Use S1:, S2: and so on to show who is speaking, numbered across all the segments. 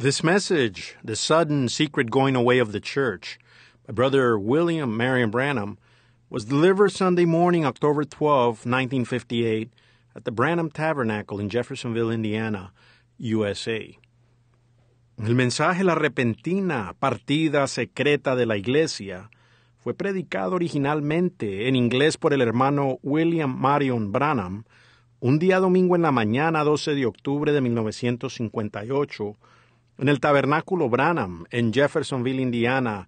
S1: This message, The Sudden Secret Going Away of the Church, by Brother William Marion Branham, was delivered Sunday morning, October 12, 1958, at the Branham Tabernacle in Jeffersonville, Indiana, USA. El mensaje La repentina partida secreta de la iglesia fue predicado originalmente en inglés por el hermano William Marion Branham un día domingo en la mañana 12 de octubre de 1958 en el Tabernáculo Branham en Jeffersonville, Indiana,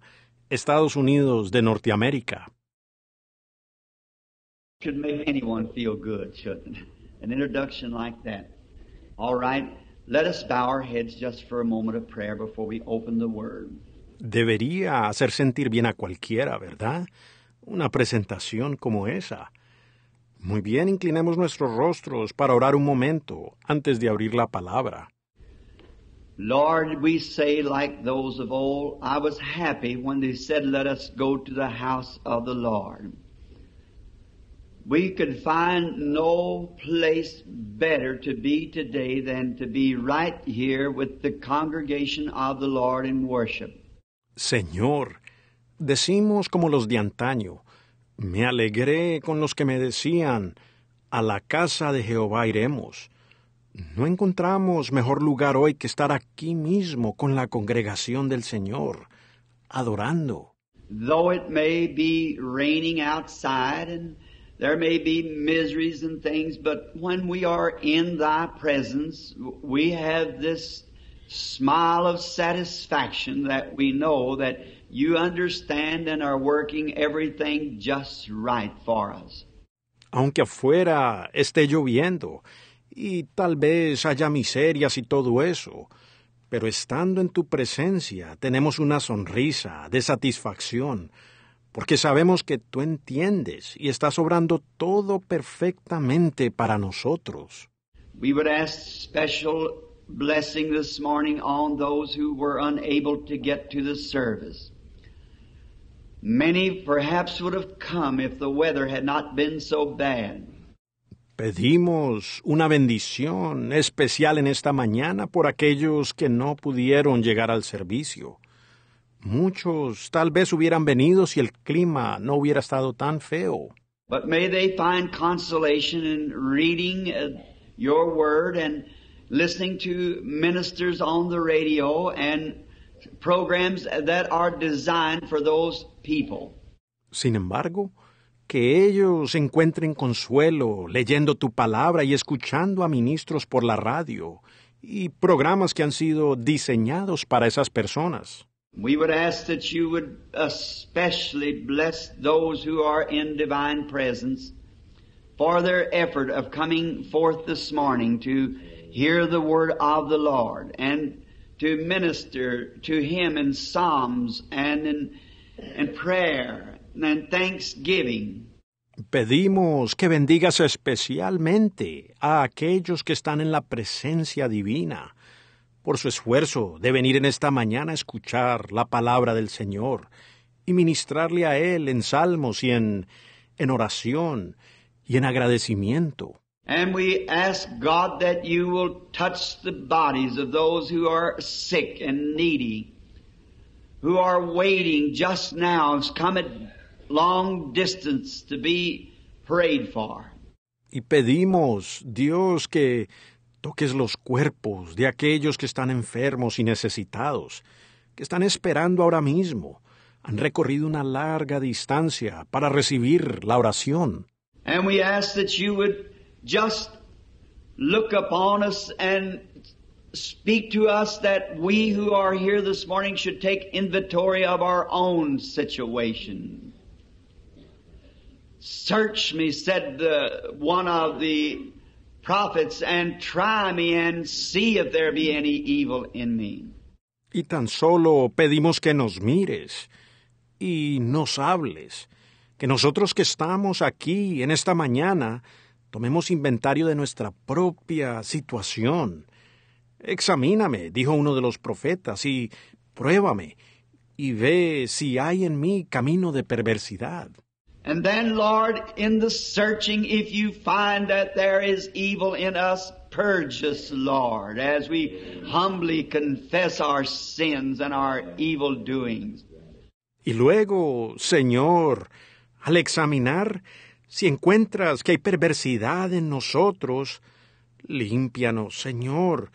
S1: Estados Unidos de Norteamérica.
S2: Should make anyone feel good, shouldn't it? An introduction like that. All right, let us bow our heads just for a moment of prayer before we open the Word.
S1: Debería hacer sentir bien a cualquiera, ¿verdad? Una presentación como esa. Muy bien, inclinemos nuestros rostros para orar un momento antes de abrir la palabra.
S2: Lord, we say like those of old, I was happy when they said, let us go to the house of the Lord. We could find no place better to be today than to be right here with the congregation of the Lord in worship.
S1: Señor, decimos como los de antaño, me alegré con los que me decían, a la casa de Jehová iremos. No encontramos mejor lugar hoy que estar aquí mismo con la congregación del Señor, adorando.
S2: Though it may be raining outside and there may be miseries and things, but when we are in thy presence, we have this smile of satisfaction that we know that you understand and are working everything just right for us.
S1: Aunque afuera esté lloviendo y tal vez haya miserias y todo eso, pero estando en tu presencia tenemos una sonrisa de satisfacción, porque sabemos que tú entiendes y estás obrando todo perfectamente para nosotros.
S2: We would ask special blessing this morning on those who were unable to get to the service. Many perhaps would have come if the weather had not been so bad.
S1: Pedimos una bendición especial en esta mañana por aquellos que no pudieron llegar al servicio. Muchos tal vez hubieran venido si el clima no hubiera estado tan feo.
S2: But may they find consolation in reading uh, your word and listening to ministers on the radio and programs that are designed for those people.
S1: Sin embargo, que ellos encuentren consuelo leyendo tu palabra y escuchando a ministros por la radio y programas que han sido diseñados para esas personas.
S2: We would ask that you would especially bless those who are in divine presence for their effort of coming forth this morning to hear the word of the Lord and to minister to Him in psalms and in, in prayer and thanksgiving.
S1: Pedimos que bendigas especialmente a aquellos que están en la presencia divina por su esfuerzo de venir en esta mañana a escuchar la palabra del Señor y ministrarle a Él en salmos y en, en oración y en agradecimiento.
S2: And we ask God that you will touch the bodies of those who are sick and needy, who are waiting just now, come a long distance to be prayed for.
S1: Y pedimos, Dios, que toques los cuerpos de aquellos que están enfermos y necesitados, que están esperando ahora mismo. Han recorrido una larga distancia para recibir la oración.
S2: And we ask that you would just look upon us and speak to us that we who are here this morning should take inventory of our own situation. Search me, said one of the prophets, and try me and see if there be any evil in me.
S1: Y tan solo pedimos que nos mires y nos hables, que nosotros que estamos aquí en esta mañana tomemos inventario de nuestra propia situación. Examíname, dijo uno de los profetas, y pruébame, y ve si hay en mí camino de perversidad.
S2: And then, Lord, in the searching, if you find that there is evil in us, purge us, Lord, as we humbly confess our sins and our evil doings.
S1: Y luego, Señor, al examinar, si encuentras que hay perversidad en nosotros, límpianos, Señor,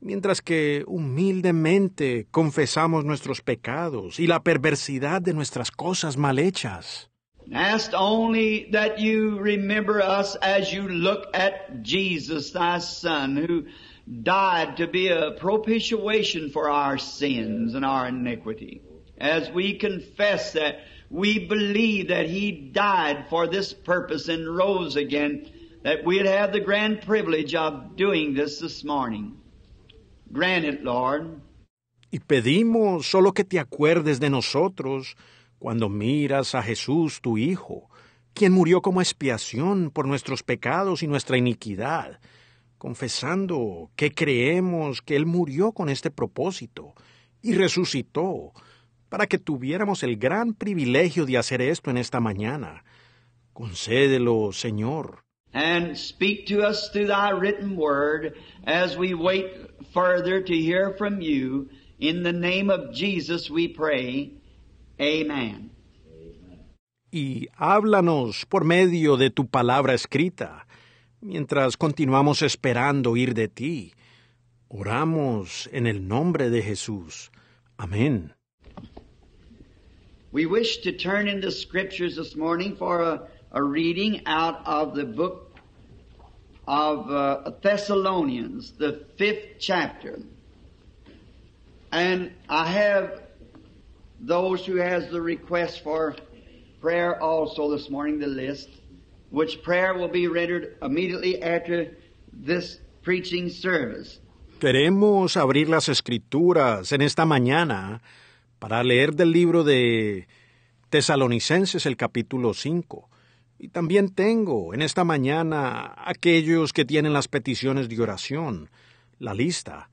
S1: mientras que humildemente confesamos nuestros pecados y la perversidad de nuestras cosas mal hechas.
S2: Ask only that you remember us as you look at Jesus, thy Son, who died to be a propitiation for our sins and our iniquity. As we confess that we believe that He died for this purpose and rose again, that we'd have the grand privilege of doing this this morning. Grant it, Lord.
S1: Y pedimos solo que te acuerdes de nosotros cuando miras a Jesús, tu Hijo, quien murió como expiación por nuestros pecados y nuestra iniquidad, confesando que creemos que Él murió con este propósito y resucitó para que tuviéramos el gran privilegio de hacer esto en esta mañana. Concédelo, Señor.
S2: And speak to us through thy written word as we wait further to hear from you. In the name of Jesus we pray. Amen.
S1: Y háblanos por medio de tu palabra escrita, mientras continuamos esperando oír de ti. Oramos en el nombre de Jesús. Amén.
S2: We wish to turn into scriptures this morning for a, a reading out of the book of uh, Thessalonians, the fifth chapter. And I have those who has the request for prayer also this morning, the list, which prayer will be rendered immediately after this preaching service.
S1: Queremos abrir las escrituras en esta mañana para leer del libro de Tesalonicenses el capítulo 5. Y también tengo en esta mañana aquellos que tienen las peticiones de oración, la lista.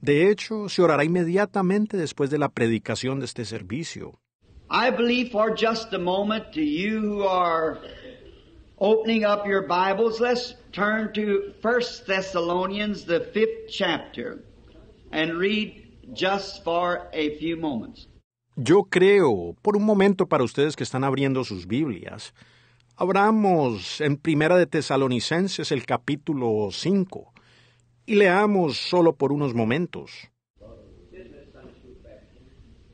S1: De hecho, se orará inmediatamente después de la predicación de este servicio.
S2: I believe for just a moment to you who are opening up your Bibles, let's turn to 1 Thessalonians, the fifth chapter, and read just for a few moments.
S1: Yo creo, por un momento para ustedes que están abriendo sus Biblias, abramos en Primera de Tesalonicenses el capítulo 5 y leamos solo por unos momentos.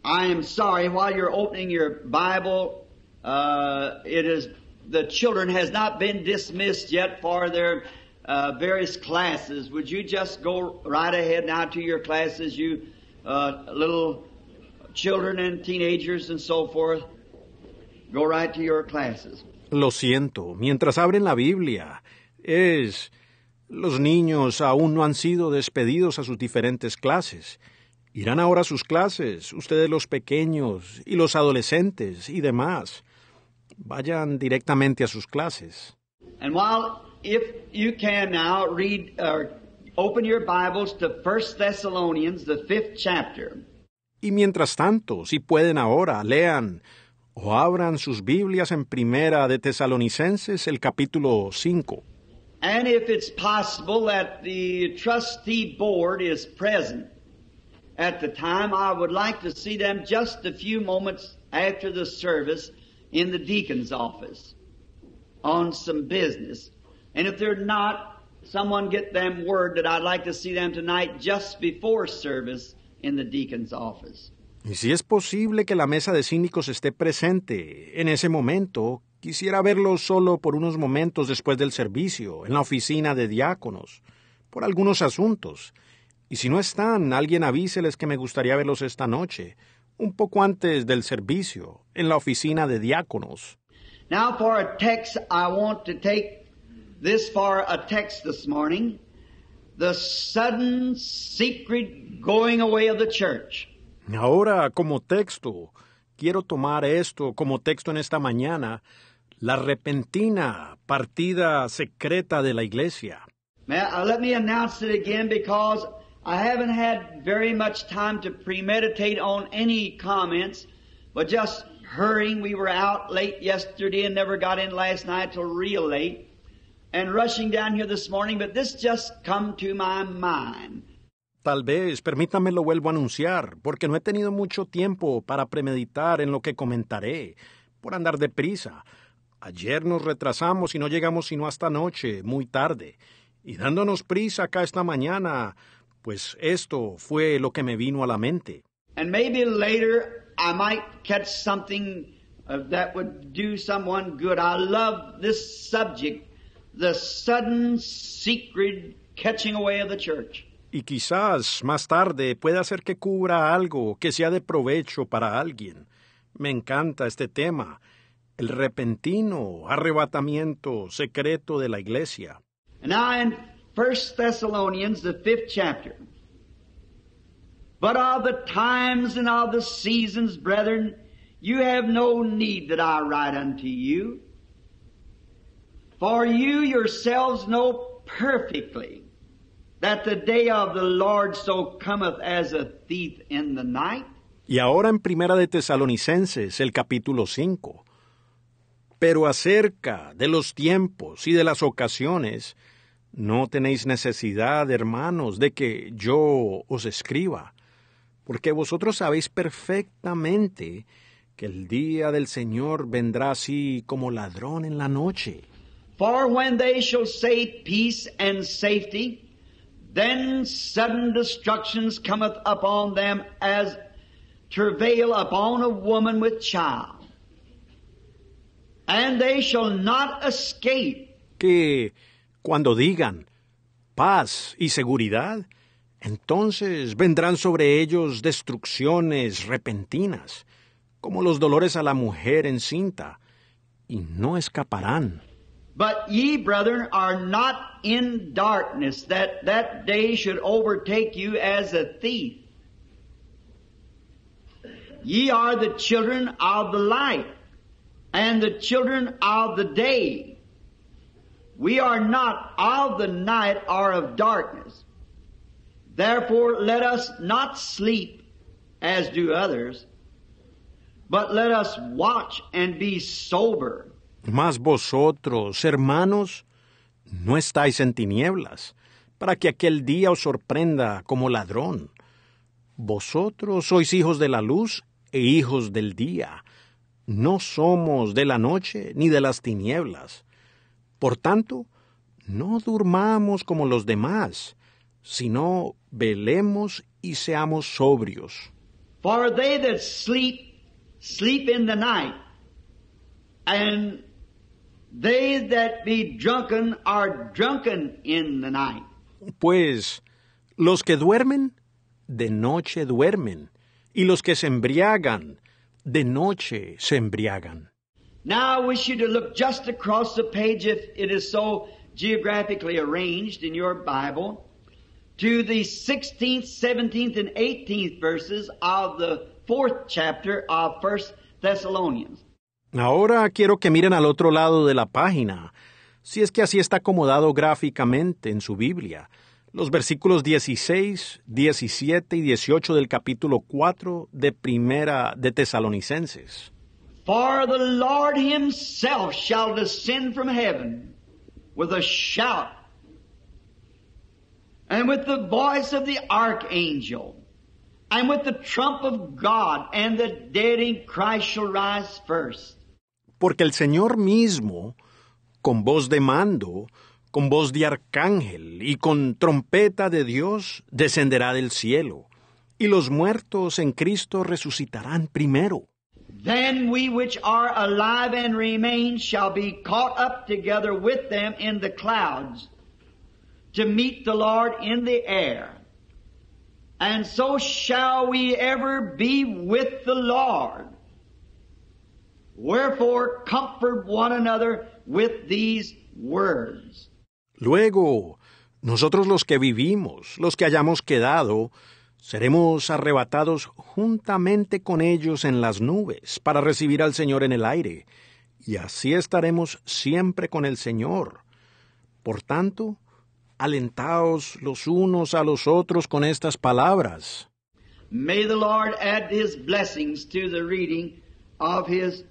S2: I am sorry while you're opening your Bible, uh, it is the children has not been dismissed yet for their uh, various classes. Would you just go right ahead now to your classes, you uh, little children and teenagers and so forth? Go right to your classes.
S1: Lo siento, mientras abren la Biblia, es... Los niños aún no han sido despedidos a sus diferentes clases. Irán ahora a sus clases, ustedes los pequeños y los adolescentes y demás. Vayan directamente a sus clases.
S2: And while, if you can now, read or open your Bibles to 1 Thessalonians, the fifth chapter.
S1: Y mientras tanto, si pueden ahora, lean o abran sus Biblias en Primera de Tesalonicenses el capítulo 5.
S2: And if it's possible that the trustee board is present at the time, I would like to see them just a few moments after the service in the deacon's office on some business. And if they're not, someone get them word that I'd like to see them tonight just before service in the deacon's office.
S1: Y si es posible que la mesa de cínicos esté presente en ese momento, quisiera verlos solo por unos momentos después del servicio, en la oficina de diáconos, por algunos asuntos. Y si no están, alguien avíseles que me gustaría verlos esta noche, un poco antes del servicio, en la oficina de diáconos.
S2: Now for a text, I want to take this for a text this morning. The sudden secret going away of the church.
S1: Ahora, como texto, quiero tomar esto como texto en esta mañana, la repentina partida secreta de la iglesia.
S2: Uh, let me announce it again because I haven't had very much time to premeditate on any comments, but just hurrying. We were out late yesterday and never got in last night till real late. and rushing down here this morning, but this just come to my mind.
S1: Tal vez, permítame lo vuelvo a anunciar, porque no he tenido mucho tiempo para premeditar en lo que comentaré, por andar deprisa. Ayer nos retrasamos y no llegamos sino hasta noche, muy tarde. Y dándonos prisa acá esta mañana, pues esto fue lo que me vino a la mente.
S2: And maybe later I might catch something that would do someone good. I love this subject, the sudden secret catching away of the church.
S1: Y quizás más tarde pueda ser que cubra algo que sea de provecho para alguien. Me encanta este tema, el repentino arrebatamiento secreto de la iglesia.
S2: And now in 1 Thessalonians, the fifth chapter. But of the times and of the seasons, brethren, you have no need that I write unto you. For you yourselves know perfectly that the day of the Lord so cometh as a thief in the night.
S1: Y ahora en Primera de Tesalonicenses, el capítulo 5. Pero acerca de los tiempos y de las ocasiones, no tenéis necesidad, hermanos, de que yo os escriba, porque vosotros sabéis perfectamente que el día del Señor vendrá así como ladrón en la noche.
S2: For when they shall say peace and safety, then sudden destructions cometh upon them as travail upon a woman with child. And they shall not escape.
S1: Que cuando digan paz y seguridad, entonces vendrán sobre ellos destrucciones repentinas, como los dolores a la mujer encinta, y no escaparán.
S2: But ye, brethren, are not in darkness, that that day should overtake you as a thief. Ye are the children of the light, and the children of the day. We are not of the night or of darkness. Therefore let us not sleep as do others, but let us watch and be sober.
S1: Mas vosotros, hermanos, no estáis en tinieblas, para que aquel día os sorprenda como ladrón. Vosotros sois hijos de la luz e hijos del día. No somos de la noche ni de las tinieblas. Por tanto, no durmamos como los demás, sino velemos y seamos sobrios.
S2: For they that sleep, sleep in the night, and they that be drunken are drunken in the night.
S1: Pues los que duermen, de noche duermen, y los que se embriagan, de noche se embriagan.
S2: Now I wish you to look just across the page, if it is so geographically arranged in your Bible, to the 16th, 17th, and 18th verses of the fourth chapter of First Thessalonians.
S1: Ahora quiero que miren al otro lado de la página, si es que así está acomodado gráficamente en su Biblia, los versículos 16, 17 y 18 del capítulo 4 de Primera de Tesalonicenses.
S2: For the Lord himself shall descend from heaven with a shout and with the voice of the archangel and with the trump of God and the dead in Christ shall rise first.
S1: Porque el Señor mismo, con voz de mando, con voz de arcángel y con trompeta de Dios, descenderá del cielo, y los muertos en Cristo resucitarán primero.
S2: Then we which are alive and remain shall be caught up together with them in the clouds to meet the Lord in the air. And so shall we ever be with the Lord. Wherefore comfort one another with these words.
S1: Luego, nosotros los que vivimos, los que hayamos quedado, seremos arrebatados juntamente con ellos en las nubes para recibir al Señor en el aire, y así estaremos siempre con el Señor. Por tanto, alentaos los unos a los otros con estas palabras.
S2: May the Lord add His blessings to the reading of His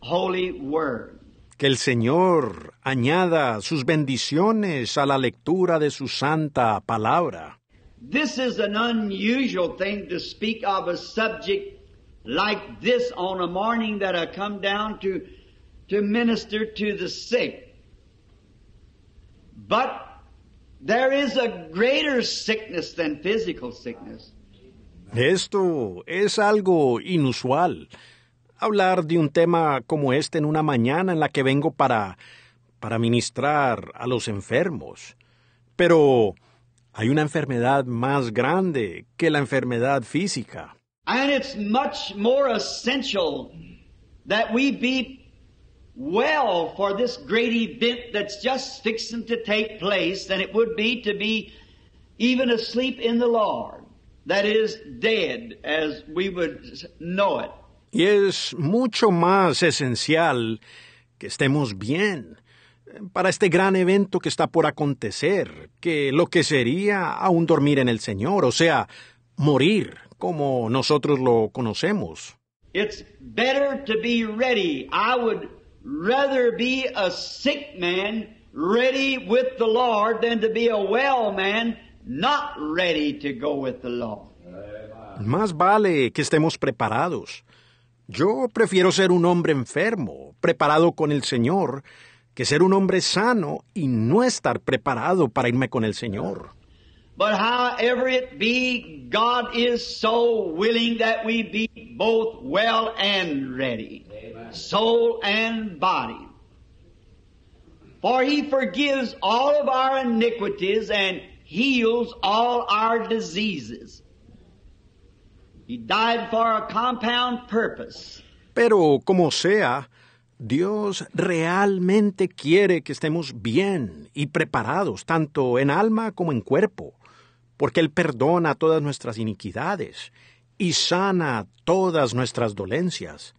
S2: holy word.
S1: Que el Señor añada sus bendiciones a la lectura de su santa palabra.
S2: This is an unusual thing to speak of a subject like this on a morning that I come down to, to minister to the sick. But there is a greater sickness than physical sickness.
S1: Esto es algo inusual. Hablar de un tema como este en una mañana en la que vengo para para ministrar a los enfermos. Pero hay una enfermedad más grande que la enfermedad física.
S2: And it's much more essential that we be well for this great event that's just fixing to take place than it would be to be even asleep in the Lord. That is dead as we would know it.
S1: Y es mucho más esencial que estemos bien para este gran evento que está por acontecer que lo que sería aún dormir en el Señor, o sea, morir como nosotros lo conocemos.
S2: It's better to be ready. I would rather be a sick man ready with the Lord than to be a well man not ready to go with the Lord.
S1: Más vale que estemos preparados. Yo prefiero ser un hombre enfermo, preparado con el Señor, que ser un hombre sano y no estar preparado para irme con el Señor.
S2: But however it be, God is so willing that we be both well and ready, soul and body. For He forgives all of our iniquities and heals all our diseases. He died for a compound purpose.
S1: Pero como sea, Dios realmente quiere que estemos bien y preparados, tanto en alma como en cuerpo, porque Él perdona todas nuestras iniquidades y sana todas nuestras dolencias.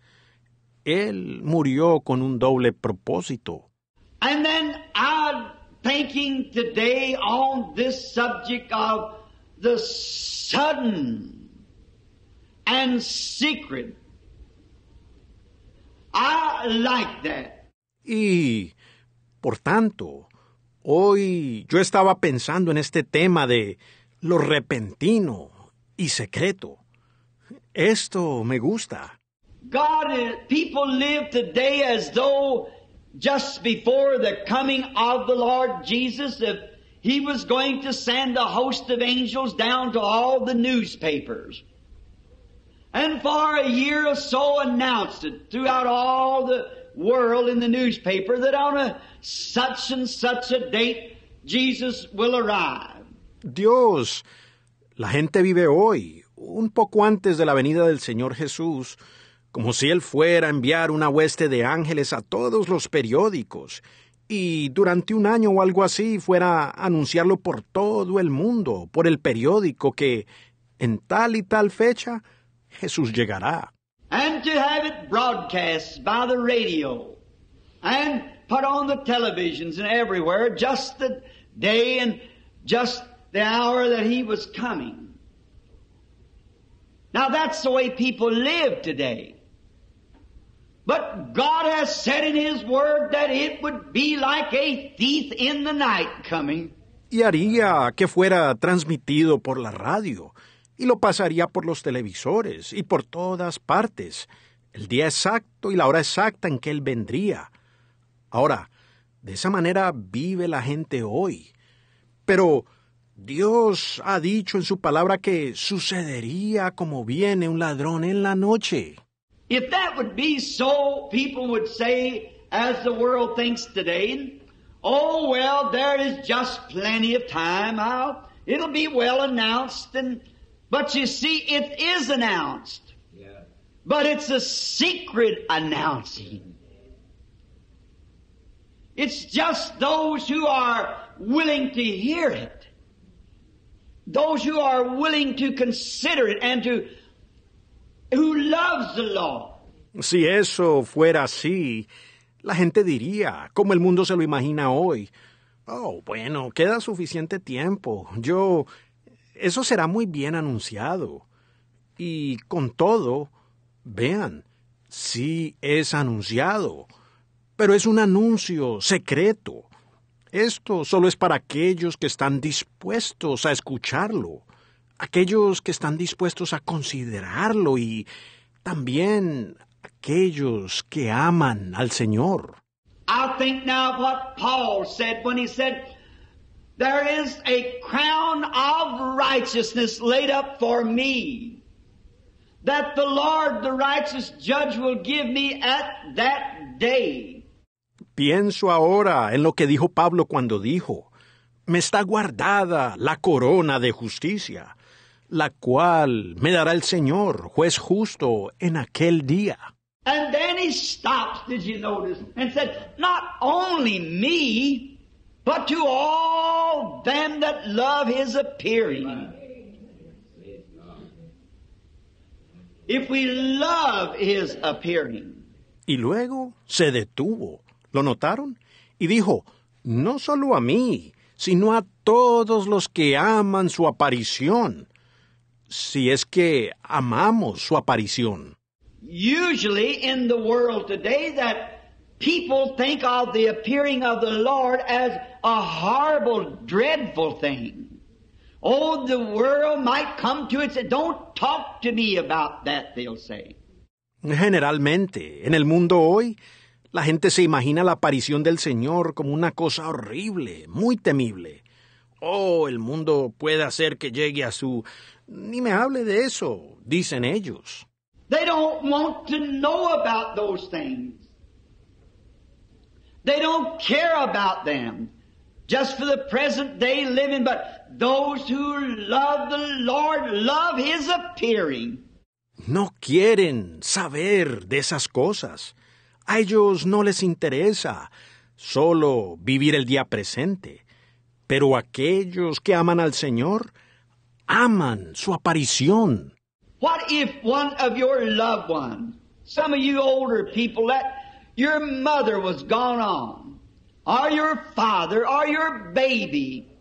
S1: Él murió con un doble propósito.
S2: And then I'm thinking today on this subject of the sudden and secret. I like that.
S1: Y, por tanto, hoy yo estaba pensando en este tema de lo repentino y secreto. Esto me gusta.
S2: God, eh, people live today as though just before the coming of the Lord Jesus, if He was going to send a host of angels down to all the newspapers. And for a year or so announced it throughout all the world in the newspaper that on a such and such a date Jesus will arrive.
S1: Dios, la gente vive hoy, un poco antes de la venida del Señor Jesús, como si Él fuera a enviar una hueste de ángeles a todos los periódicos, y durante un año o algo así fuera a anunciarlo por todo el mundo, por el periódico, que en tal y tal fecha Jesús llegará.
S2: and to have it broadcast by the radio and put on the televisions and everywhere just the day and just the hour that he was coming. Now that's the way people live today. But God has said in His Word that it would be like a thief in the night coming.
S1: y haría que fuera transmitido por la radio, y lo pasaría por los televisores y por todas partes, el día exacto y la hora exacta en que Él vendría. Ahora, de esa manera vive la gente hoy. Pero Dios ha dicho en su palabra que sucedería como viene un ladrón en la noche.
S2: If that would be so, people would say, as the world thinks today, oh well, there is just plenty of time. I'll, it'll be well announced and, but you see, it is announced. But it's a secret announcing. It's just those who are willing to hear it. Those who are willing to consider it and to, who loves the law.
S1: Si eso fuera así, la gente diría, como el mundo se lo imagina hoy, oh, bueno, queda suficiente tiempo. Yo, eso será muy bien anunciado. Y con todo, vean, sí es anunciado. pero es un anuncio secreto. Esto solo es para aquellos que están dispuestos a escucharlo, aquellos que están dispuestos a considerarlo y también aquellos que aman al Señor.
S2: I think now what Paul said when he said, There is a crown of righteousness laid up for me, that the Lord, the righteous judge, will give me at that day.
S1: Pienso ahora en lo que dijo Pablo cuando dijo, me está guardada la corona de justicia, la cual me dará el Señor, juez justo, en aquel día.
S2: And then he stops, did you notice, and said, Not only me, but to all them that love his appearing. If we love his appearing,
S1: Y luego se detuvo. ¿Lo notaron? Y dijo, no solo a mí, sino a todos los que aman su aparición. Si es que amamos su aparición.
S2: usually in the world today that people think of the appearing of the Lord as a horrible, dreadful thing. Oh, the world might come to it and say, don't talk to me about that, they'll say.
S1: Generalmente, en el mundo hoy, la gente se imagina la aparición del Señor como una cosa horrible, muy temible. Oh, el mundo puede hacer que llegue a su... Ni me hable de eso, dicen ellos.
S2: They don't want to know about those things. They don't care about them. Just for the present day living, but those who love the Lord love His appearing.
S1: No quieren saber de esas cosas. A ellos no les interesa solo vivir el día presente. Pero aquellos que aman al Señor aman su aparición.
S2: What if one of your loved ones, some of you older people, that your mother was gone on, or your father, or your baby,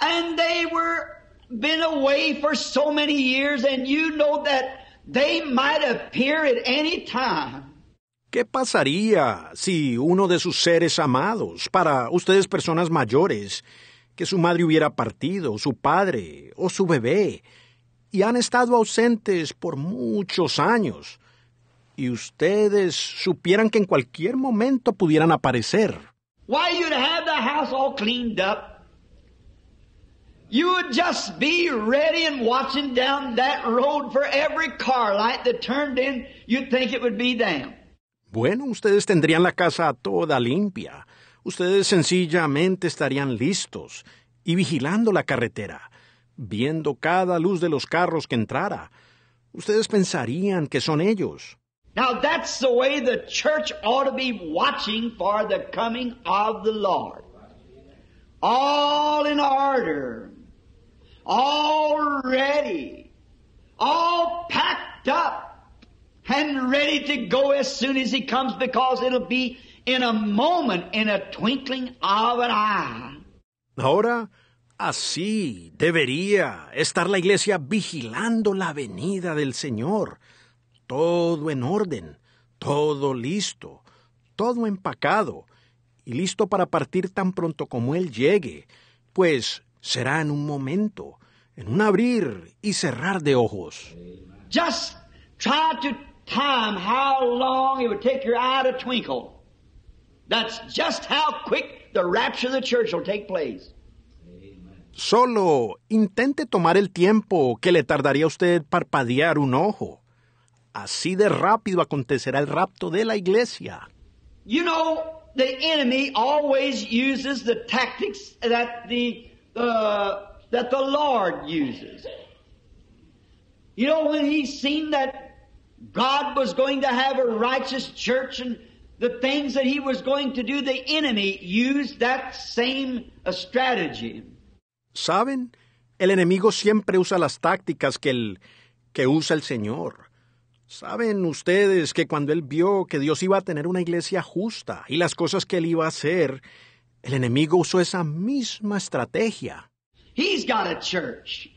S2: and they were been away for so many years, and you know that they might appear at any time.
S1: ¿Qué pasaría si uno de sus seres amados, para ustedes personas mayores, que su madre hubiera partido, su padre o su bebé, y han estado ausentes por muchos años, y ustedes supieran que en cualquier momento pudieran aparecer?
S2: Why, you'd have the house all cleaned up. You would just be ready and watching down that road for every car light that turned in, you'd think it would be them.
S1: Bueno, ustedes tendrían la casa toda limpia. Ustedes sencillamente estarían listos y vigilando la carretera, viendo cada luz de los carros que entrara. Ustedes pensarían que son ellos.
S2: Now that's the way the church ought to be watching for the coming of the Lord. All in order. All ready. All packed up. And ready to go as soon as He comes because it'll be in a moment, in a twinkling of an eye.
S1: Ahora, así debería estar la iglesia vigilando la venida del Señor. Todo en orden, todo listo, todo empacado y listo para partir tan pronto como Él llegue, pues será en un momento, en un abrir y cerrar de ojos.
S2: Just try to time how long it would take your eye to twinkle. That's just how quick the rapture of the church will take place.
S1: Solo intente tomar el tiempo que le tardaría a usted parpadear un ojo. Así de rápido acontecerá el rapto de la iglesia.
S2: You know, the enemy always uses the tactics that the uh, that the Lord uses. You know, when he's seen that God was going to have a righteous church and the things that he was going to do, the enemy used that same uh, strategy.
S1: ¿Saben? El enemigo siempre usa las tácticas que, el, que usa el Señor. ¿Saben ustedes que cuando él vio que Dios iba a tener una iglesia justa y las cosas que él iba a hacer, el enemigo usó esa misma estrategia?
S2: He's got a church.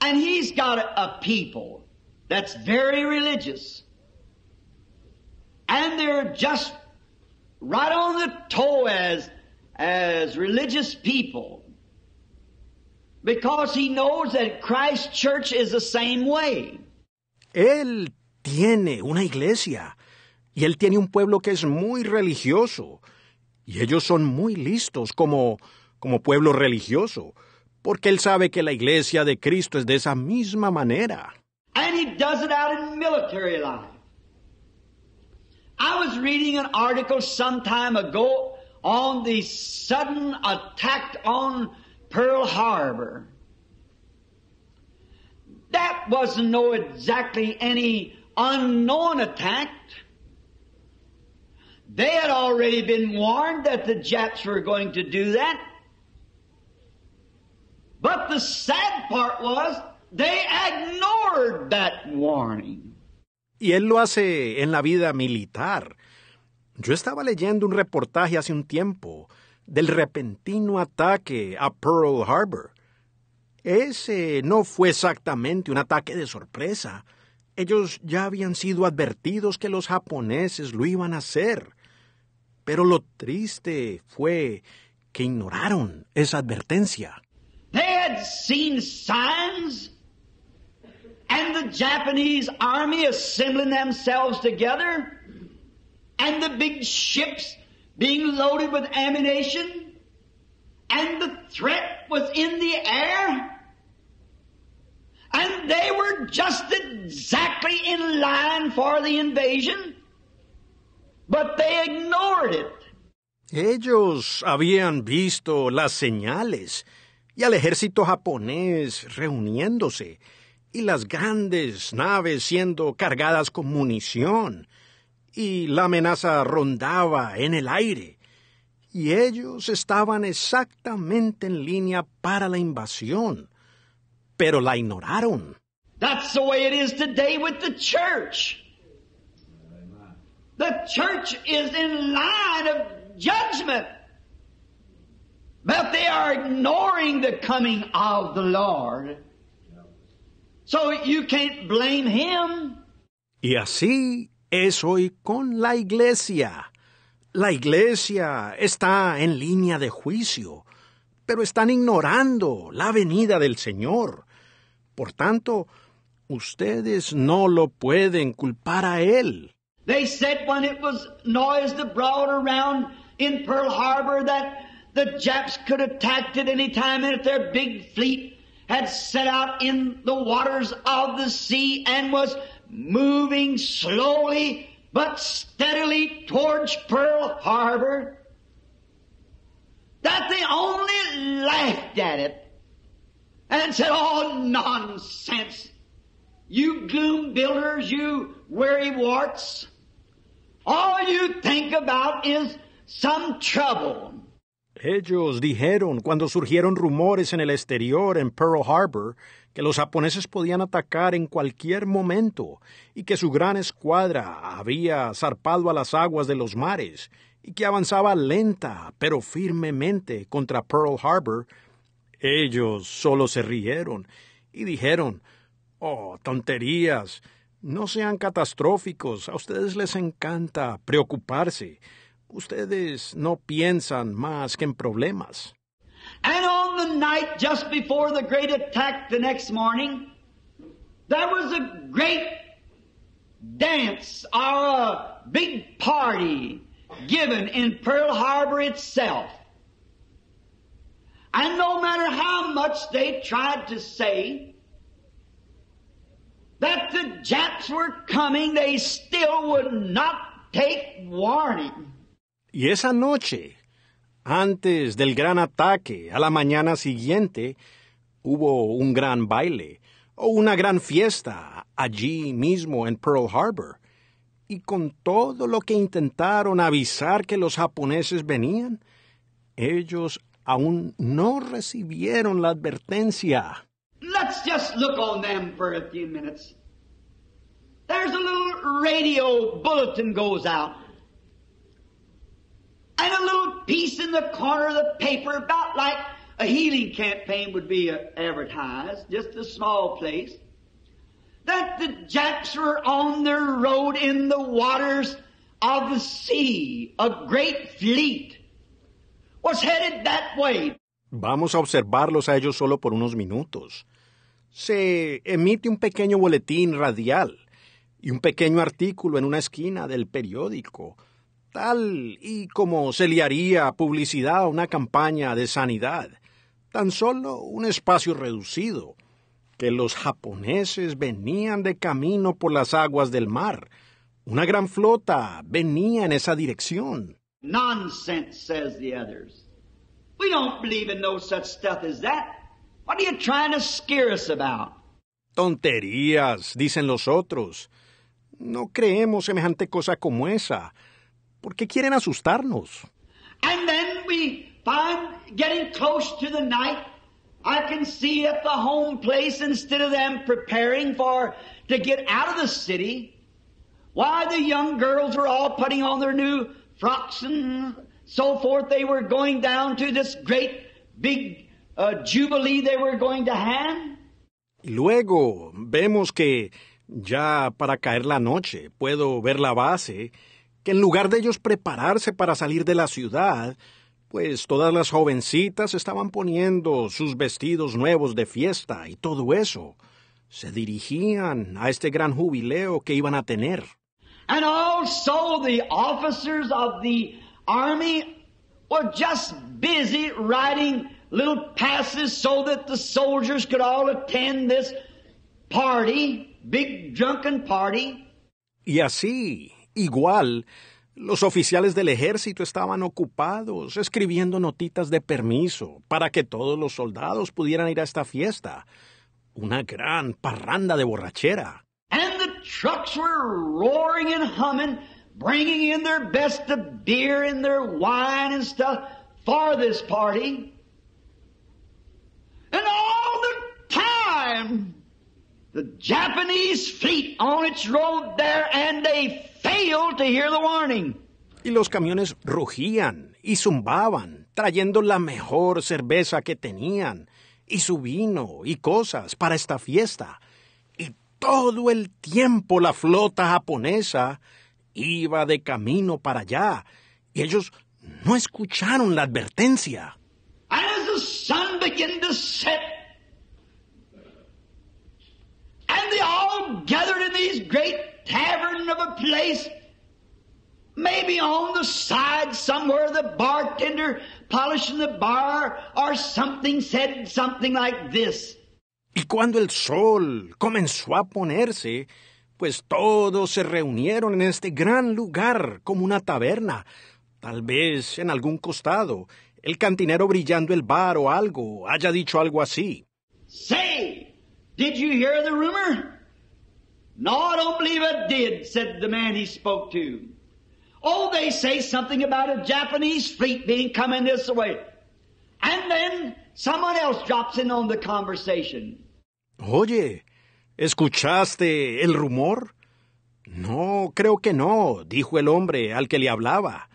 S2: And he's got a, people that's very religious. And they're just right on the toe as, as religious people. Because he knows that Christ's church is the same way.
S1: Él tiene una iglesia y él tiene un pueblo que es muy religioso y ellos son muy listos como, pueblo religioso porque él sabe que la iglesia de Cristo es de esa misma manera.
S2: And he does it out in military life. I was reading an article some time ago on the sudden attack on Pearl Harbor. That wasn't no exactly any unknown attack. They had already been warned that the Japs were going to do that. But the sad part was they ignored that warning.
S1: Y él lo hace en la vida militar. Yo estaba leyendo un reportaje hace un tiempo del repentino ataque a Pearl Harbor. Ese no fue exactamente un ataque de sorpresa. Ellos ya habían sido advertidos que los japoneses lo iban a hacer. Pero lo triste fue que ignoraron esa advertencia.
S2: They had seen signs and the Japanese army assembling themselves together and the big ships being loaded with ammunition and the threat was in the air and they were just exactly in line for the invasion but they ignored it.
S1: Ellos habían visto las señales y al ejército japonés reuniéndose y las grandes naves siendo cargadas con munición y la amenaza rondaba en el aire y ellos estaban exactamente en línea para la invasión, pero la ignoraron.
S2: That's the way it is today with the church. The church is in line of judgment. But they are ignoring the coming of the Lord. So you can't blame Him.
S1: Y así es hoy con la iglesia. La iglesia está en línea de juicio, pero están ignorando la venida del Señor. Por tanto, ustedes no lo pueden culpar a Él.
S2: They said when it was noised abroad around in Pearl Harbor that the Japs could attack at any time and if their big fleet had set out in the waters of the sea and was moving slowly but steadily towards Pearl Harbor, that they only laughed at it and said, oh, nonsense. You gloom builders, you weary warts. All you think about is some trouble.
S1: Ellos dijeron cuando surgieron rumores en el exterior en Pearl Harbor que los japoneses podían atacar en cualquier momento y que su gran escuadra había zarpado a las aguas de los mares y que avanzaba lenta pero firmemente contra Pearl Harbor, ellos solo se rieron y dijeron, Oh, tonterías, no sean catastróficos, a ustedes les encanta preocuparse. Ustedes no piensan más que en problemas.
S2: And on the night just before the great attack the next morning, there was a great dance or a big party given in Pearl Harbor itself. And no matter how much they tried to say that the Japs were coming, they still would not take warning.
S1: Y esa noche, antes del gran ataque, a la mañana siguiente, hubo un gran baile o una gran fiesta allí mismo en Pearl Harbor. Y con todo lo que intentaron avisar que los japoneses venían, ellos aún no recibieron la advertencia.
S2: Let's just look on them for a few minutes. There's a little radio bulletin goes out. And a little piece in the corner of the paper about like a healing campaign would be uh, advertised, just a small place. That the Japs were on their road in the waters of the sea, a great fleet,
S1: Vamos a observarlos a ellos solo por unos minutos. Se emite un pequeño boletín radial y un pequeño artículo en una esquina del periódico, tal y como se le haría publicidad a una campaña de sanidad. Tan solo un espacio reducido, que los japoneses venían de camino por las aguas del mar. Una gran flota venía en esa dirección.
S2: Nonsense, says the others. We don't believe in no such stuff as that. What are you trying to scare us about?
S1: Tonterías, dicen los otros. No creemos semejante cosa como esa. ¿Por qué quieren asustarnos?
S2: And then we find getting close to the night, I can see at the home place instead of them preparing for to get out of the city, why the young girls are all putting on their new frocks and so forth. They were going down to this great big uh, jubilee they were going to have.
S1: Luego vemos que ya para caer la noche puedo ver la base, que en lugar de ellos prepararse para salir de la ciudad, pues todas las jovencitas estaban poniendo sus vestidos nuevos de fiesta y todo eso. Se dirigían a este gran jubileo que iban a tener.
S2: And also the officers of the army were just busy writing little passes so that the soldiers could all attend this party, big drunken party.
S1: Y así, igual, los oficiales del ejército estaban ocupados escribiendo notitas de permiso para que todos los soldados pudieran ir a esta fiesta. Una gran parranda de borrachera.
S2: And trucks were roaring and humming, bringing in their best of beer and their wine and stuff for this party. And all the time, the Japanese fleet on its road there and they failed to hear the warning.
S1: Y los camiones rugían y zumbaban, trayendo la mejor cerveza que tenían, y su vino y cosas para esta fiesta. Todo el tiempo la flota japonesa iba de camino para allá, y ellos no escucharon la advertencia.
S2: As the sun began to set, and they all gathered in these great tavern of a place, maybe on the side somewhere the bartender polishing the bar or something said something like this.
S1: Y cuando el sol comenzó a ponerse, pues todos se reunieron en este gran lugar como una taberna, tal vez en algún costado, el cantinero brillando el bar o algo haya dicho algo así.
S2: Say, did you hear the rumor? No, I don't believe I did, said the man he spoke to. Oh, they say something about a Japanese fleet being coming this way. And then someone else drops in on the conversation.
S1: Oye, ¿escuchaste el rumor? No, creo que no, dijo el hombre al que le hablaba.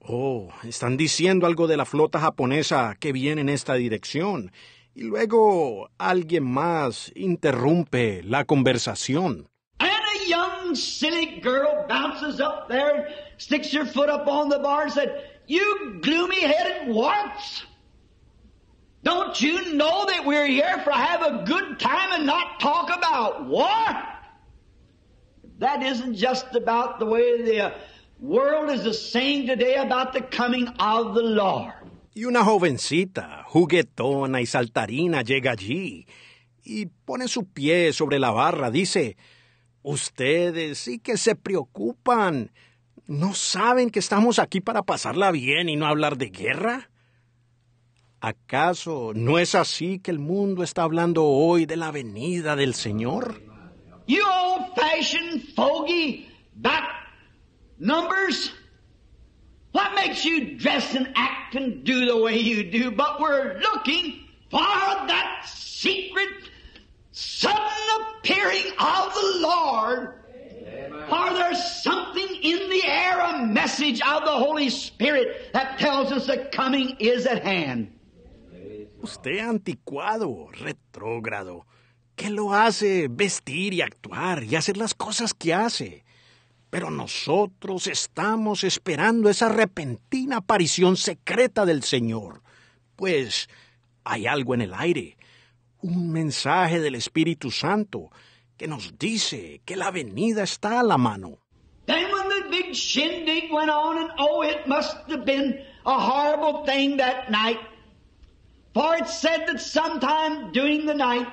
S1: Oh, están diciendo algo de la flota japonesa que viene en esta dirección. Y luego alguien más interrumpe la conversación.
S2: And a young silly girl bounces up there and sticks her foot up on the bar and said, You gloomy headed warts! Don't you know that we're here for have a good time and not talk about war? That isn't just about the way the world is saying today about the coming of the Lord.
S1: Y una jovencita, juguetona y saltarina, llega allí y pone su pie sobre la barra. Dice, ustedes sí que se preocupan. ¿No saben que estamos aquí para pasarla bien y no hablar de guerra? ¿Acaso no es así que el mundo está hablando hoy de la venida del Señor?
S2: You old fashioned fogey back numbers. What makes you dress and act and do the way you do? But we're looking for that secret sudden appearing of the Lord. For there's something in the air, a message of the Holy Spirit that tells us the coming is at hand.
S1: Usted anticuado, retrógrado, que lo hace vestir y actuar y hacer las cosas que hace. Pero nosotros estamos esperando esa repentina aparición secreta del Señor, pues hay algo en el aire, un mensaje del Espíritu Santo que nos dice que la venida está a la mano.
S2: Then when the big shindig went on, and oh, it must have been a horrible thing that night. For it said that sometime during the night,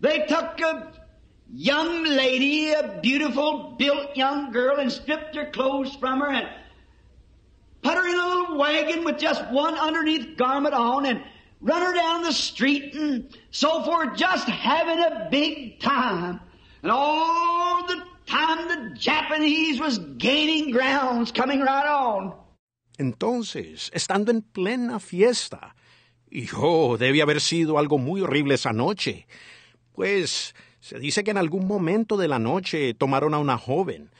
S2: they took a young lady, a beautiful built young girl, and stripped her clothes from her and put her in a little wagon with just one underneath garment on and run her down the street and so forth, just having a big time. And all the time the Japanese was gaining grounds, coming right on.
S1: Entonces, estando en plena fiesta, y oh, debe haber sido algo muy horrible esa noche, pues se dice que en algún momento de la noche tomaron a una joven,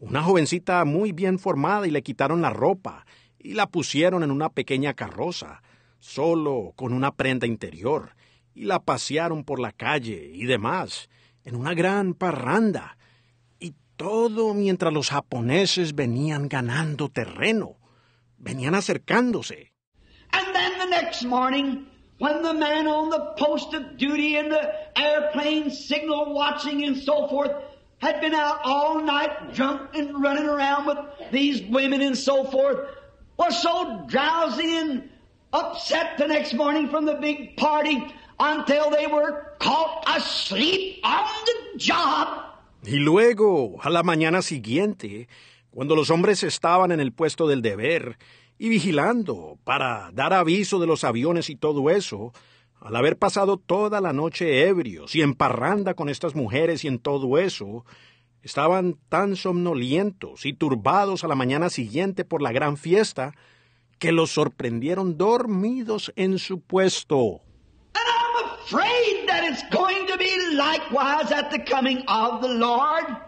S1: una jovencita muy bien formada y le quitaron la ropa y la pusieron en una pequeña carroza, solo con una prenda interior, y la pasearon por la calle y demás, en una gran parranda, y todo mientras los japoneses venían ganando terreno, venían acercándose.
S2: And then the next morning, when the man on the post of duty and the airplane signal watching and so forth had been out all night drunk and running around with these women and so forth, was so drowsy and upset the next morning from the big party until they were caught asleep on the job.
S1: Y luego, a la mañana siguiente, cuando los hombres estaban en el puesto del deber y vigilando para dar aviso de los aviones y todo eso, al haber pasado toda la noche ebrios y en parranda con estas mujeres y en todo eso, estaban tan somnolientos y turbados a la mañana siguiente por la gran fiesta que los sorprendieron dormidos en su puesto.
S2: And I'm afraid that it's going to be likewise at the coming of the Lord.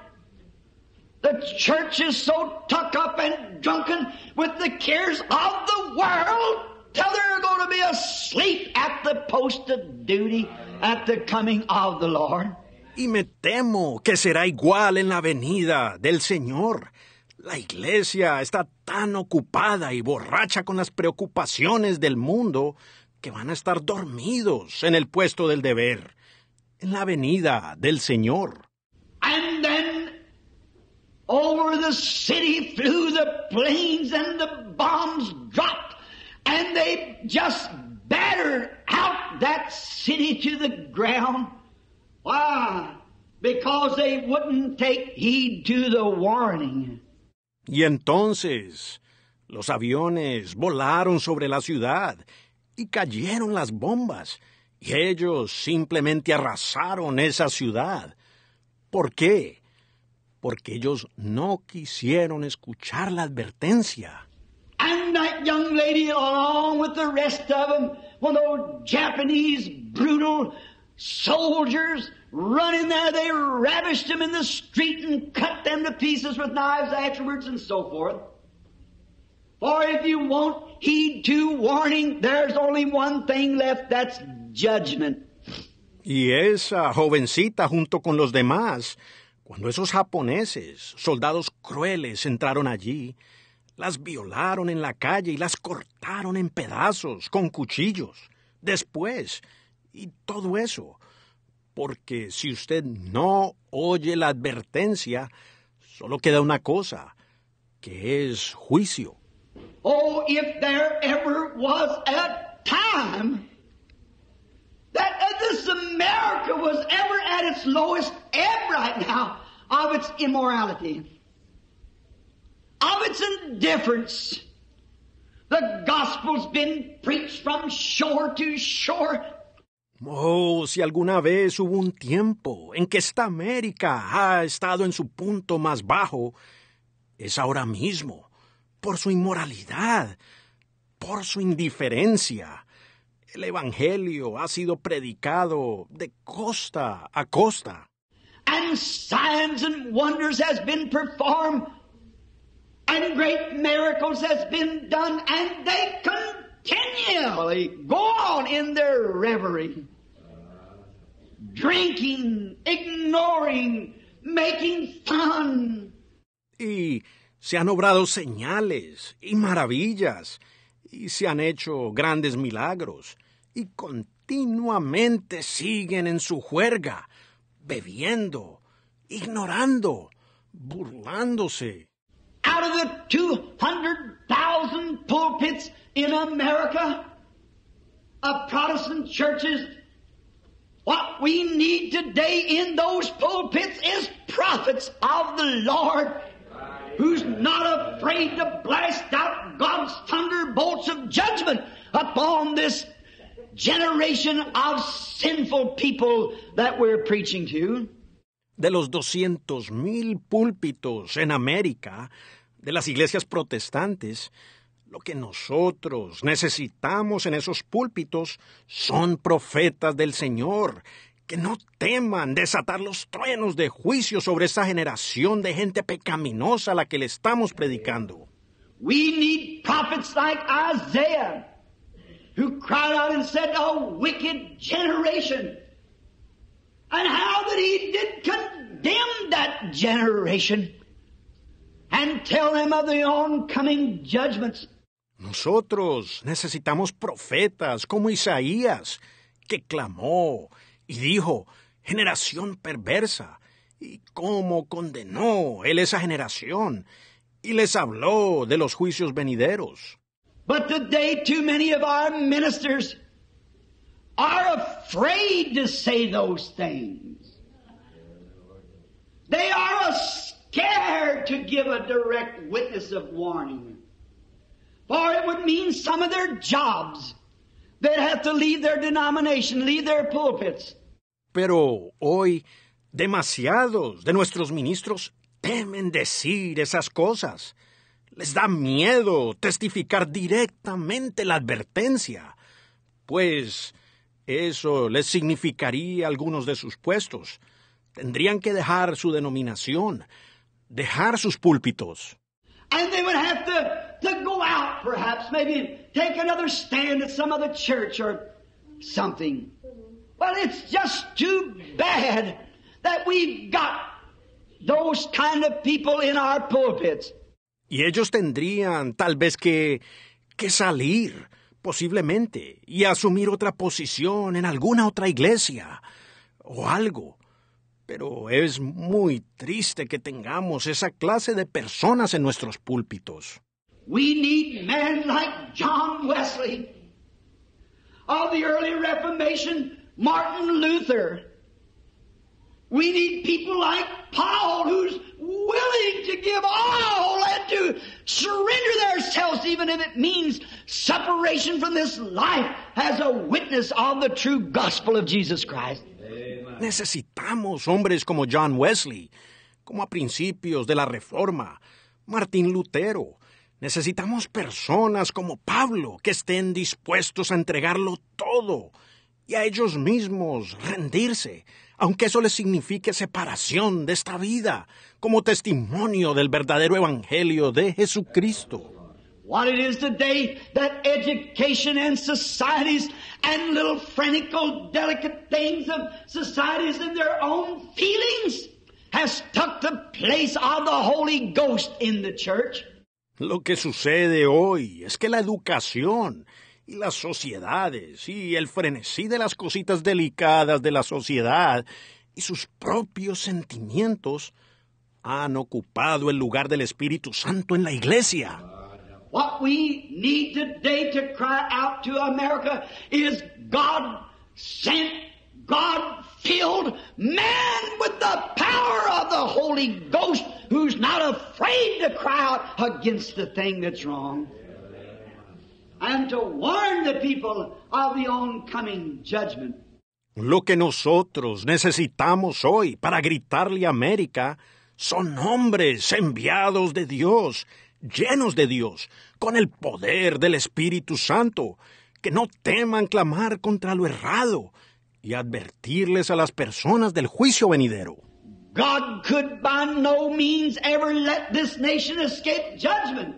S2: The church is so tuck up and drunken with the cares of the world till they're going to be asleep at the post of duty at the coming of the Lord.
S1: Y me temo que será igual en la venida del Señor. La iglesia está tan ocupada y borracha con las preocupaciones del mundo que van a estar dormidos en el puesto del deber, en la venida del Señor.
S2: Over the city flew the planes and the bombs dropped and they just battered out that city to the ground. Why? Because they wouldn't take heed to the warning.
S1: Y entonces los aviones volaron sobre la ciudad y cayeron las bombas, y ellos simplemente arrasaron esa ciudad. ¿Por qué? Porque ellos no quisieron escuchar la advertencia.
S2: And that young lady, along with the rest of them, when those Japanese brutal soldiers running there, they ravished them in the street and cut them to pieces with knives afterwards and so forth. For if you won't heed to warning, there's only one thing left, that's judgment.
S1: Y esa jovencita junto con los demás, cuando esos japoneses, soldados crueles, entraron allí, las violaron en la calle y las cortaron en pedazos con cuchillos. Después, y todo eso, porque si usted no oye la advertencia, solo queda una cosa, que es juicio.
S2: Oh, if there ever was a time that this America was ever at its lowest ebb right now of its immorality, of its indifference. The gospel's been preached from shore to shore.
S1: Oh, si alguna vez hubo un tiempo en que esta América ha estado en su punto más bajo, es ahora mismo, por su inmoralidad, por su indiferencia. El Evangelio ha sido predicado de costa a costa.
S2: And signs and wonders has been performed. And great miracles has been done. And they continually go on in their reverie. Drinking, ignoring, making fun.
S1: Y se han obrado señales y maravillas, y se han hecho grandes milagros, y continuamente siguen en su juerga, bebiendo, ignorando, burlándose.
S2: Out of the 200,000 pulpits in America of Protestant churches, what we need today in those pulpits is prophets of the Lord who's not afraid to blast out God's thunderbolts of judgment upon this generation of sinful people that we're preaching to.
S1: De los doscientos mil púlpitos en América, de las iglesias protestantes, lo que nosotros necesitamos en esos púlpitos son profetas del Señor, que no teman desatar los truenos de juicio sobre esa generación de gente pecaminosa a la que le estamos predicando.
S2: We need prophets like Isaiah, who cried out and said, A wicked generation. And how that he did condemn that generation and tell them of the oncoming judgments.
S1: Nosotros necesitamos profetas como Isaías, que clamó y dijo, generación perversa, y cómo condenó él esa generación, y les habló de los juicios venideros.
S2: But today, too many of our ministers are afraid to say those things. They are scared to give a direct witness of warning. For it would mean some of their jobs. They'd have to leave their denomination, leave their pulpits.
S1: Pero hoy demasiados de nuestros ministros temen decir esas cosas. Les da miedo testificar directamente la advertencia, pues eso les significaría algunos de sus puestos. Tendrían que dejar su denominación, dejar sus púlpitos.
S2: And they would have to, to go out, perhaps, maybe take another stand at some other church or something. Well, it's just too bad that we've got those kind of people in our pulpits.
S1: Y ellos tendrían tal vez que, que salir, posiblemente, y asumir otra posición en alguna otra iglesia o algo. Pero es muy triste que tengamos esa clase de personas en nuestros púlpitos.
S2: We need men like John Wesley of the early Reformation, Martin Luther. We need people like Paul who's willing to give all and to surrender themselves even if it means separation from this life as a witness of the true gospel of Jesus Christ.
S1: Necesitamos hombres como John Wesley, como a principios de la Reforma, Martín Lutero. Necesitamos personas como Pablo que estén dispuestos a entregarlo todo y a ellos mismos rendirse, aunque eso les signifique separación de esta vida, como testimonio del verdadero Evangelio de Jesucristo.
S2: What it is today that education and societies and little frenical, delicate things of societies and their own feelings has took the place of the Holy Ghost in the church.
S1: Lo que sucede hoy es que la educación y las sociedades y el frenesí de las cositas delicadas de la sociedad y sus propios sentimientos han ocupado el lugar del Espíritu Santo en la iglesia.
S2: What we need today to cry out to America is God sent, God filled man with the power of the Holy Ghost who's not afraid to cry out against the thing that's wrong and to warn the people of the oncoming judgment.
S1: Lo que nosotros necesitamos hoy para gritarle a América son hombres enviados de Dios, llenos de Dios, con el poder del Espíritu Santo, que no teman clamar contra lo errado y advertirles a las personas del juicio venidero.
S2: God could by no means ever let this nation escape judgment.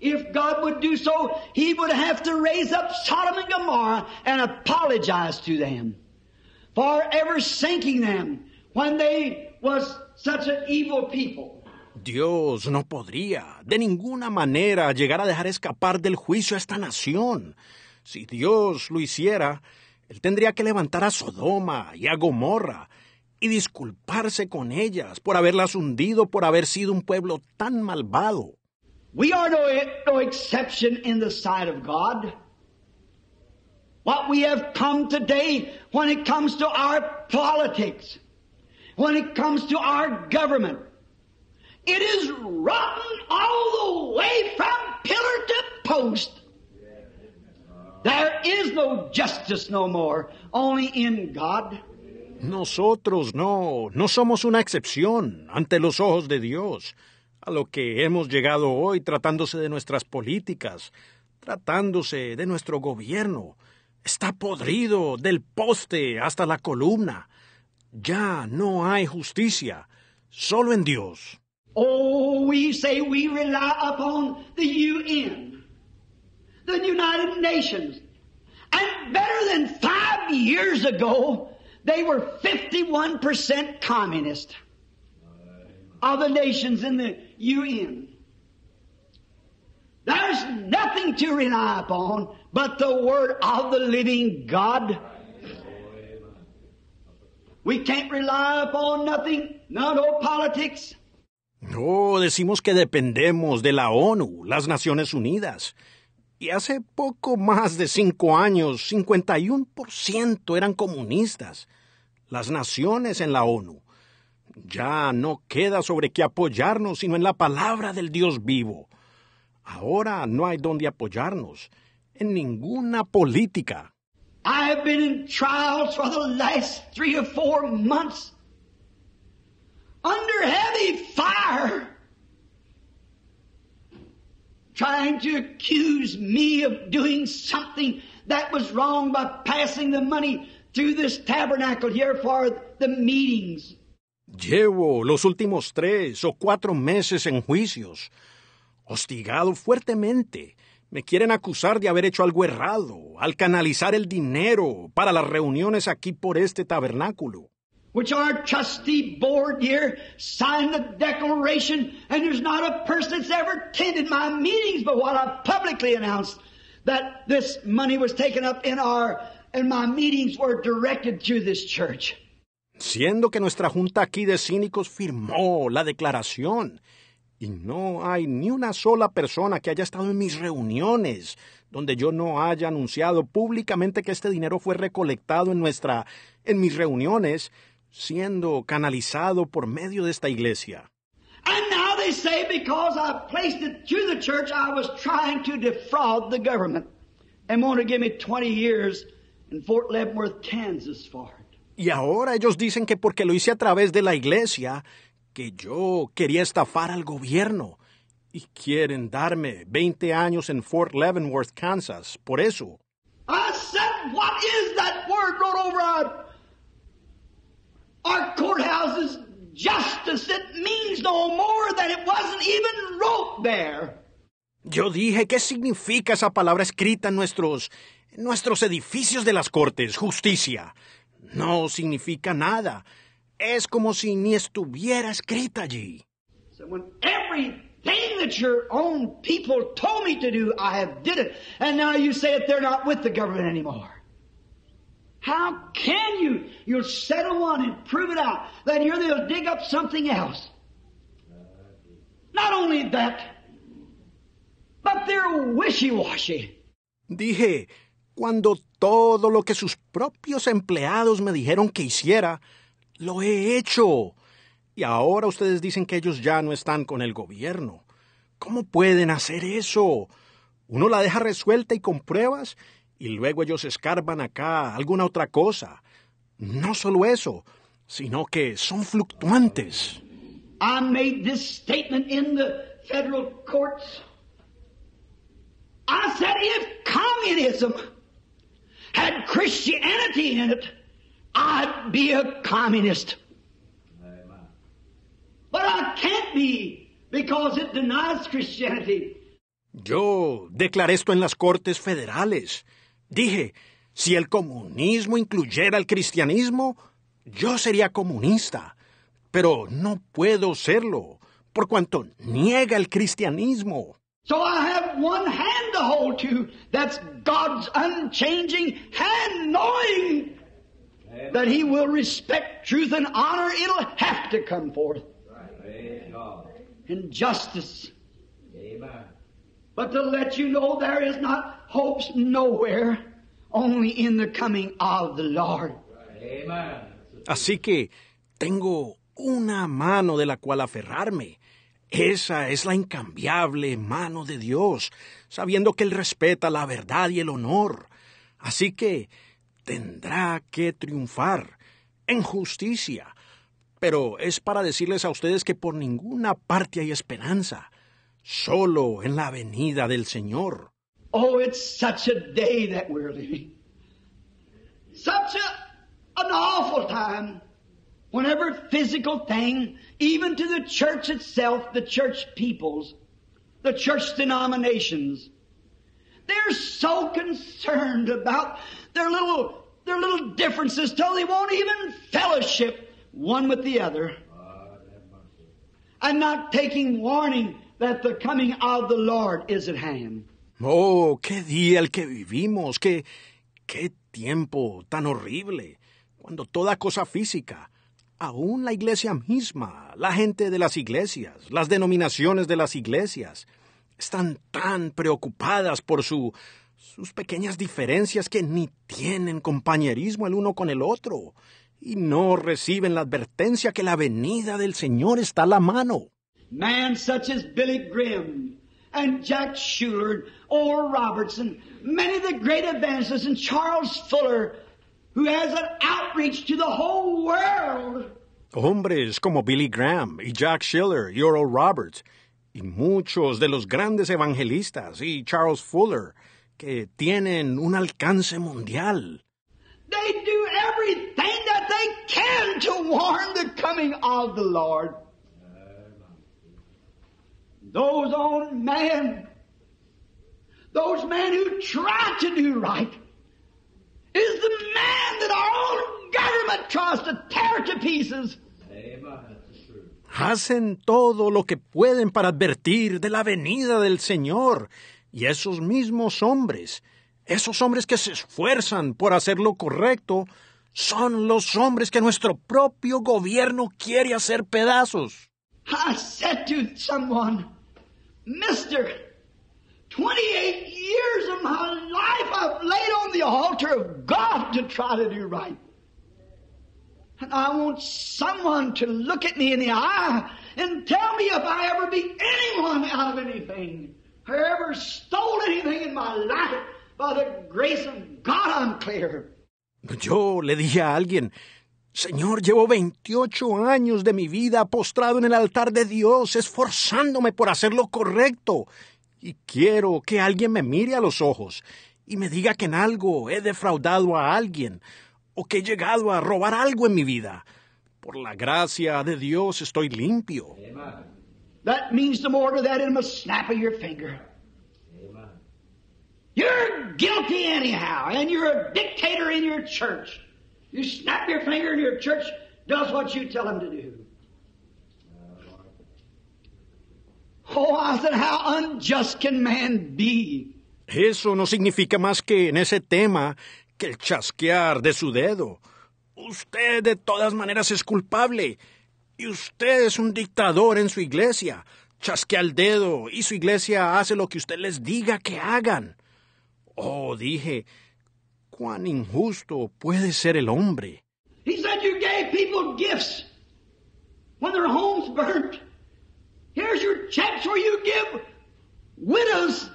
S2: If God would do so, He would have to raise up Sodom and Gomorrah and apologize to them for ever sinking them when they was such an evil people.
S1: Dios no podría de ninguna manera llegar a dejar escapar del juicio a esta nación. Si Dios lo hiciera, Él tendría que levantar a Sodoma y a Gomorra y disculparse con ellas por haberlas hundido, por haber sido un pueblo tan malvado.
S2: We are no, no exception in the sight of God. What we have come today when it comes to our politics, when it comes to our government, it is rotten all the way from pillar to post. There is no justice no more, only in God.
S1: Nosotros no, no somos una excepción ante los ojos de Dios a lo que hemos llegado hoy tratándose de nuestras políticas, tratándose de nuestro gobierno. Está podrido del poste hasta la columna. Ya no hay justicia, solo en Dios.
S2: Oh, we say we rely upon the UN, the United Nations. And better than five years ago, they were 51% communist of the nations in the UN. There's nothing to rely upon but the Word of the living God. We can't rely upon nothing, no, no politics.
S1: No, decimos que dependemos de la ONU, las Naciones Unidas. Y hace poco más de cinco años, 51% eran comunistas. Las naciones en la ONU. Ya no queda sobre qué apoyarnos, sino en la palabra del Dios vivo. Ahora no hay donde apoyarnos, en ninguna política.
S2: I have been in trials for the last three or four months under heavy fire trying to accuse me of doing something that was wrong by passing the money through this tabernacle here for the meetings.
S1: Llevo los últimos tres o cuatro meses en juicios, hostigado fuertemente. Me quieren acusar de haber hecho algo errado al canalizar el dinero para las reuniones aquí por este tabernáculo.
S2: Which our trustee board here signed the declaration, and there's not a person that's ever attended my meetings but what I publicly announced that this money was taken up in our and my meetings were directed through this church.
S1: Siendo que nuestra junta aquí de cínicos firmó la declaración y no hay ni una sola persona que haya estado en mis reuniones donde yo no haya anunciado públicamente que este dinero fue recolectado en nuestra mis reuniones siendo canalizado por medio de esta iglesia.
S2: And now they say because I placed it through the church, I was trying to defraud the government and want to give me 20 years in Fort Leavenworth, Kansas for it.
S1: Y ahora ellos dicen que porque lo hice a través de la iglesia, que yo quería estafar al gobierno. Y quieren darme 20 años en Fort Leavenworth, Kansas, por eso.
S2: I said, what is that word wrote over our, our courthouses? Justice. It means no more than it wasn't even wrote there.
S1: Yo dije, ¿qué significa esa palabra escrita en nuestros, en nuestros edificios de las cortes? Justicia. No significa nada. Es como si ni estuviera escrita allí.
S2: So when everything that your own people told me to do, I have did it. And now you say that they're not with the government anymore. How can you? You'll settle one and prove it out. Then here they'll dig up something else. Not only that, but they're wishy-washy.
S1: Dije, cuando todo lo que sus propios empleados me dijeron que hiciera, lo he hecho. Y ahora ustedes dicen que ellos ya no están con el gobierno. ¿Cómo pueden hacer eso? Uno la deja resuelta y con pruebas y luego ellos escarban acá alguna otra cosa. No solo eso, sino que son fluctuantes.
S2: I made this statement in the federal courts. I said if communism had Christianity in it, I'd be a communist. But I can't be because it denies Christianity.
S1: Yo declaré esto en las Cortes Federales. Dije, si el comunismo incluyera el cristianismo, yo sería comunista. pero no puedo serlo, por cuanto niega el cristianismo.
S2: So I have one hand to hold to. That's God's unchanging hand, knowing that He will respect truth and honor. It'll have to come forth. In justice. But to let you know there is not hopes nowhere, only in the coming of the Lord. Amen.
S1: Así que tengo una mano de la cual aferrarme. Esa es la incambiable mano de Dios, sabiendo que Él respeta la verdad y el honor. Así que tendrá que triunfar en justicia. Pero es para decirles a ustedes que por ninguna parte hay esperanza, solo en la venida del Señor.
S2: Oh, it's such a day that we're living. Such an awful time. Whenever physical thing, even to the church itself, the church peoples, the church denominations, they're so concerned about their little, their little differences till they won't even fellowship one with the other. And not taking warning that the coming of the Lord is at hand.
S1: Oh, qué día el que vivimos, qué, qué tiempo tan horrible, cuando toda cosa física, aún la iglesia misma, la gente de las iglesias, las denominaciones de las iglesias, están tan preocupadas por su, sus pequeñas diferencias que ni tienen compañerismo el uno con el otro y no reciben la advertencia que la venida del Señor está a la mano.
S2: Man such as Billy Graham and Jack Schuler, Oral Robertson, many of the great evangelists, and Charles Fuller, who has an outreach to the whole world.
S1: Hombres como Billy Graham y Jack Schiller y Oral Roberts, y muchos de los grandes evangelistas y Charles Fuller, que tienen un alcance mundial.
S2: They do everything that they can to warn the coming of the Lord. Those own men, those men who try to do right, is the man that our own government tries to tear to pieces.
S1: Hacen todo lo que pueden para advertir de la venida del Señor. Y esos mismos hombres, esos hombres que se esfuerzan por hacer lo correcto, son los hombres que nuestro propio gobierno quiere hacer pedazos.
S2: I said to someone, Mister, 28 years of my life I've laid on the altar of God to try to do right. And I want someone to look at me in the eye and tell me if I ever beat anyone out of anything, or ever stole anything in my life. By the grace of God, I'm clear.
S1: Yo le dije a alguien, Señor, llevo 28 años de mi vida postrado en el altar de Dios, esforzándome por hacer lo correcto. Y quiero que alguien me mire a los ojos y me diga que en algo he defraudado a alguien o que he llegado a robar algo en mi vida. Por la gracia de Dios estoy limpio.
S2: That means no more to that in a snap of your finger. You're guilty anyhow, and you're a dictator in your church. You snap your finger and your church does what you tell them to do. Oh, I said, how unjust can man be?
S1: Eso no significa más que en ese tema que el chasquear de su dedo. Usted de todas maneras es culpable. Y usted es un dictador en su iglesia. Chasquea el dedo y su iglesia hace lo que usted les diga que hagan. Oh, dije, cuán injusto puede ser el hombre.
S2: He said you gave people gifts when their homes burnt. Here's your checks where you give widows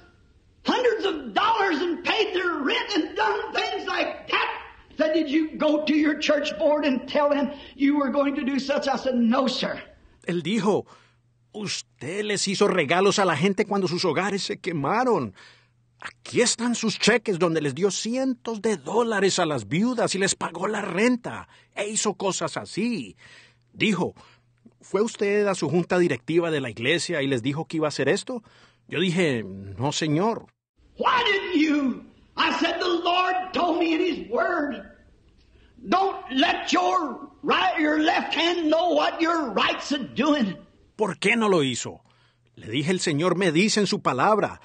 S2: hundreds of dollars and paid their rent and done things like that. Said, did you go to your church board and tell them you were going to do such? I said, no, sir.
S1: Él dijo, usted les hizo regalos a la gente cuando sus hogares se quemaron. Aquí están sus cheques donde les dio cientos de dólares a las viudas y les pagó la renta e hizo cosas así. Dijo, ¿fue usted a su junta directiva de la iglesia y les dijo que iba a hacer esto? Yo dije, no, señor.
S2: Why didn't you? I said, the Lord told me in His Word, don't let your right your left hand know what your right's a doing.
S1: ¿Por qué no lo hizo? Le dije, el Señor me dice en su palabra,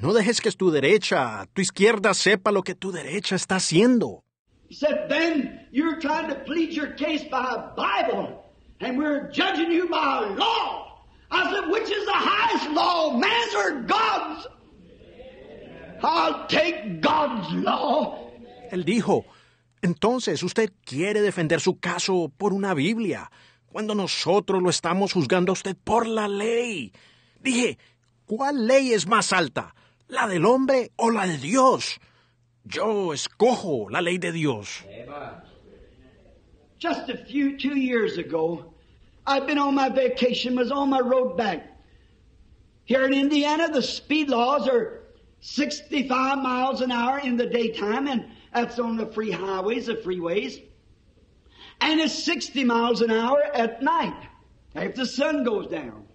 S1: no dejes que tu derecha, tu izquierda sepa lo que tu derecha está haciendo.
S2: He said, Ben, you're trying to plead your case by a Bible, and we're judging you by law. I said, which is the highest law, man's or God's? I'll take God's law.
S1: Él dijo, entonces usted quiere defender su caso por una Biblia, cuando nosotros lo estamos juzgando a usted por la ley. Dije, ¿cuál ley es más alta? ¿La del hombre o la de Dios? Yo escojo la ley de Dios.
S2: Just a few, two years ago, I'd been on my vacation, was on my road back. Here in Indiana, the speed laws are 65 miles an hour in the daytime, and that's on the free highways, the freeways. And it's 60 miles an hour at night, if the sun goes down.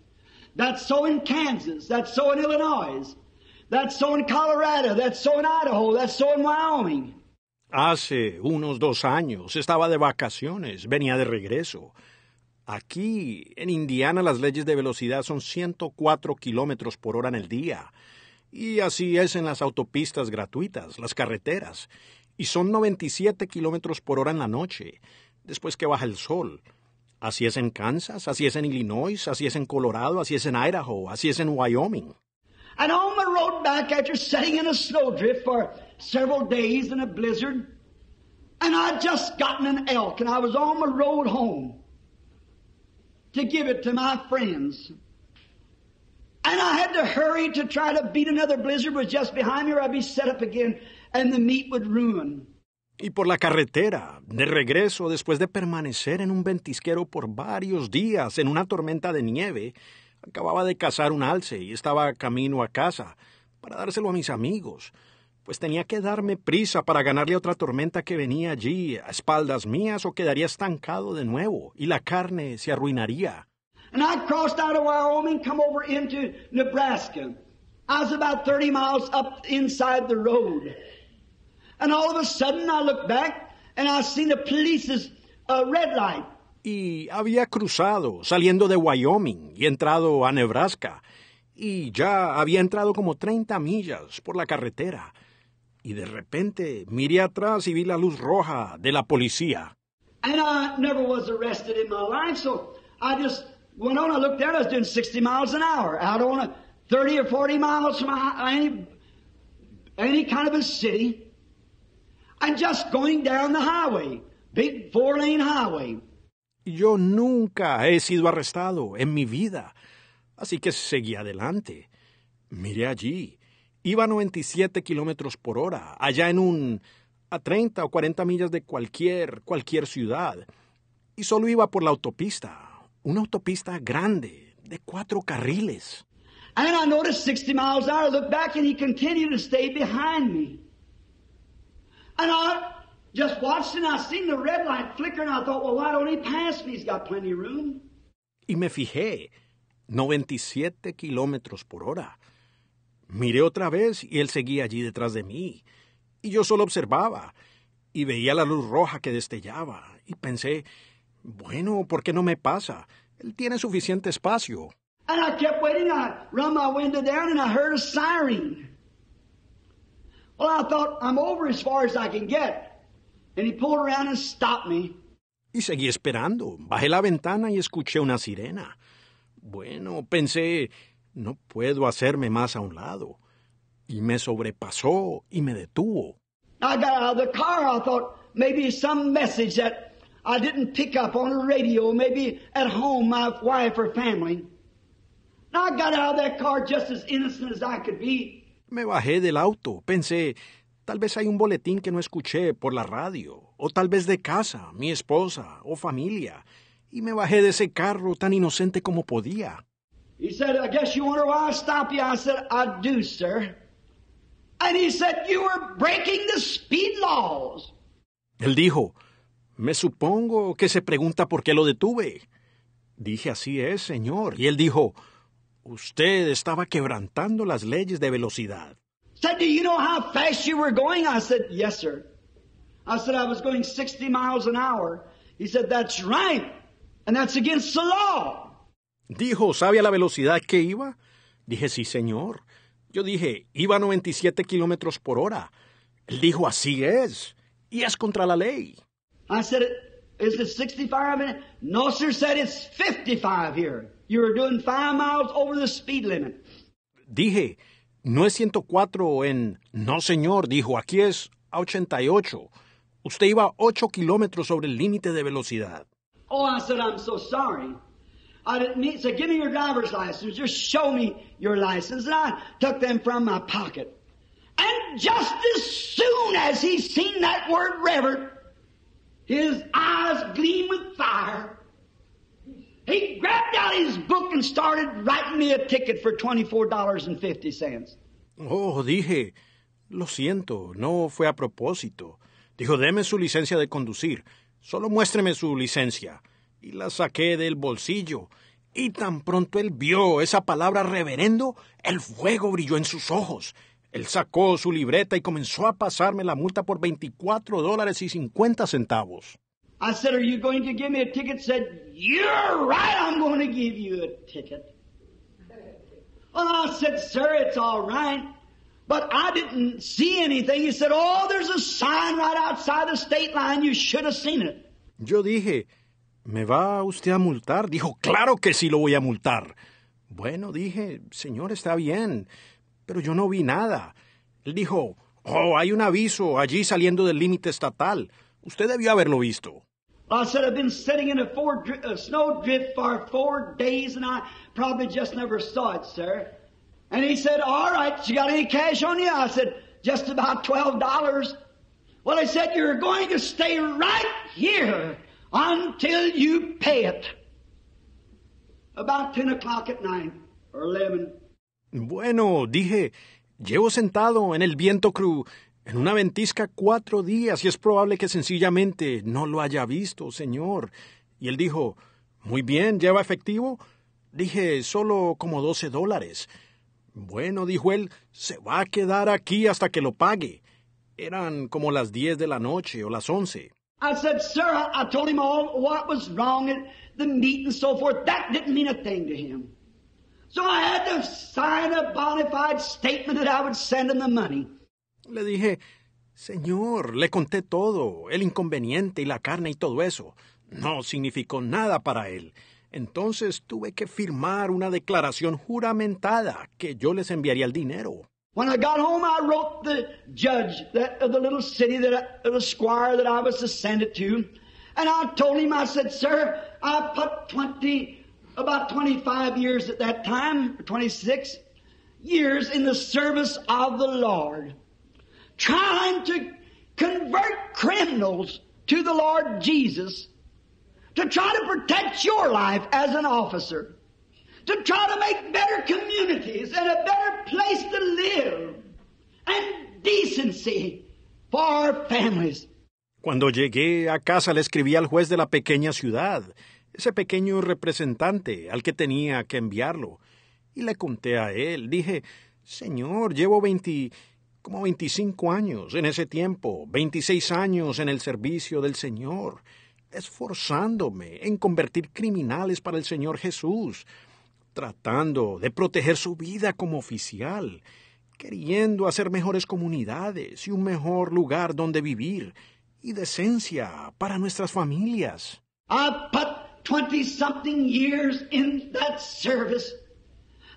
S2: That's so in Kansas, that's so in Illinois, that's so in Colorado, that's so in Idaho, that's so in Wyoming.
S1: Hace unos dos años estaba de vacaciones, venía de regreso. Aquí, en Indiana, las leyes de velocidad son 104 kilómetros por hora en el día. Y así es en las autopistas gratuitas, las carreteras. Y son 97 kilómetros por hora en la noche, después que baja el sol. Así es en Kansas, así es en Illinois, así es en Colorado, así es en Idaho, así es en Wyoming.
S2: And on my road back after sitting in a snowdrift for several days in a blizzard, and I'd just gotten an elk, and I was on my road home to give it to my friends. And I had to hurry to try to beat another blizzard was just behind me or I'd be set up again and the meat would ruin.
S1: Y por la carretera, de regreso después de permanecer en un ventisquero por varios días en una tormenta de nieve, acababa de cazar un alce y estaba camino a casa para dárselo a mis amigos, pues tenía que darme prisa para ganarle otra tormenta que venía allí a espaldas mías o quedaría estancado de nuevo y la carne se arruinaría.
S2: And I crossed out of Wyoming, come over into Nebraska. I was about 30 miles up inside the road. And all of a sudden I looked back and I seen the police's uh, red light.
S1: Y había cruzado, saliendo de Wyoming y entrado a Nebraska. Y ya había entrado como 30 millas por la carretera. Y de repente miré atrás y vi la luz roja de la policía.
S2: And I never was arrested in my life, so I just went on. I looked there, I was doing 60 miles an hour out on a 30 or 40 miles from any, any kind of a city. And just going down the highway, big four lane highway.
S1: Yo nunca he sido arrestado en mi vida, así que seguí adelante. Miré allí. Iba a 97 kilómetros por hora, allá en un. a 30 o 40 millas de cualquier, cualquier ciudad. Y solo iba por la autopista, una autopista grande, de cuatro carriles.
S2: And I noticed 60 miles an hour. Looked back and he continued to stay behind me. And I just watched and I seen the red light flicker and I thought, well, why don't he pass me? He's got plenty of room.
S1: Y me fijé, 97 kilómetros por hora. Miré otra vez y él seguía allí detrás de mí. Y yo solo observaba y veía la luz roja que destellaba. Y pensé, bueno, ¿por qué no me pasa? Él tiene suficiente espacio.
S2: And I kept waiting. I run my window down and I heard a siren. Well, I thought I'm over as far as I can get.
S1: Y seguí esperando. Bajé la ventana y escuché una sirena. Bueno, pensé, no puedo hacerme más a un lado. Y me sobrepasó y me detuvo.
S2: I got out of the car. I thought maybe some message that I didn't pick up on the radio, maybe at home, my wife or family. I got out of that car just as innocent as I could be.
S1: Me bajé del auto. Pensé, tal vez hay un boletín que no escuché por la radio, o tal vez de casa, mi esposa o familia. Y me bajé de ese carro tan inocente como podía.
S2: He said, I guess you wonder why I stopped you. I said, I do, sir. And he said, You were breaking the speed laws.
S1: Él dijo, me supongo que se pregunta por qué lo detuve. Dije, así es, señor. Y él dijo, usted estaba quebrantando las leyes de velocidad.
S2: Said, Do you know how fast you were going? I said, Yes, sir. I said, I was going 60 miles an hour He said, That's right. And that's against the law.
S1: Dijo, ¿sabe a la velocidad que iba? Dije, sí, señor. Yo dije, iba a 97 kilómetros por hora. Él dijo, así es. Y es contra la ley.
S2: I said, Is it 65 minutes? No, sir, said it's 55 here. You were doing five miles over the speed limit.
S1: Dije, no es 104 en... No, señor, dijo, aquí es a 88. Usted iba 8 kilómetros sobre el límite de velocidad.
S2: Oh, I said, I'm so sorry. I didn't mean, so give me your driver's license. Just show me your license. And I took them from my pocket. And just as soon as he seen that word reverend, his eyes gleamed with fire. He grabbed out his book and started writing me a ticket for $24.50.
S1: Oh, dije, lo siento, no fue a propósito. Dijo, deme su licencia de conducir. Solo muéstreme su licencia. Y la saqué del bolsillo. Y tan pronto él vio esa palabra reverendo, el fuego brilló en sus ojos. Él sacó su libreta y comenzó a pasarme la multa por 24 dólares y 50 centavos.
S2: I said, Are you going to give me a ticket? Said, You're right, I'm going to give you a ticket. Well, I said, Sir, it's all right. But I didn't see anything. He said, Oh, there's a sign right outside the state line. You should have seen it.
S1: Yo dije, ¿me va usted a multar? Dijo, claro que sí lo voy a multar. Bueno, dije, señor, está bien, pero yo no vi nada. Él dijo, oh, hay un aviso allí saliendo del límite estatal. Usted debió haberlo visto.
S2: I said, I've been sitting in a, four, a snowdrift for four days and I probably just never saw it, sir. And he said, All right, you got any cash on you? I said, Just about $12. Well, he said, You're going to stay right here until you pay it. About 10 o'clock at night, or 11.
S1: Bueno, dije, llevo sentado en el viento cru en una ventisca cuatro días y es probable que sencillamente no lo haya visto, señor. Y él dijo, Muy bien, ¿lleva efectivo? Dije, solo como 12 dólares. Bueno, dijo él, se va a quedar aquí hasta que lo pague. Eran como las diez de la noche o las once.
S2: I said, Sir, I, told him all what was wrong at the meet and so forth. That didn't mean a thing to him. So I had to sign a bona statement that I would send him the money.
S1: Le dije, Señor, le conté todo, el inconveniente y la carne y todo eso. No significó nada para él. Entonces tuve que firmar una declaración juramentada que yo les enviaría el dinero.
S2: When I got home, I wrote the judge that, of the little city that I, the squire that I was it to, and I told him, I said, "Sir, I put twenty, about twenty-five years at that time, twenty-six years in the service of the Lord, trying to convert criminals to the Lord Jesus." to try to protect your life as an officer, to try to make better communities and a better place to live, and decency for our families.
S1: Cuando llegué a casa le escribí al juez de la pequeña ciudad, ese pequeño representante al que tenía que enviarlo, y le conté a él. Dije, Señor, llevo 20, como 25 años en ese tiempo, 26 años en el servicio del Señor esforzándome en convertir criminales para el Señor Jesús, tratando de proteger su vida como oficial, queriendo hacer mejores comunidades y un mejor lugar donde vivir y decencia para nuestras familias.
S2: I put twenty something years in that service.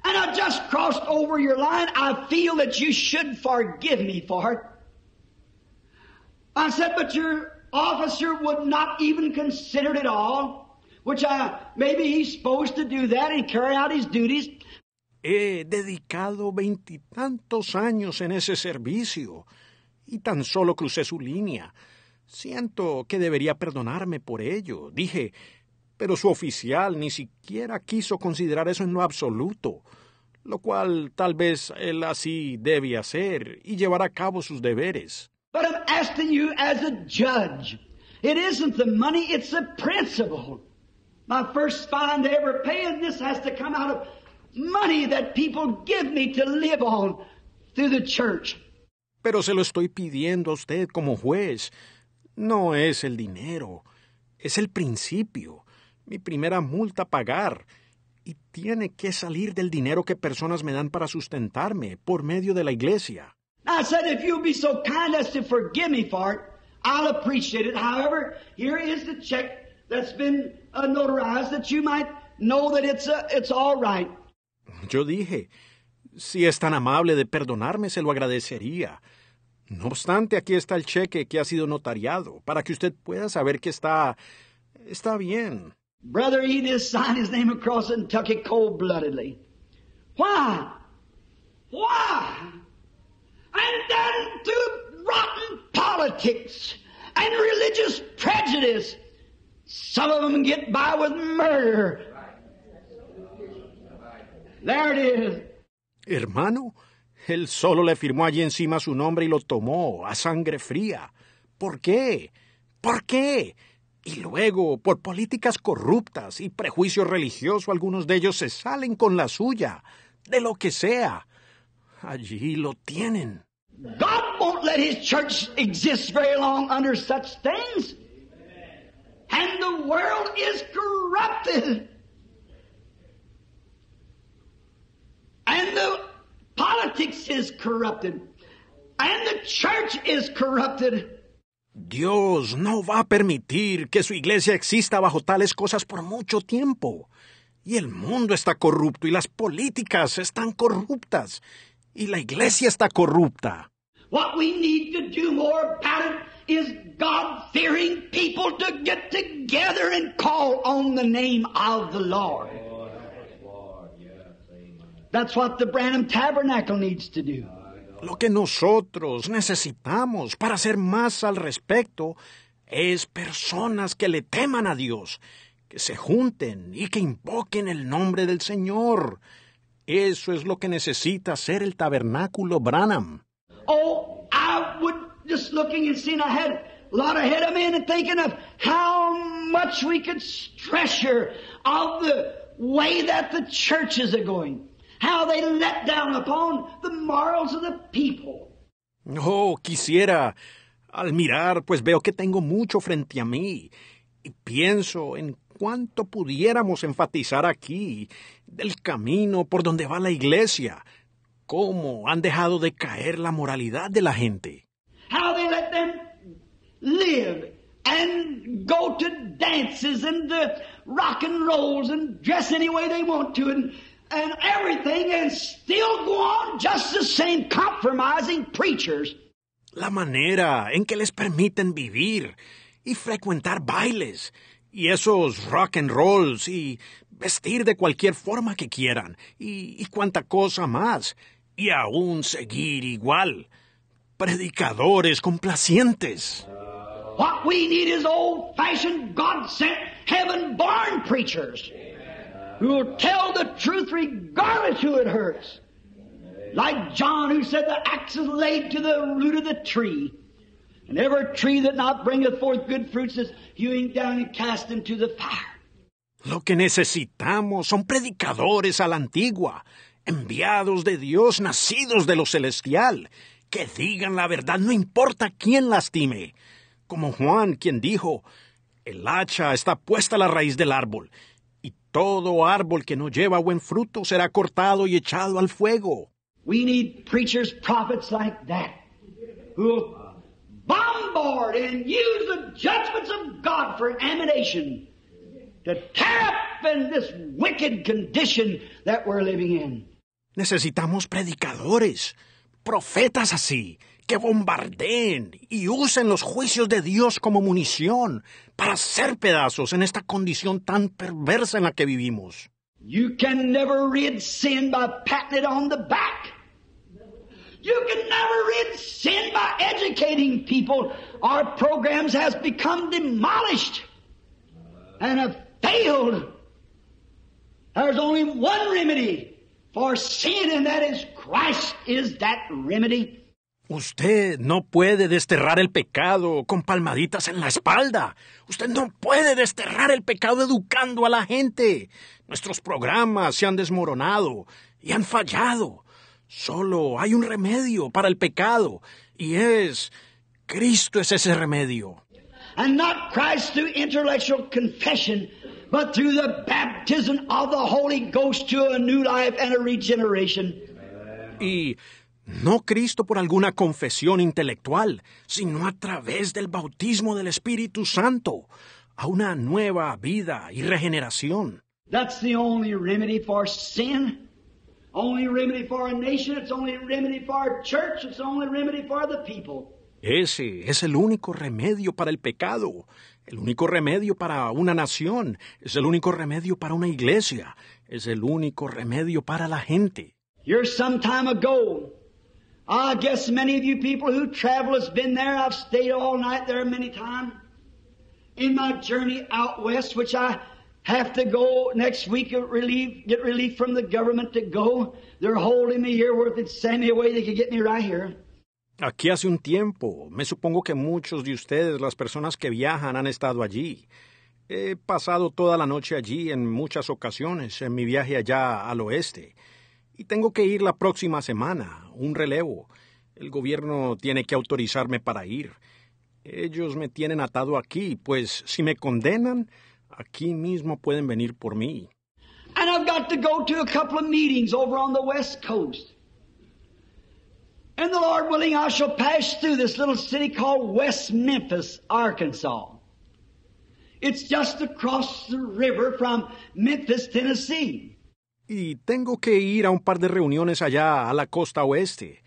S2: And I just crossed over your line. I feel that you should forgive me for it. I said, but you're officer would not even consider it all, which I, maybe he's supposed to do that and carry out his duties.
S1: He dedicado veintitantos años en ese servicio y tan solo crucé su línea. Siento que debería perdonarme por ello, dije, pero su oficial ni siquiera quiso considerar eso en lo absoluto, lo cual tal vez él así debe hacer y llevar a cabo sus deberes.
S2: But I'm asking you as a judge. It isn't the money, it's the principle. My first fine to ever pay, and this has to come out of money that people give me to live on through the church.
S1: Pero se lo estoy pidiendo a usted como juez. No es el dinero. Es el principio, mi primera multa a pagar. Y tiene que salir del dinero que personas me dan para sustentarme por medio de la iglesia.
S2: I said, if you'll be so kind as to forgive me for it, I'll appreciate it. However, here is the check that's been uh, notarized that you might know that it's, uh, it's all right.
S1: Yo dije, si es tan amable de perdonarme, se lo agradecería. No obstante, aquí está el cheque que ha sido notariado, para que usted pueda saber que está. está bien.
S2: Brother Edith signed his name across it and took it cold bloodedly. Why? Why? And then through rotten politics and religious prejudice, some of them get by with murder. There it is.
S1: Hermano, él solo le firmó allí encima su nombre y lo tomó a sangre fría. ¿Por qué? ¿Por qué? Y luego, por políticas corruptas y prejuicio religioso, algunos de ellos se salen con la suya, de lo que sea. Allí lo tienen.
S2: God won't let His church exist very long under such things. And the world is corrupted. And the politics is corrupted. And the church is corrupted.
S1: Dios no va a permitir que su iglesia exista bajo tales cosas por mucho tiempo. Y el mundo está corrupto y las políticas están corruptas y la iglesia está corrupta.
S2: What we need to do more about it is God fearing people to get together and call on the name of the Lord. That's what the Branham Tabernacle needs to do.
S1: Lo que nosotros necesitamos para hacer más al respecto es personas que le teman a Dios, que se junten y que invoquen el nombre del Señor. Eso es lo que necesita hacer el tabernáculo Branham.
S2: Oh, I would just looking and seeing I had a lot ahead of me and thinking of how much we could treasure of the way that the churches are going. How they let down upon the morals of the people.
S1: Oh, quisiera. Al mirar, pues veo que tengo mucho frente a mí. Y pienso en cuánto pudiéramos enfatizar aquí del camino por donde va la iglesia. Cómo han dejado de caer la moralidad de la gente.
S2: How they let them live and go to dances and uh, rock and rolls and dress any way they want to and and everything and still go on just the same compromising preachers.
S1: La manera en que les permiten vivir y frecuentar bailes y esos rock and rolls y vestir de cualquier forma que quieran y, y cuanta cosa más y aún seguir igual. Predicadores complacientes.
S2: What we need is old-fashioned, God-sent, heaven-born preachers who will tell the truth regardless who it hurts. Like John who said the axe is laid to the root of the tree. And every tree that not bringeth forth good fruits is hewing down and cast into the fire.
S1: Lo que necesitamos son predicadores a la antigua, enviados de Dios, nacidos de lo celestial, que digan la verdad, no importa quién lastime. Como Juan, quien dijo, el hacha está puesta a la raíz del árbol, todo árbol que no lleva buen fruto será cortado y echado al fuego.
S2: We need preachers, prophets like that, who bombard and use the judgments of God for ammunition to tear up in this wicked condition that we're living in.
S1: Necesitamos predicadores, profetas así, que bombardeen y usen los juicios de Dios como munición para hacer pedazos en esta condición tan perversa en la que vivimos.
S2: You can never rid sin by patting it on the back. You can never rid sin by educating people. Our programs has become demolished and have failed. There's only one remedy for sin, and that is Christ is that remedy.
S1: Usted no puede desterrar el pecado con palmaditas en la espalda. Usted no puede desterrar el pecado educando a la gente. Nuestros programas se han desmoronado y han fallado. Solo hay un remedio para el pecado y es Cristo es ese remedio.
S2: and not Christ through intellectual confession, but through the baptism of the Holy Ghost to a new life and a regeneration.
S1: Y no Cristo por alguna confesión intelectual, sino a través del bautismo del Espíritu Santo, a una nueva vida y regeneración.
S2: That's the only remedy for sin, only remedy for a nation, it's only remedy for a church, it's the only remedy for the people.
S1: Ese es el único remedio para el pecado, el único remedio para una nación, es el único remedio para una iglesia, es el único remedio para la gente.
S2: Here some time ago, I guess many of you people who travel has been there. I've stayed all night there many times. In my journey out west, which I have to go next week, get relief, get relief from the government to go. They're holding me here where if they'd send me away, they could get me right here.
S1: Aquí hace un tiempo, me supongo que muchos de ustedes, las personas que viajan, han estado allí. He pasado toda la noche allí en muchas ocasiones en mi viaje allá al oeste. Y tengo que ir la próxima semana, un relevo. El gobierno tiene que autorizarme para ir. Ellos me tienen atado aquí, pues si me condenan, aquí mismo pueden venir por mí.
S2: And I've got to go to a couple of meetings over on the west coast. And the Lord willing, I shall pass through this little city called West Memphis, Arkansas. It's just across the river from Memphis, Tennessee.
S1: Y tengo que ir a un par de reuniones allá a la costa oeste.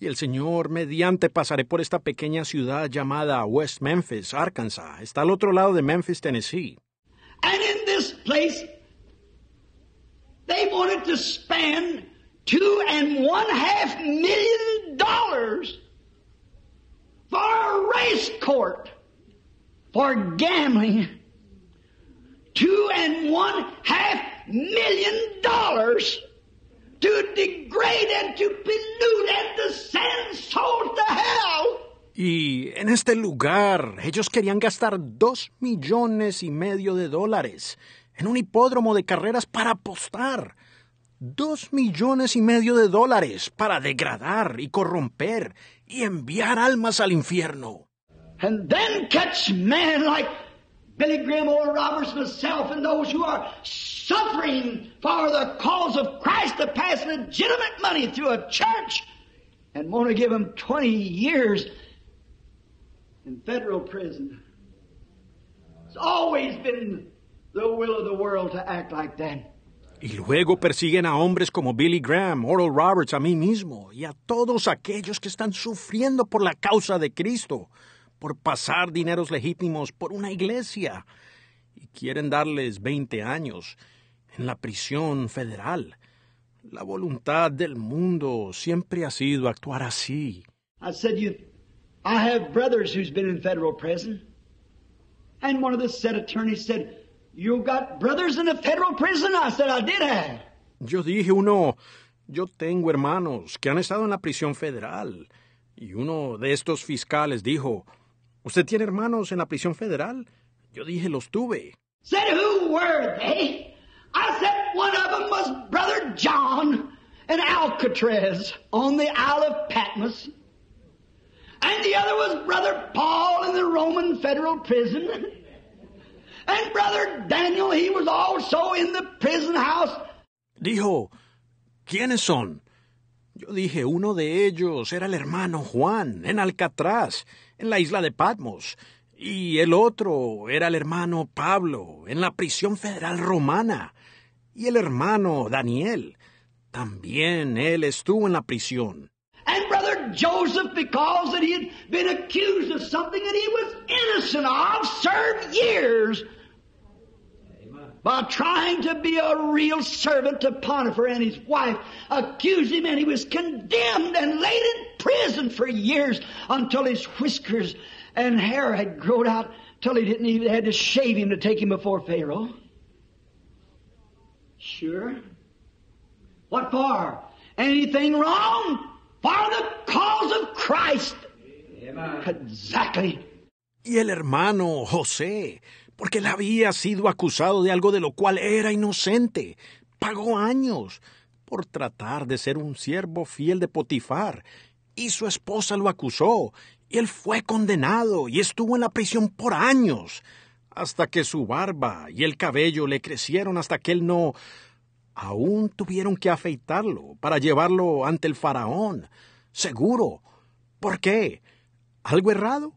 S1: Y el Señor, mediante, pasaré por esta pequeña ciudad llamada West Memphis, Arkansas. Está al otro lado de Memphis, Tennessee.
S2: And in this place, they wanted to spend two and one half million dollars for a race court for gambling. Two and one half million dollars to degrade and to pollute and to send souls to hell.
S1: Y en este lugar ellos querían gastar dos millones y medio de dólares en un hipódromo de carreras para apostar. Dos millones y medio de dólares para degradar y corromper y enviar almas al infierno.
S2: And then catch men like Billy Graham, Oral Roberts, myself, and those who are suffering for the cause of Christ to pass legitimate money through a church and want to give them 20 years in federal prison. It's always been the will of the world to act like that.
S1: Y luego persiguen a hombres como Billy Graham, Oral Roberts, a mí mismo y a todos aquellos que están sufriendo por la causa de Cristo, por pasar dineros legítimos por una iglesia y quieren darles 20 años en la prisión federal. La voluntad del mundo siempre ha sido actuar así.
S2: I said, you, I have brothers who's been in federal prison. And one of the said attorneys said, you got brothers in a federal prison? I said, I did have.
S1: Yo dije uno, yo tengo hermanos que han estado en la prisión federal. Y uno de estos fiscales dijo, ¿usted tiene hermanos en la prisión federal? Yo dije, los tuve.
S2: Said, who were they? I said, one of them was Brother John in Alcatraz on the Isle of Patmos. And the other was Brother Paul in the Roman federal prison. And Brother Daniel, he was also in the prison house.
S1: Dijo, ¿quiénes son? Yo dije, uno de ellos era el hermano Juan, en Alcatraz, en la isla de Patmos, y el otro era el hermano Pablo, en la prisión federal romana, y el hermano Daniel, también él estuvo en la prisión.
S2: And Brother Joseph, because that he had been accused of something that he was innocent of, served years by trying to be a real servant to Potiphar and his wife, accused him and he was condemned and laid in prison for years until his whiskers and hair had grown out till he didn't even had to shave him to take him before Pharaoh. Sure. What for? Anything wrong? For the cause of Christ. Exactly.
S1: Y el hermano José, porque él había sido acusado de algo de lo cual era inocente, pagó años por tratar de ser un siervo fiel de Potifar, y su esposa lo acusó, Y él fue condenado y estuvo en la prisión por años, hasta que su barba y el cabello le crecieron hasta que él no... Aún tuvieron que afeitarlo para llevarlo ante el faraón. Seguro. ¿Por qué? ¿Algo errado?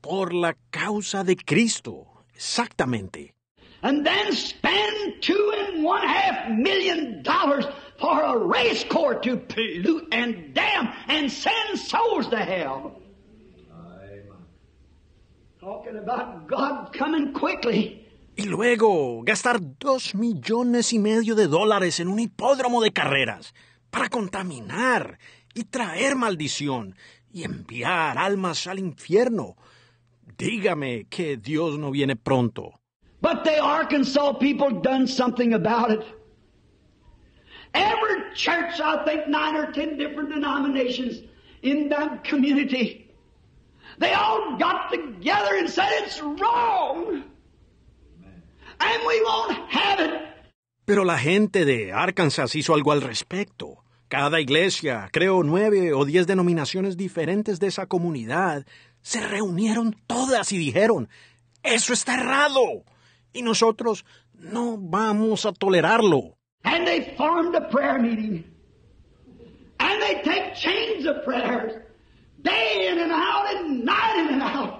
S1: Por la causa de Cristo. Exactamente.
S2: And then spend two and one half million dollars for a race court to pollute and damn and send souls to hell. Talking about God coming quickly.
S1: Y luego gastar dos millones y medio de dólares en un hipódromo de carreras para contaminar y traer maldición y enviar almas al infierno. Dígame que Dios no viene pronto.
S2: But the Arkansas people done something about it. Every church, I think nine or ten different denominations in that community, they all got together and said it's wrong. And we won't have it.
S1: Pero la gente de Arkansas hizo algo al respecto. Cada iglesia, creo nueve o diez denominaciones diferentes de esa comunidad, se reunieron todas y dijeron, eso está errado. Y nosotros no vamos a tolerarlo.
S2: And they formed a prayer meeting. And they take chains of prayers, day in and out and night in and out.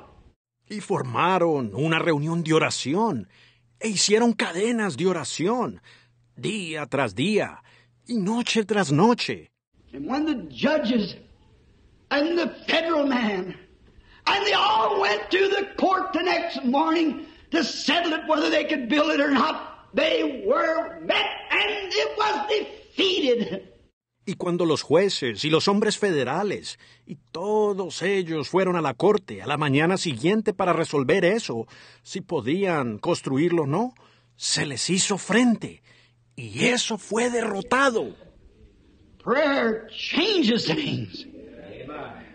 S1: Y formaron una reunión de oración e hicieron cadenas de oración, día tras día y noche tras noche.
S2: And when the judges and the federal man and they all went to the court the next morning to settle it whether they could build it or not, they were met and it was defeated.
S1: Y cuando los jueces y los hombres federales y todos ellos fueron a la corte a la mañana siguiente para resolver eso, si podían construirlo o no, se les hizo frente y eso fue derrotado.
S2: Prayer changes things.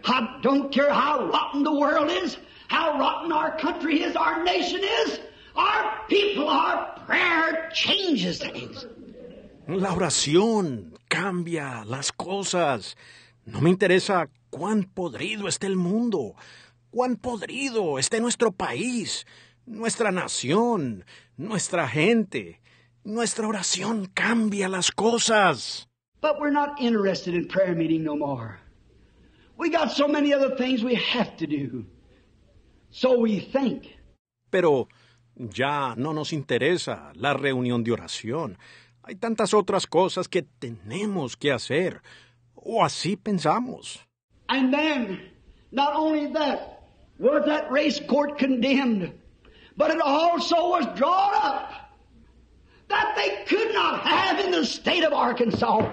S2: I don't care how rotten the world is, how rotten our country is, our nation is, our people, our prayer changes things.
S1: La oración cambia las cosas. No me interesa cuán podrido esté el mundo, cuán podrido esté nuestro país, nuestra nación, nuestra gente. Nuestra oración cambia las cosas.
S2: But we're not interested in prayer meeting no more. We got so many other things we have to do. So we think.
S1: Pero ya no nos interesa la reunión de oración. Hay tantas otras cosas que tenemos que hacer. O así pensamos.
S2: And then, not only that, was that race court condemned, but it also was drawn up that they could not have in the state of Arkansas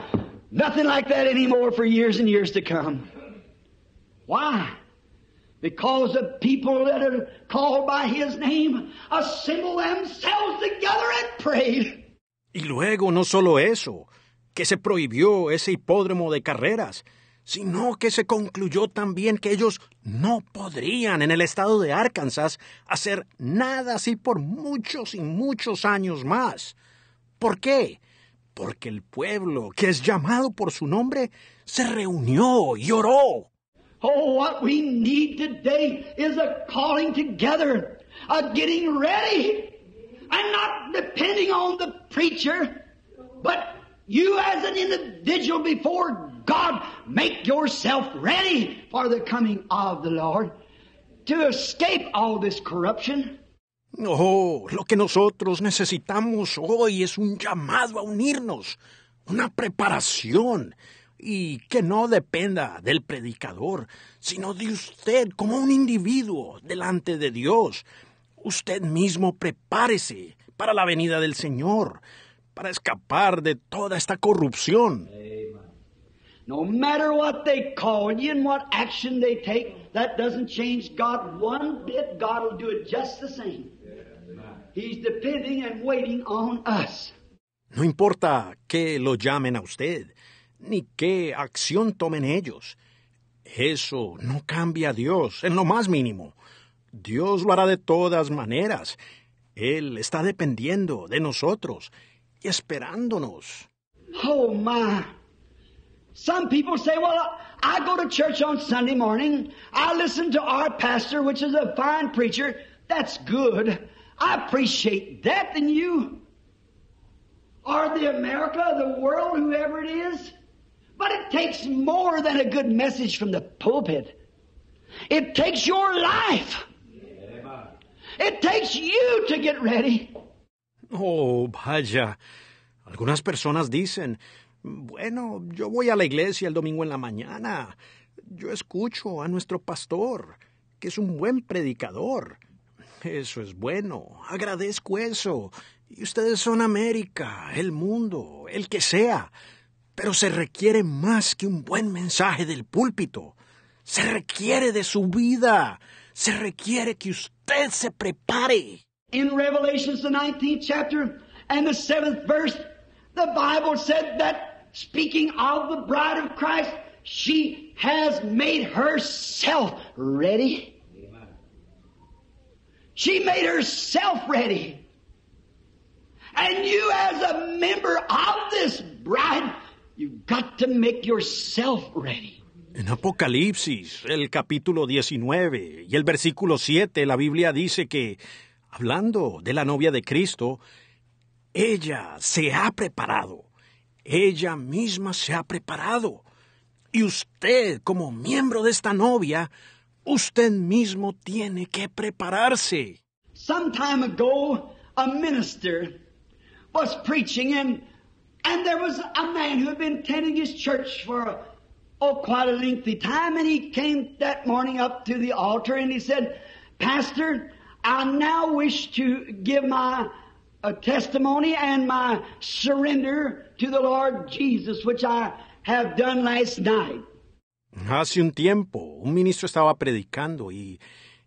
S2: nothing like that anymore for years and years to come. Why? Because the people that are called by His name assembled themselves together and prayed.
S1: Y luego no solo eso, que se prohibió ese hipódromo de carreras, sino que se concluyó también que ellos no podrían en el estado de Arkansas hacer nada así por muchos y muchos años más. ¿Por qué? Porque el pueblo, que es llamado por su nombre, se reunió y oró.
S2: Oh, what we need today is a calling together, a getting ready, and not depending on the preacher, but you as an individual before God, make yourself ready for the coming of the Lord to escape all this corruption.
S1: Oh, lo que nosotros necesitamos hoy es un llamado a unirnos, una preparación, y que no dependa del predicador, sino de usted como un individuo delante de Dios. Usted mismo prepárese para la venida del Señor, para escapar de toda esta corrupción.
S2: No matter what they call you and what action they take, that doesn't change God one bit. God will do it just the same. He's depending and waiting on us.
S1: No importa que lo llamen a usted, ni qué acción tomen ellos. Eso no cambia a Dios en lo más mínimo. Dios lo hará de todas maneras. Él está dependiendo de nosotros y esperándonos.
S2: Oh my! Some people say, well, I go to church on Sunday morning. I listen to our pastor, which is a fine preacher. That's good. I appreciate that than you. Or the America, the world, whoever it is. But it takes more than a good message from the pulpit. It takes your life. It takes you to get ready.
S1: Oh, vaya. Algunas personas dicen, bueno, yo voy a la iglesia el domingo en la mañana. Yo escucho a nuestro pastor, que es un buen predicador. Eso es bueno. Agradezco eso. Y ustedes son América, el mundo, el que sea. Pero se requiere más que un buen mensaje del púlpito. Se requiere de su vida. Se requiere que usted se prepare.
S2: In Revelations, the 19th chapter and the 7th verse, the Bible said that, speaking of the bride of Christ, she has made herself ready. She made herself ready. And you, as a member of this bride, you've got to make yourself ready.
S1: En Apocalipsis, el capítulo 19 y el versículo 7, la Biblia dice que, hablando de la novia de Cristo, ella se ha preparado, ella misma se ha preparado. Y usted, como miembro de esta novia, usted mismo tiene que prepararse.
S2: Some time ago, a minister was preaching and, and there was a man who had been attending his church for oh, quite a lengthy time, and he came that morning up to the altar and he said, Pastor, I now wish to give my uh, testimony and my surrender to the Lord Jesus, which I have done last night.
S1: Hace un tiempo, un ministro estaba predicando y,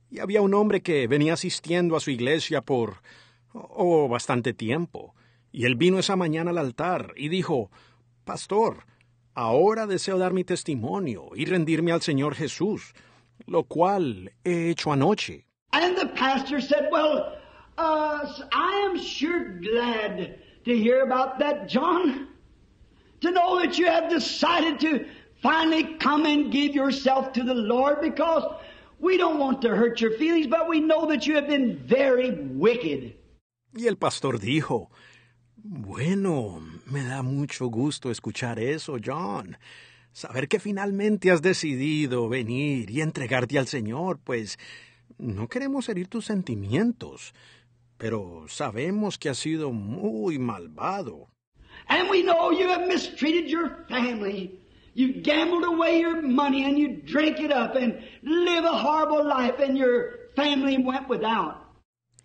S1: y había un hombre que venía asistiendo a su iglesia por, oh, bastante tiempo. Y él vino esa mañana al altar y dijo, Pastor, Ahora deseo dar mi testimonio y rendirme al Señor Jesús, lo cual he hecho anoche.
S2: And the pastor said, Well, uh, I am sure glad to hear about that, John. To know that you have decided to finally come and give yourself to the Lord because we don't want to hurt your feelings, but we know that you have been very wicked.
S1: Y el pastor dijo, Bueno, me da mucho gusto escuchar eso, John. Saber que finalmente has decidido venir y entregarte al Señor, pues no queremos herir tus sentimientos, pero sabemos que has sido muy malvado.
S2: And we know you have mistreated your family. You gambled away your money and you drank it up and live a horrible life and your family went without.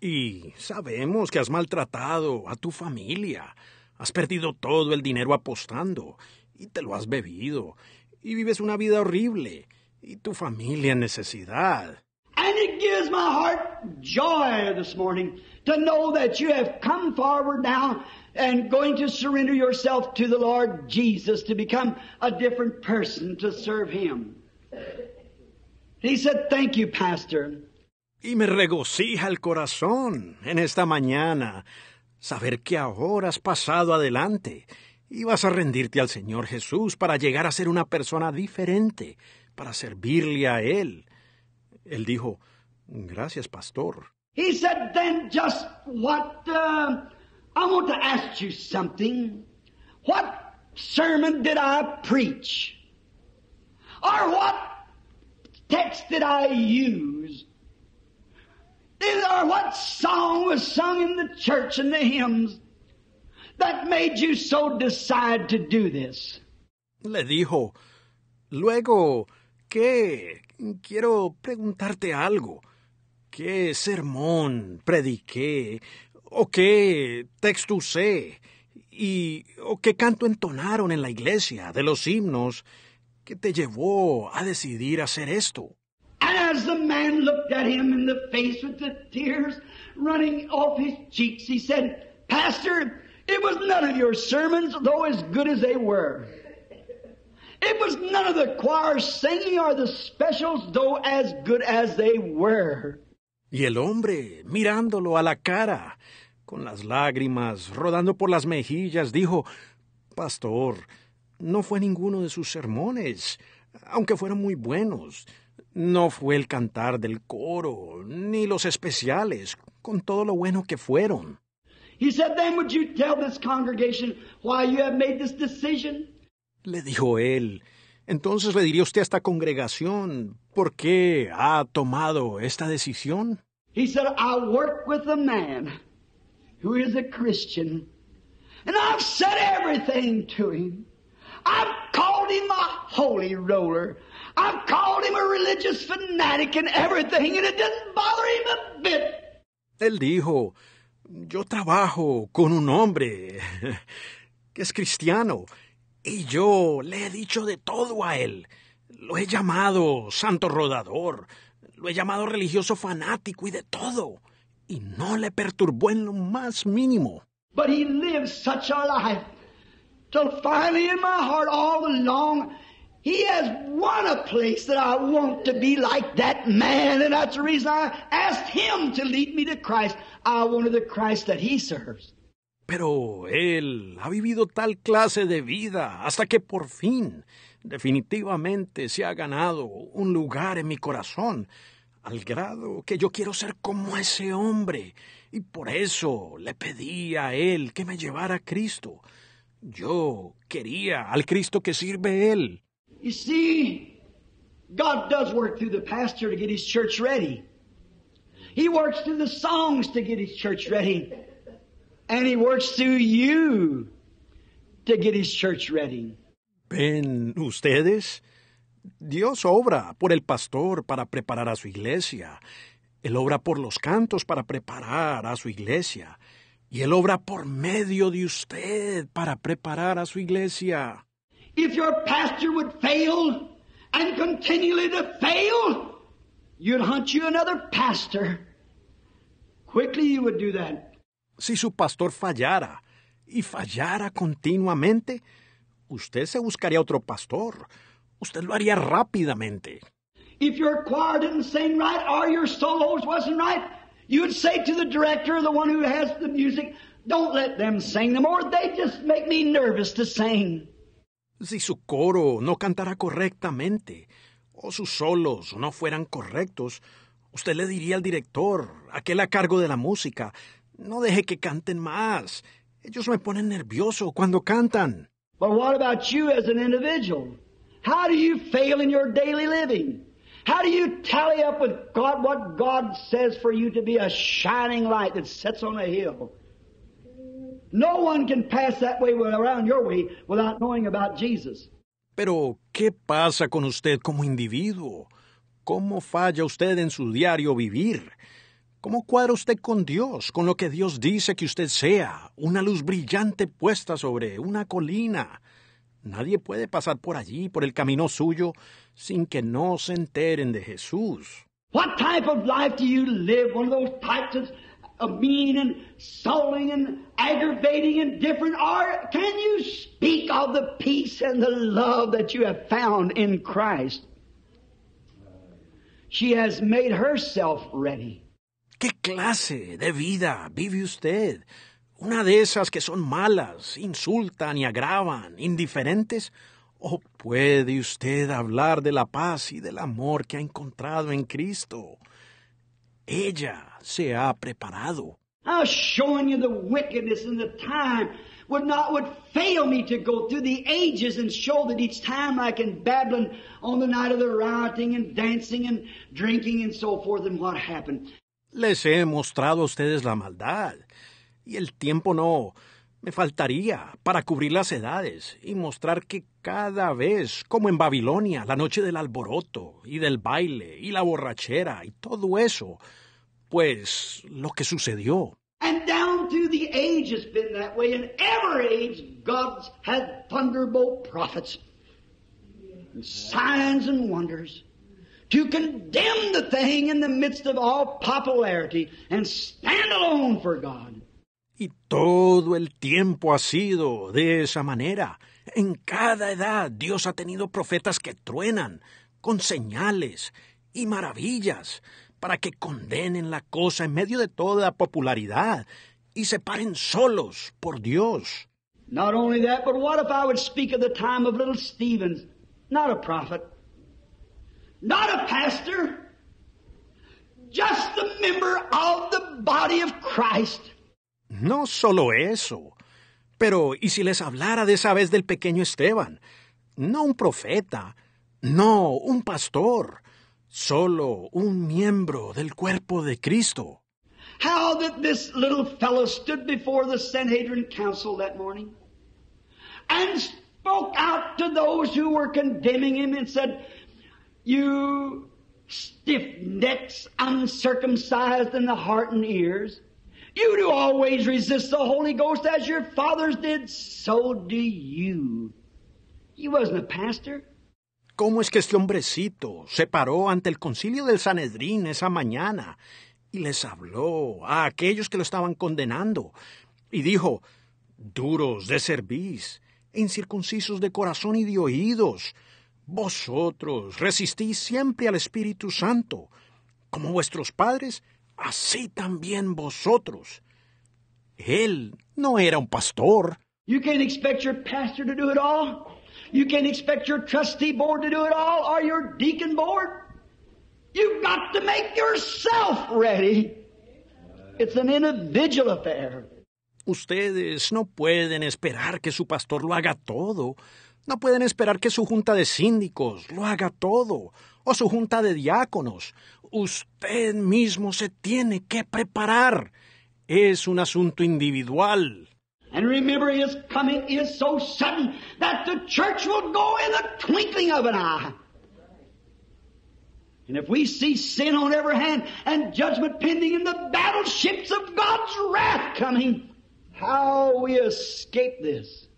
S1: Y sabemos que has maltratado a tu familia. Has perdido todo el dinero apostando y te lo has bebido. Y vives una vida horrible. Y tu familia en necesidad.
S2: And it gives my heart joy this morning to know that you have come forward now and going to surrender yourself to the Lord Jesus to become a different person to serve Him. He said, Thank you, Pastor.
S1: Y me regocija el corazón en esta mañana saber que ahora has pasado adelante y vas a rendirte al Señor Jesús para llegar a ser una persona diferente, para servirle a Él. Él dijo, gracias, pastor.
S2: He said, then just what, uh, I want to ask you something. What sermon did I preach? Or what text did I use? Or what song was sung in the church and the hymns that made you so decide to do this?
S1: Le dijo, luego, ¿qué? Quiero preguntarte algo. ¿Qué sermón prediqué? ¿O qué texto usé? ¿Y o qué canto entonaron en la iglesia de los himnos que te llevó a decidir hacer esto?
S2: As the man looked at him in the face with the tears running off his cheeks, he said, Pastor, it was none of your sermons, though as good as they were. It was none of the choir singing or the specials, though as good as they were.
S1: Y el hombre, mirándolo a la cara, con las lágrimas rodando por las mejillas, dijo, Pastor, No fue ninguno de sus sermones, aunque fueron muy buenos. No fue el cantar del coro, ni los especiales, con todo lo bueno que fueron.
S2: He said, Then would you tell this congregation why you have made this decision?
S1: Le dijo él. Entonces le diría usted a esta congregación por qué ha tomado esta decisión.
S2: He said, I work with a man who is a Christian, and I've said everything to him. I've called him a holy roller. I've called him a religious fanatic and everything, and it didn't bother him a bit.
S1: Él dijo, yo trabajo con un hombre que es cristiano, y yo le he dicho de todo a él. Lo he llamado santo rodador, lo he llamado religioso fanático y de todo, y no le perturbó en lo más mínimo.
S2: But he lived such a life till finally in my heart all along he has won a place that I want to be like that man, and that's the reason I asked him to lead me to Christ. I wanted the Christ that he serves.
S1: Pero él ha vivido tal clase de vida hasta que por fin definitivamente se ha ganado un lugar en mi corazón, al grado que yo quiero ser como ese hombre, y por eso le pedí a él que me llevara a Cristo. Yo quería al Cristo que sirve él.
S2: You see, God does work through the pastor to get his church ready. He works through the songs to get his church ready. And he works through you to get his church ready.
S1: ¿Ven ustedes? Dios obra por el pastor para preparar a su iglesia. Él obra por los cantos para preparar a su iglesia. Y Él obra por medio de usted para preparar a su iglesia.
S2: If your pastor would fail and continually to fail, you'd hunt you another pastor. Quickly you would do that.
S1: Si su pastor fallara y fallara continuamente, usted se buscaría otro pastor. Usted lo haría rápidamente.
S2: If your choir didn't sing right or your solos wasn't right, you would say to the director, the one who has the music, don't let them sing them or they just make me nervous to sing.
S1: Si su coro no cantara correctamente o sus solos no fueran correctos, usted le diría al director, aquel a cargo de la música, no deje que canten más. Ellos me ponen nervioso cuando cantan.
S2: But what about you as an individual? How do you fail in your daily living? How do you tally up with God what God says for you to be a shining light that sets on a hill? No one can pass that way around your way without knowing about Jesus.
S1: Pero, ¿qué pasa con usted como individuo? ¿Cómo falla usted en su diario vivir? ¿Cómo cuadra usted con Dios, con lo que Dios dice que usted sea, una luz brillante puesta sobre una colina? Nadie puede pasar por allí, por el camino suyo, sin que no se enteren de Jesús.
S2: What type of life do you live? One of those types of, of mean and sulling and aggravating and different? Or can you speak of the peace and the love that you have found in Christ? She has made herself ready.
S1: ¿Qué clase de vida vive usted? ¿Una de esas que son malas, insultan y agravan, indiferentes? ¿O puede usted hablar de la paz y del amor que ha encontrado en Cristo? Ella se ha preparado.
S2: I was showing you the wickedness and the time would not would fail me to go through the ages and show that each time like in Babylon on the night of the rioting and dancing and drinking and so forth and what happened.
S1: Les he mostrado a ustedes la maldad, y el tiempo no me faltaría para cubrir las edades y mostrar que cada vez, como en Babilonia, la noche del alboroto y del baile y la borrachera y todo eso, pues lo que sucedió.
S2: And down through the age it's been that way. In every age, God's had thunderbolt prophets, and signs and wonders to condemn the thing in the midst of all popularity and stand alone for God.
S1: Y todo el tiempo ha sido de esa manera. En cada edad Dios ha tenido profetas que truenan, con señales y maravillas, para que condenen la cosa en medio de toda popularidad y se paren solos por Dios.
S2: Not only that, but what if I would speak of the time of little Stevens, not a prophet, not a pastor, just a member of the body of Christ.
S1: No solo eso, pero ¿y si les hablara de esa vez del pequeño Esteban? No un profeta, no un pastor, solo un miembro del cuerpo de Cristo.
S2: How that this little fellow stood before the Sanhedrin council that morning and spoke out to those who were condemning him and said, You stiff necks, uncircumcised in the heart and ears, you do always resist the Holy Ghost as your fathers did, so do you. He wasn't a pastor.
S1: ¿Cómo es que este hombrecito se paró ante el concilio del Sanedrín esa mañana y les habló a aquellos que lo estaban condenando y dijo, duros de cerviz, incircuncisos de corazón y de oídos, vosotros resistís siempre al Espíritu Santo, como vuestros padres, así también vosotros. Él no era un pastor.
S2: You can't expect your pastor to do it all. You can't expect your trustee board to do it all or your deacon board. You've got to make yourself ready. It's an individual affair.
S1: Ustedes no pueden esperar que su pastor lo haga todo. No pueden esperar que su junta de síndicos lo haga todo. O su junta de diáconos. Usted mismo se tiene que preparar. Es un asunto individual.
S2: And remember, His coming is so sudden that the church will go in the twinkling of an eye. And if we see sin on every hand and judgment pending in the battleships of God's wrath coming, how we escape this?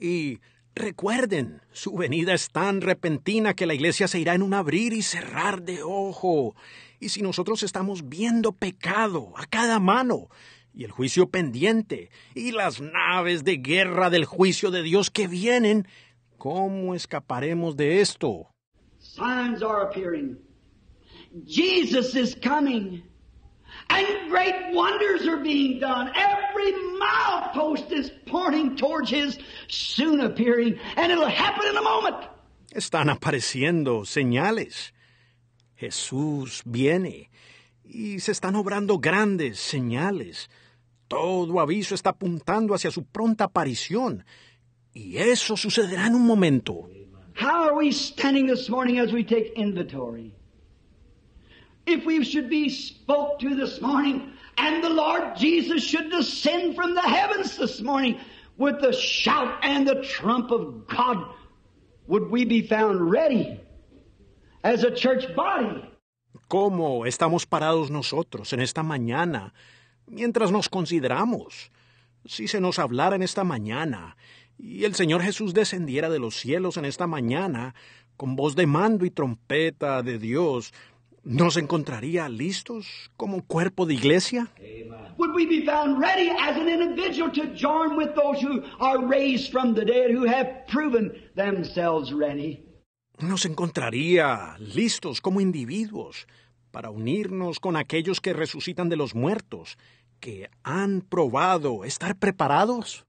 S1: Y recuerden, su venida es tan repentina que la iglesia se irá en un abrir y cerrar de ojo. Y si nosotros estamos viendo pecado a cada mano, y el juicio pendiente, y las naves de guerra del juicio de Dios que vienen, ¿cómo escaparemos de esto?
S2: Signs are appearing. Jesus is coming. And great wonders are being done. Every milepost is pointing towards His soon appearing, and it'll happen in a moment.
S1: Están apareciendo señales. Jesús viene y se están obrando grandes señales. Todo aviso está apuntando hacia su pronta aparición. Y eso sucederá en un momento.
S2: How are we standing this morning as we take inventory? If we should be spoke to this morning and the Lord Jesus should descend from the heavens this morning with the shout and the trump of God, would we be found ready as a church body?
S1: ¿Cómo estamos parados nosotros en esta mañana mientras nos consideramos? Si se nos hablara en esta mañana y el Señor Jesús descendiera de los cielos en esta mañana con voz de mando y trompeta de Dios, ¿nos encontraría listos como cuerpo de iglesia?
S2: Would we be found ready as an individual to join with those who are raised from the dead who have proven themselves ready?
S1: Nos encontraría listos como individuos para unirnos con aquellos que resucitan de los muertos, que han probado estar preparados.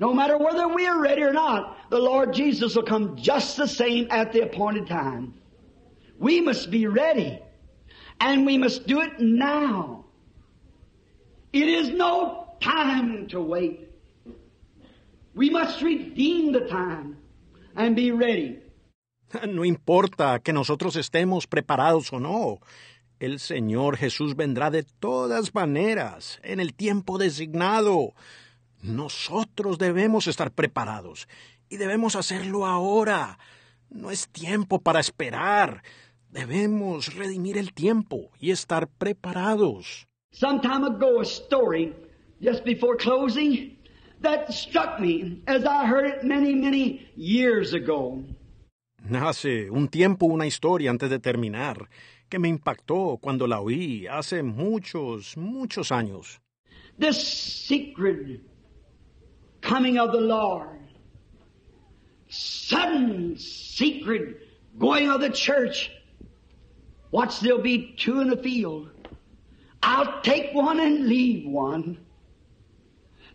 S2: No matter whether we are ready or not, the Lord Jesus will come just the same at the appointed time. We must be ready, and we must do it now. It is no time to wait. We must redeem the time and be ready.
S1: No importa que nosotros estemos preparados o no. El Señor Jesús vendrá de todas maneras, en el tiempo designado. Nosotros debemos estar preparados y debemos hacerlo ahora. No es tiempo para esperar. Debemos redimir el tiempo y estar preparados.
S2: Some time ago, a story just before closing that struck me as I heard it many, many years ago.
S1: Hace un tiempo una historia antes de terminar que me impactó cuando la oí hace muchos, muchos años.
S2: The secret coming of the Lord. Sudden secret going of the church. Watch, there'll be two in the field. I'll take one and leave one.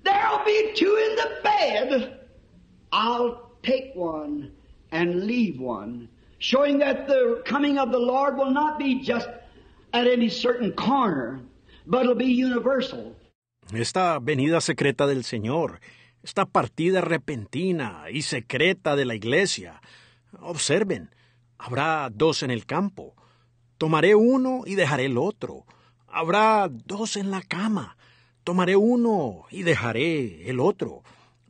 S2: There'll be two in the bed. I'll take one and leave one, showing that the coming of the Lord will not be just at any certain corner, but it'll be universal.
S1: Esta venida secreta del Señor, esta partida repentina y secreta de la iglesia. Observen, habrá dos en el campo. Tomaré uno y dejaré el otro. Habrá dos en la cama. Tomaré uno y dejaré el otro,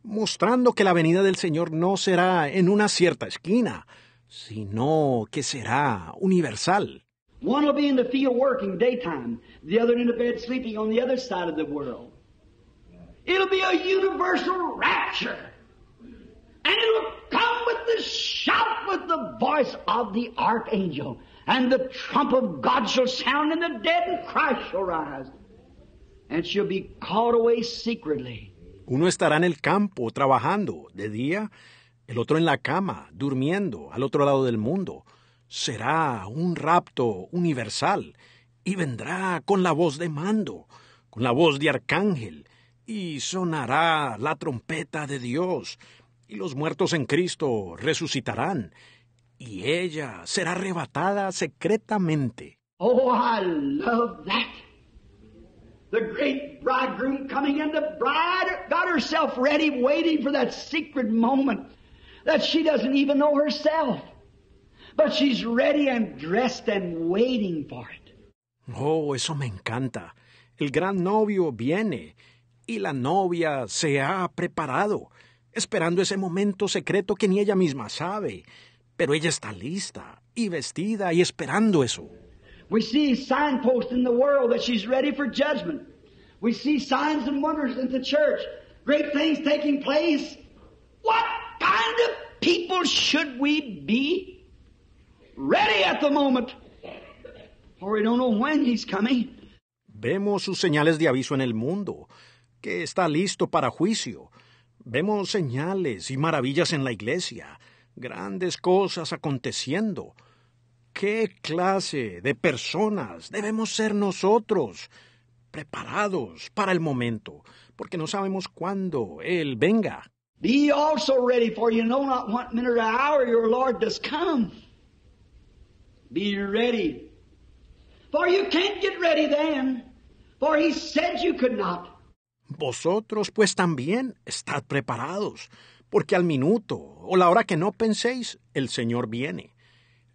S1: mostrando que la venida del Señor no será en una cierta esquina, sino que será universal.
S2: One will be in the field working daytime, the other in the bed sleeping on the other side of the world. It'll be a universal rapture. And it'll come with the shout, with the voice of the archangel. And the trump of God shall sound, and the dead in Christ shall rise. And she'll be called away secretly.
S1: Uno estará en el campo trabajando de día, el otro en la cama, durmiendo al otro lado del mundo. Será un rapto universal y vendrá con la voz de mando, con la voz de arcángel, y sonará la trompeta de Dios, y los muertos en Cristo resucitarán, y ella será arrebatada secretamente.
S2: Oh, I love that. The great bridegroom coming and the bride got herself ready waiting for that secret moment that she doesn't even know herself. But she's ready and dressed and waiting for it.
S1: Oh, eso me encanta. El gran novio viene y la novia se ha preparado, esperando ese momento secreto que ni ella misma sabe. Pero ella está lista y vestida y esperando eso.
S2: We see signposts in the world that she's ready for judgment. We see signs and wonders in the church. Great things taking place. What kind of people should we be? Ready at the moment. For we don't know when he's coming.
S1: Vemos sus señales de aviso en el mundo, que está listo para juicio. Vemos señales y maravillas en la iglesia, grandes cosas aconteciendo. ¿Qué clase de personas debemos ser nosotros? Preparados para el momento, porque no sabemos cuándo Él venga.
S2: Be also ready, for you know not what minute or hour your Lord does come. Be ready. For you can't get ready then, for he said you could not.
S1: Vosotros pues también estad preparados, porque al minuto o la hora que no penséis, el Señor viene.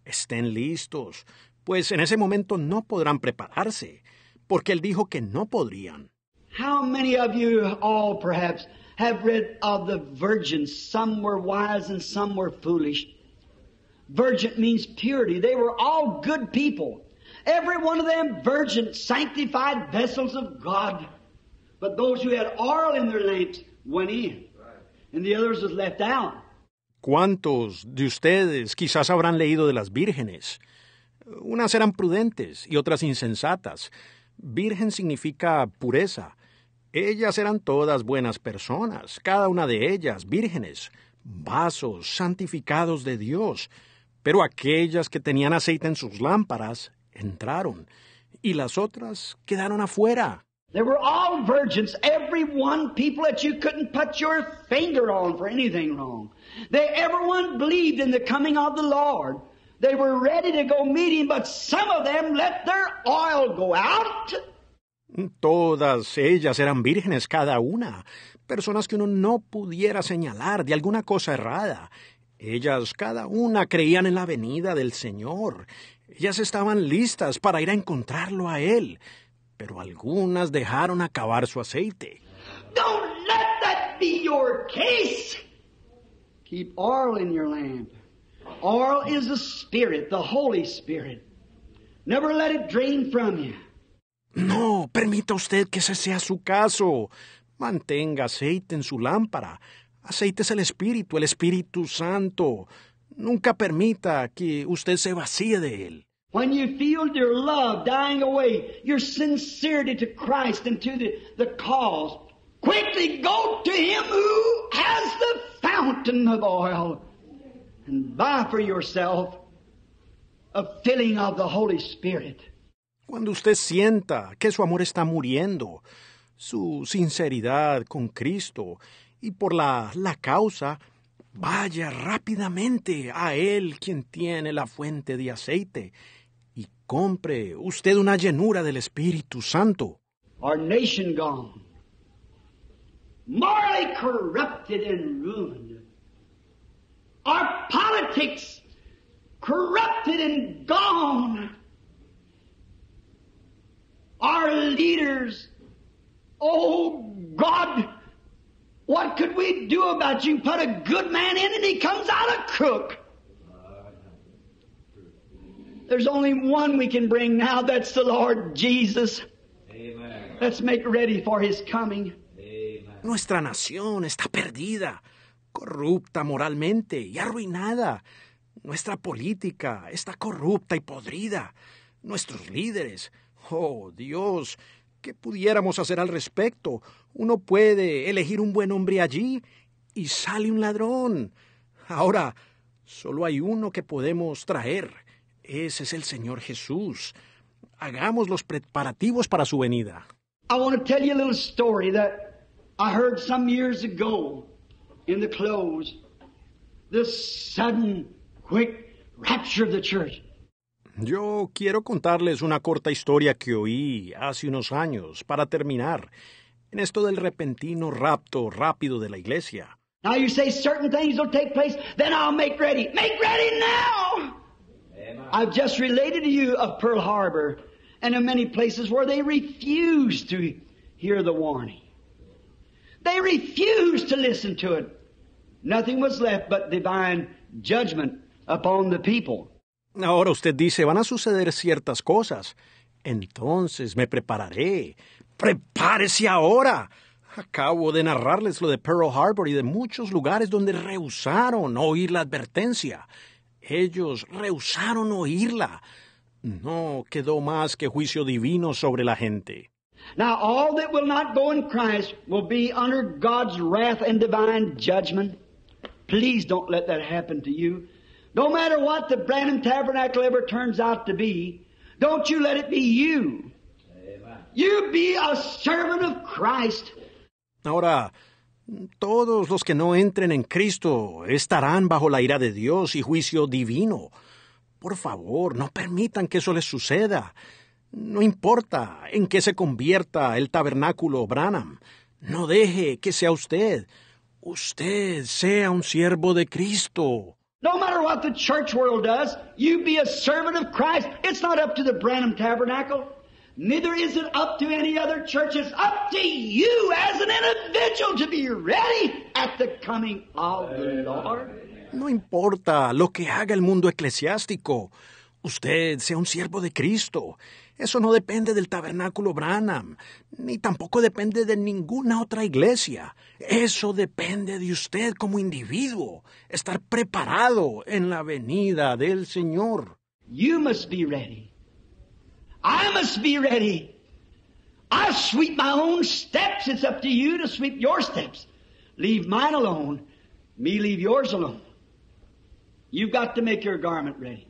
S1: Estén listos, pues en ese momento no podrán prepararse, porque Él dijo que no podrían.
S2: How many of you all perhaps have read of the virgins? Some were wise and some were foolish. Virgin means purity. They were all good people. Every one of them virgin, sanctified vessels of God. But those who had oil in their lamps went in, and the others was left out.
S1: ¿Cuántos de ustedes quizás habrán leído de las vírgenes? Unas eran prudentes y otras insensatas. Virgen significa pureza. Ellas eran todas buenas personas, cada una de ellas vírgenes, vasos santificados de Dios. Pero aquellas que tenían aceite en sus lámparas entraron, y las otras quedaron afuera.
S2: They were all virgins, every one people that you couldn't put your finger on for anything wrong. They, everyone believed in the coming of the Lord. They were ready to go meet him, but some of them let their oil go out.
S1: Todas ellas eran vírgenes cada una, personas que uno no pudiera señalar de alguna cosa errada. Ellas cada una creían en la venida del Señor. Ellas estaban listas para ir a encontrarlo a Él, pero algunas dejaron acabar su aceite.
S2: Don't let that be your case. Keep oil in your lamp. Oil is the Spirit, the Holy Spirit. Never let it drain from you.
S1: No, permita usted que ese sea su caso. Mantenga aceite en su lámpara. Aceite es el Espíritu, el Espíritu Santo. Nunca permita que usted se vacíe de él.
S2: When you feel your love dying away, your sincerity to Christ and to the, the cause, quickly go to Him who has the fountain of oil and buy for yourself a filling of the Holy Spirit.
S1: Cuando usted sienta que su amor está muriendo, su sinceridad con Cristo y por la, la causa, vaya rápidamente a Él quien tiene la fuente de aceite y compre usted una llenura del Espíritu Santo.
S2: Our nation gone, morally corrupted and ruined. Our politics corrupted and gone. Our leaders, oh God, what could we do about you? Put a good man in and he comes out a crook. There's only one we can bring now, that's the Lord Jesus.
S3: Amen.
S2: Let's make ready for his coming.
S3: Amen.
S1: Nuestra nación está perdida, corrupta moralmente y arruinada. Nuestra política está corrupta y podrida. Nuestros líderes, oh Dios, ¿qué pudiéramos hacer al respecto? Uno puede elegir un buen hombre allí y sale un ladrón. Ahora, solo hay uno que podemos traer. Ese es el Señor Jesús. Hagamos los preparativos para su venida.
S2: I want to tell you a little story that I heard some years ago in the close. The sudden, quick rapture of the church.
S1: Yo quiero contarles una corta historia que oí hace unos años para terminar en esto del repentino rapto rápido de la iglesia.
S2: Now you say certain things will take place, then I'll make ready. Make ready now! I've just related to you of Pearl Harbor and in many places where they refused to hear the warning. They refused to listen to it. Nothing was left but divine judgment upon the people.
S1: Ahora usted dice, van a suceder ciertas cosas. Entonces me prepararé. Prepárese ahora. Acabo de narrarles lo de Pearl Harbor y de muchos lugares donde rehusaron oír la advertencia. Ellos rehusaron oírla. No quedó más que juicio divino sobre la gente.
S2: Now all that will not go in Christ will be under God's wrath and divine judgment. Please don't let that happen to you. No matter what the Branham Tabernacle ever turns out to be, don't you let it be you. You be a servant of Christ.
S1: Ahora, todos los que no entren en Cristo estarán bajo la ira de Dios y juicio divino. Por favor, no permitan que eso les suceda. No importa en qué se convierta el tabernáculo Branham. No deje que sea usted. Usted sea un siervo de Cristo.
S2: No matter what the church world does, you be a servant of Christ. It's not up to the Branham Tabernacle. Neither is it up to any other church. It's up to you as an individual to be ready at the coming of the Lord.
S1: No importa lo que haga el mundo eclesiástico. Usted sea un siervo de Cristo. Eso no depende del tabernáculo Branham, ni tampoco depende de ninguna otra iglesia. Eso depende de usted como individuo, estar preparado en la venida del Señor.
S2: You must be ready. I must be ready. I sweep my own steps. It's up to you to sweep your steps. Leave mine alone. Me leave yours alone. You've got to make your garment ready.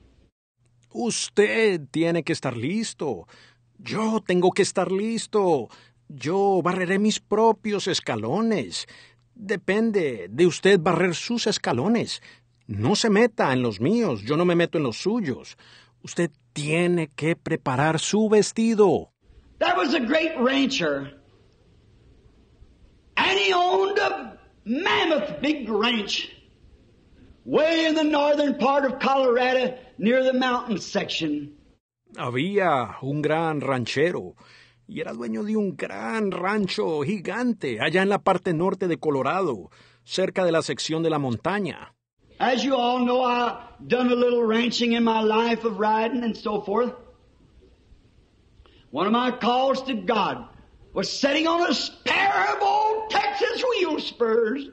S1: Usted tiene que estar listo. Yo tengo que estar listo. Yo barreré mis propios escalones. Depende de usted barrer sus escalones. No se meta en los míos, yo no me meto en los suyos. Usted tiene que preparar su vestido.
S2: There was a great rancher, and he owned a mammoth big ranch way in the northern part of Colorado near the mountain section.
S1: Había un gran ranchero y era dueño de un gran rancho gigante allá en la parte norte de Colorado, cerca de la sección de la montaña.
S2: As you all know, I've done a little ranching in my life of riding and so forth. One of my calls to God was sitting on a pair of old Texas wheel spurs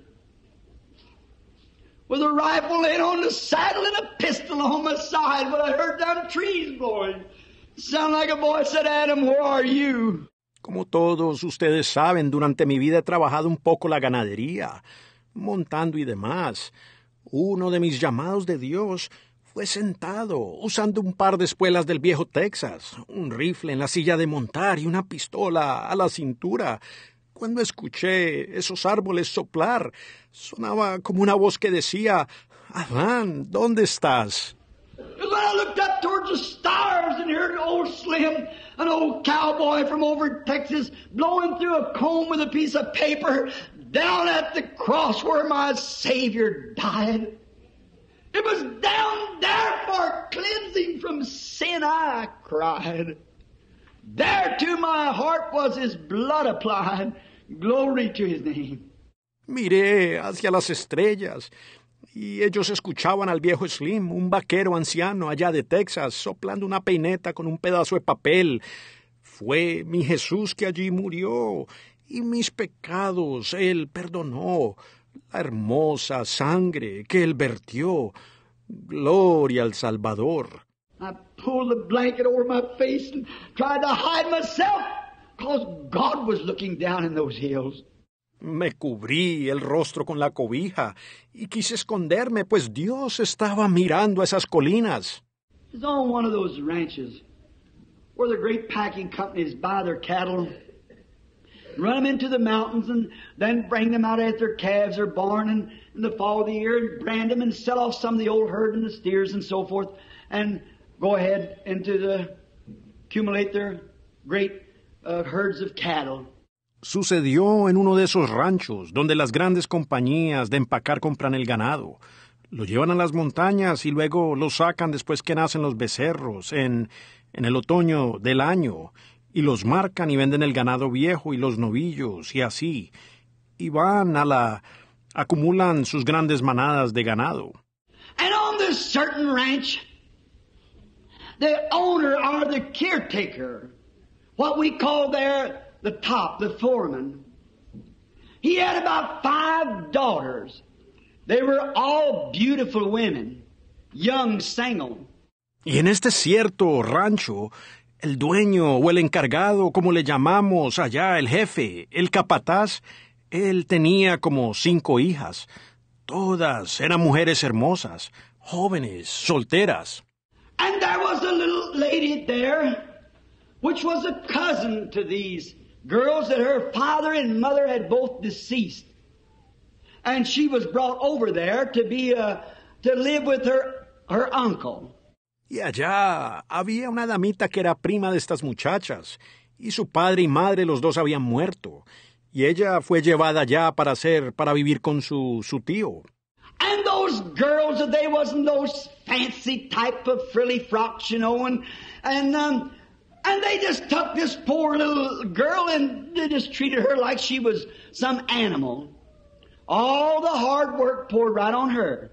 S2: with a rifle in on the saddle and a pistol on my side when I heard them trees blowing. Sound like a voice said, Adam, where are you?
S1: Como todos ustedes saben, durante mi vida he trabajado un poco la ganadería, montando y demás. Uno de mis llamados de Dios Fue sentado, usando un par de espuelas del viejo Texas, un rifle en la silla de montar y una pistola a la cintura. Cuando escuché esos árboles soplar, sonaba como una voz que decía, Adán, ¿dónde estás?
S2: When I looked up towards the stars and heard old Slim, an old cowboy from over Texas, blowing through a comb with a piece of paper down at the cross where my Savior died. It was down there for cleansing from sin, I cried. There to my heart was His blood applied. Glory to His name.
S1: Miré hacia las estrellas y ellos escuchaban al viejo Slim, un vaquero anciano allá de Texas, soplando una peineta con un pedazo de papel. Fue mi Jesús que allí murió, y mis pecados él perdonó, la hermosa sangre que él vertió. Gloria al Salvador.
S2: I pulled the blanket over my face and tried to hide myself because God was looking down in those hills.
S1: Me cubrí el rostro con la cobija y quise esconderme, pues Dios estaba mirando a esas colinas.
S2: It's on one of those ranches where the great packing companies buy their cattle, run them into the mountains, and then bring them out at their calves or barn in, in the fall of the year and brand them and sell off some of the old herd and the steers and so forth, and go ahead the accumulate their great uh, herds of cattle.
S1: Sucedió en uno de esos ranchos donde las grandes compañías de empacar compran el ganado. Lo llevan a las montañas y luego lo sacan después que nacen los becerros en, en el otoño del año y los marcan y venden el ganado viejo y los novillos y así. Y van a la acumulan sus grandes manadas de ganado.
S2: And on this certain ranch, the owner or the caretaker, what we call there the top, the foreman, he had about five daughters. They were all beautiful women, young, single.
S1: Y en este cierto rancho, el dueño o el encargado, como le llamamos allá, el jefe, el capataz, él tenía como cinco hijas. Todas eran mujeres hermosas, jóvenes, solteras.
S2: And there was a little lady there, which was a cousin to these girls that her father and mother had both deceased. And she was brought over there to be, uh, to live with her, her uncle.
S1: Y allá había una damita que era prima de estas muchachas, y su padre y madre los dos habían muerto, y ella fue llevada allá para ser, para vivir con su, su tío.
S2: And those girls, they wasn't those fancy type of frilly frocks, you know, and, and, um, and they just took this poor little girl and they just treated her like she was some animal. All the hard work poured right on her.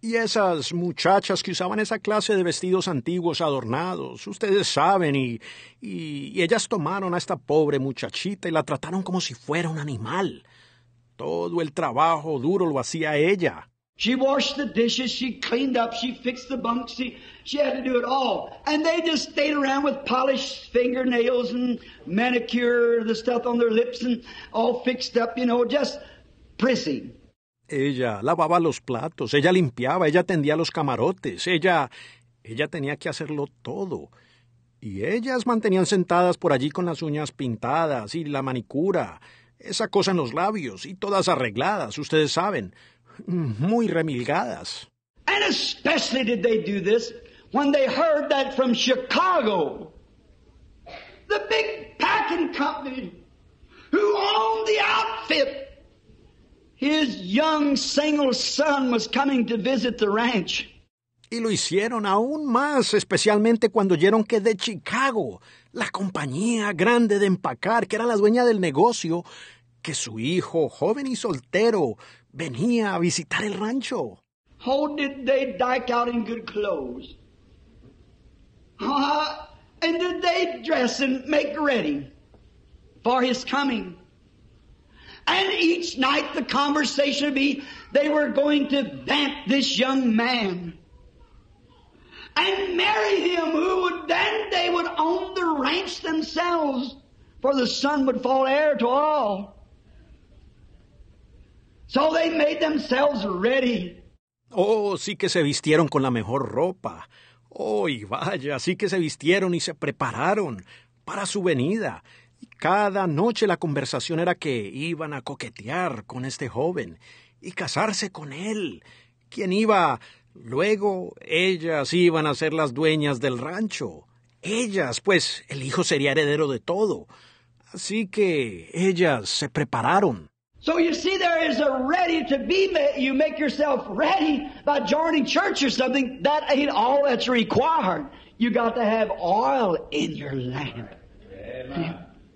S1: Y esas muchachas que usaban esa clase de vestidos antiguos adornados, ustedes saben, y, y, y, ellas tomaron a esta pobre muchachita y la trataron como si fuera un animal. Todo el trabajo duro lo hacía ella.
S2: She washed the dishes, she cleaned up, she fixed the bunks, she, she had to do it all. And they just stayed around with polished fingernails and manicure, the stuff on their lips and all fixed up, you know, just prissy.
S1: Ella lavaba los platos, ella limpiaba, ella tendía los camarotes, ella ella tenía que hacerlo todo. Y ellas mantenían sentadas por allí con las uñas pintadas y la manicura, esa cosa en los labios y todas arregladas, ustedes saben, muy remilgadas.
S2: And especially did they do this when they heard that from Chicago, the big packing company who owned the outfit his young single son was coming to visit the ranch.
S1: Y lo hicieron aún más, especialmente cuando oyeron que de Chicago, la compañía grande de empacar, que era la dueña del negocio, que su hijo, joven y soltero, venía a visitar el rancho.
S2: Oh, did they dike out in good clothes? Uh, and did they dress and make ready for his coming? And each night the conversation would be they were going to vamp this young man and marry him, who would then they would own the ranch themselves, for the son would fall heir to all. So they made themselves ready.
S1: Oh, sí que se vistieron con la mejor ropa. Oh, y vaya, sí que se vistieron y se prepararon para su venida. Y cada noche la conversación era que iban a coquetear con este joven y casarse con él. ¿Quién iba? Luego ellas iban a ser las dueñas del rancho. Ellas, pues el hijo sería heredero de todo. Así que ellas se prepararon.
S2: So you see, there is a ready to be. ma- You make yourself ready by joining church or something. That ain't all that's required. You got to have oil in your lamp.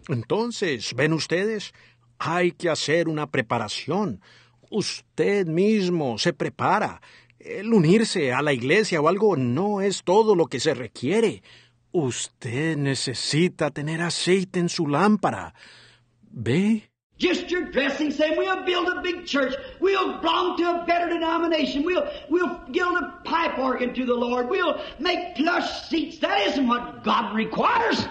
S1: Entonces, ¿ven ustedes? Hay que hacer una preparación. Usted mismo se prepara. El unirse a la iglesia o algo no es todo lo que se requiere. Usted necesita tener aceite en su lámpara. ¿Ve?
S2: Just your dressing saying we'll build a big church. We'll belong to a better denomination. We'll, we'll build a pipe organ to the Lord. We'll make plush seats. That isn't what God requires.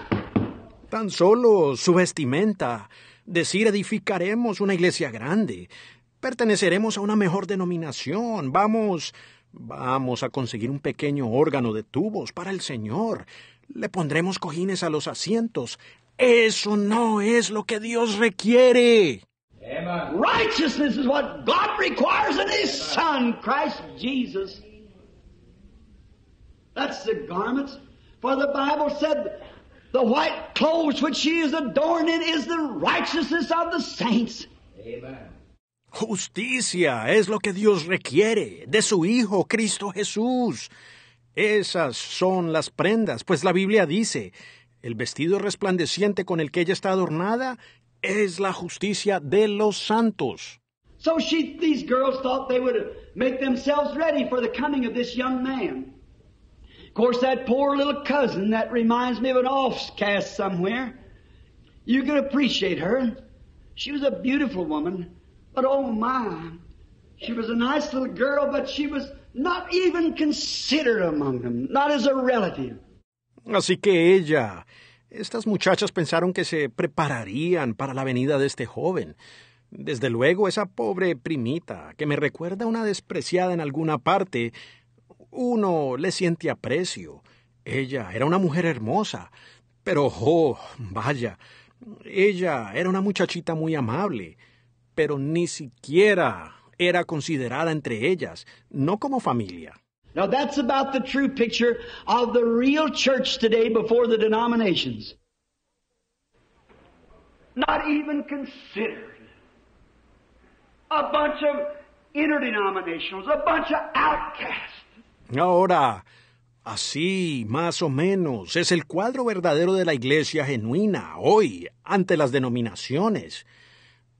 S1: Tan solo su vestimenta. Decir edificaremos una iglesia grande. Perteneceremos a una mejor denominación. Vamos. Vamos a conseguir un pequeño órgano de tubos para el Señor. Le pondremos cojines a los asientos. Eso no es lo que Dios requiere.
S3: Amen.
S2: Righteousness is what God requires in His Son, Christ Jesus. That's the garments. For the Bible said, the white clothes which she is adorned in is the righteousness of the saints.
S3: Amen.
S1: Justicia es lo que Dios requiere de su Hijo Cristo Jesús. Esas son las prendas, pues la Biblia dice, el vestido resplandeciente con el que ella está adornada es la justicia de los santos.
S2: So she, these girls thought they would make themselves ready for the coming of this young man. Of course, that poor little cousin, that reminds me of an offcast somewhere. You could appreciate her. She was a beautiful woman, but oh my. She was a nice little girl, but she was not even considered among them, not as a relative.
S1: Así que ella, estas muchachas pensaron que se prepararían para la venida de este joven. Desde luego, esa pobre primita, que me recuerda a una despreciada en alguna parte, uno le siente aprecio. Ella era una mujer hermosa, pero, oh, vaya, ella era una muchachita muy amable, pero ni siquiera era considerada entre ellas, no como familia.
S2: Now that's about the true picture of the real church today before the denominations. Not even considered. A bunch of interdenominationals, a bunch of outcasts.
S1: Ahora, así, más o menos, es el cuadro verdadero de la iglesia genuina hoy ante las denominaciones.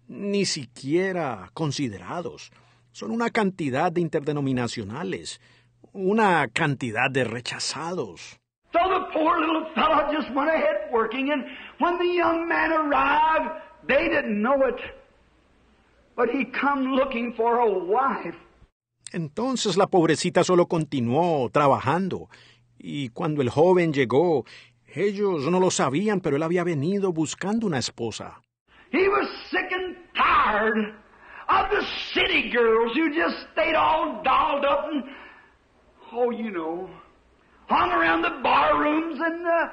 S1: Ni siquiera considerados. Son una cantidad de interdenominacionales, una cantidad de rechazados.
S2: So the poor little fellow just went ahead working, and when the young man arrived, they didn't know it. But he come looking for a wife.
S1: Entonces la pobrecita solo continuó trabajando, y cuando el joven llegó, ellos no lo sabían, pero él había venido buscando una esposa.
S2: He was sick and tired of the city girls who just stayed all dolled up and, oh, you know, hung around the bar rooms and uh,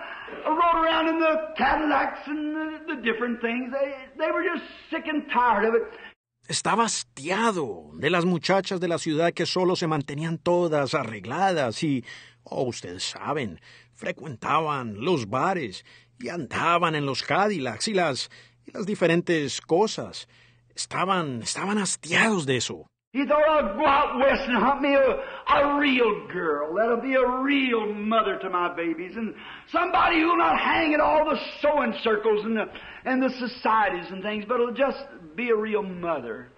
S2: rode around in the Cadillacs and the, different things. They, they were just sick and tired of it.
S1: Estaba hastiado de las muchachas de la ciudad que solo se mantenían todas arregladas y, oh, ustedes saben, frecuentaban los bares y andaban en los Cadillacs y las, y las diferentes cosas. Estaban, estaban hastiados de eso.
S2: He thought, I'll go out west and hunt me a, a real girl. That'll be a real mother to my babies. And somebody who'll not hang at all the sewing circles and the, and the societies and things, but will just be a real mother.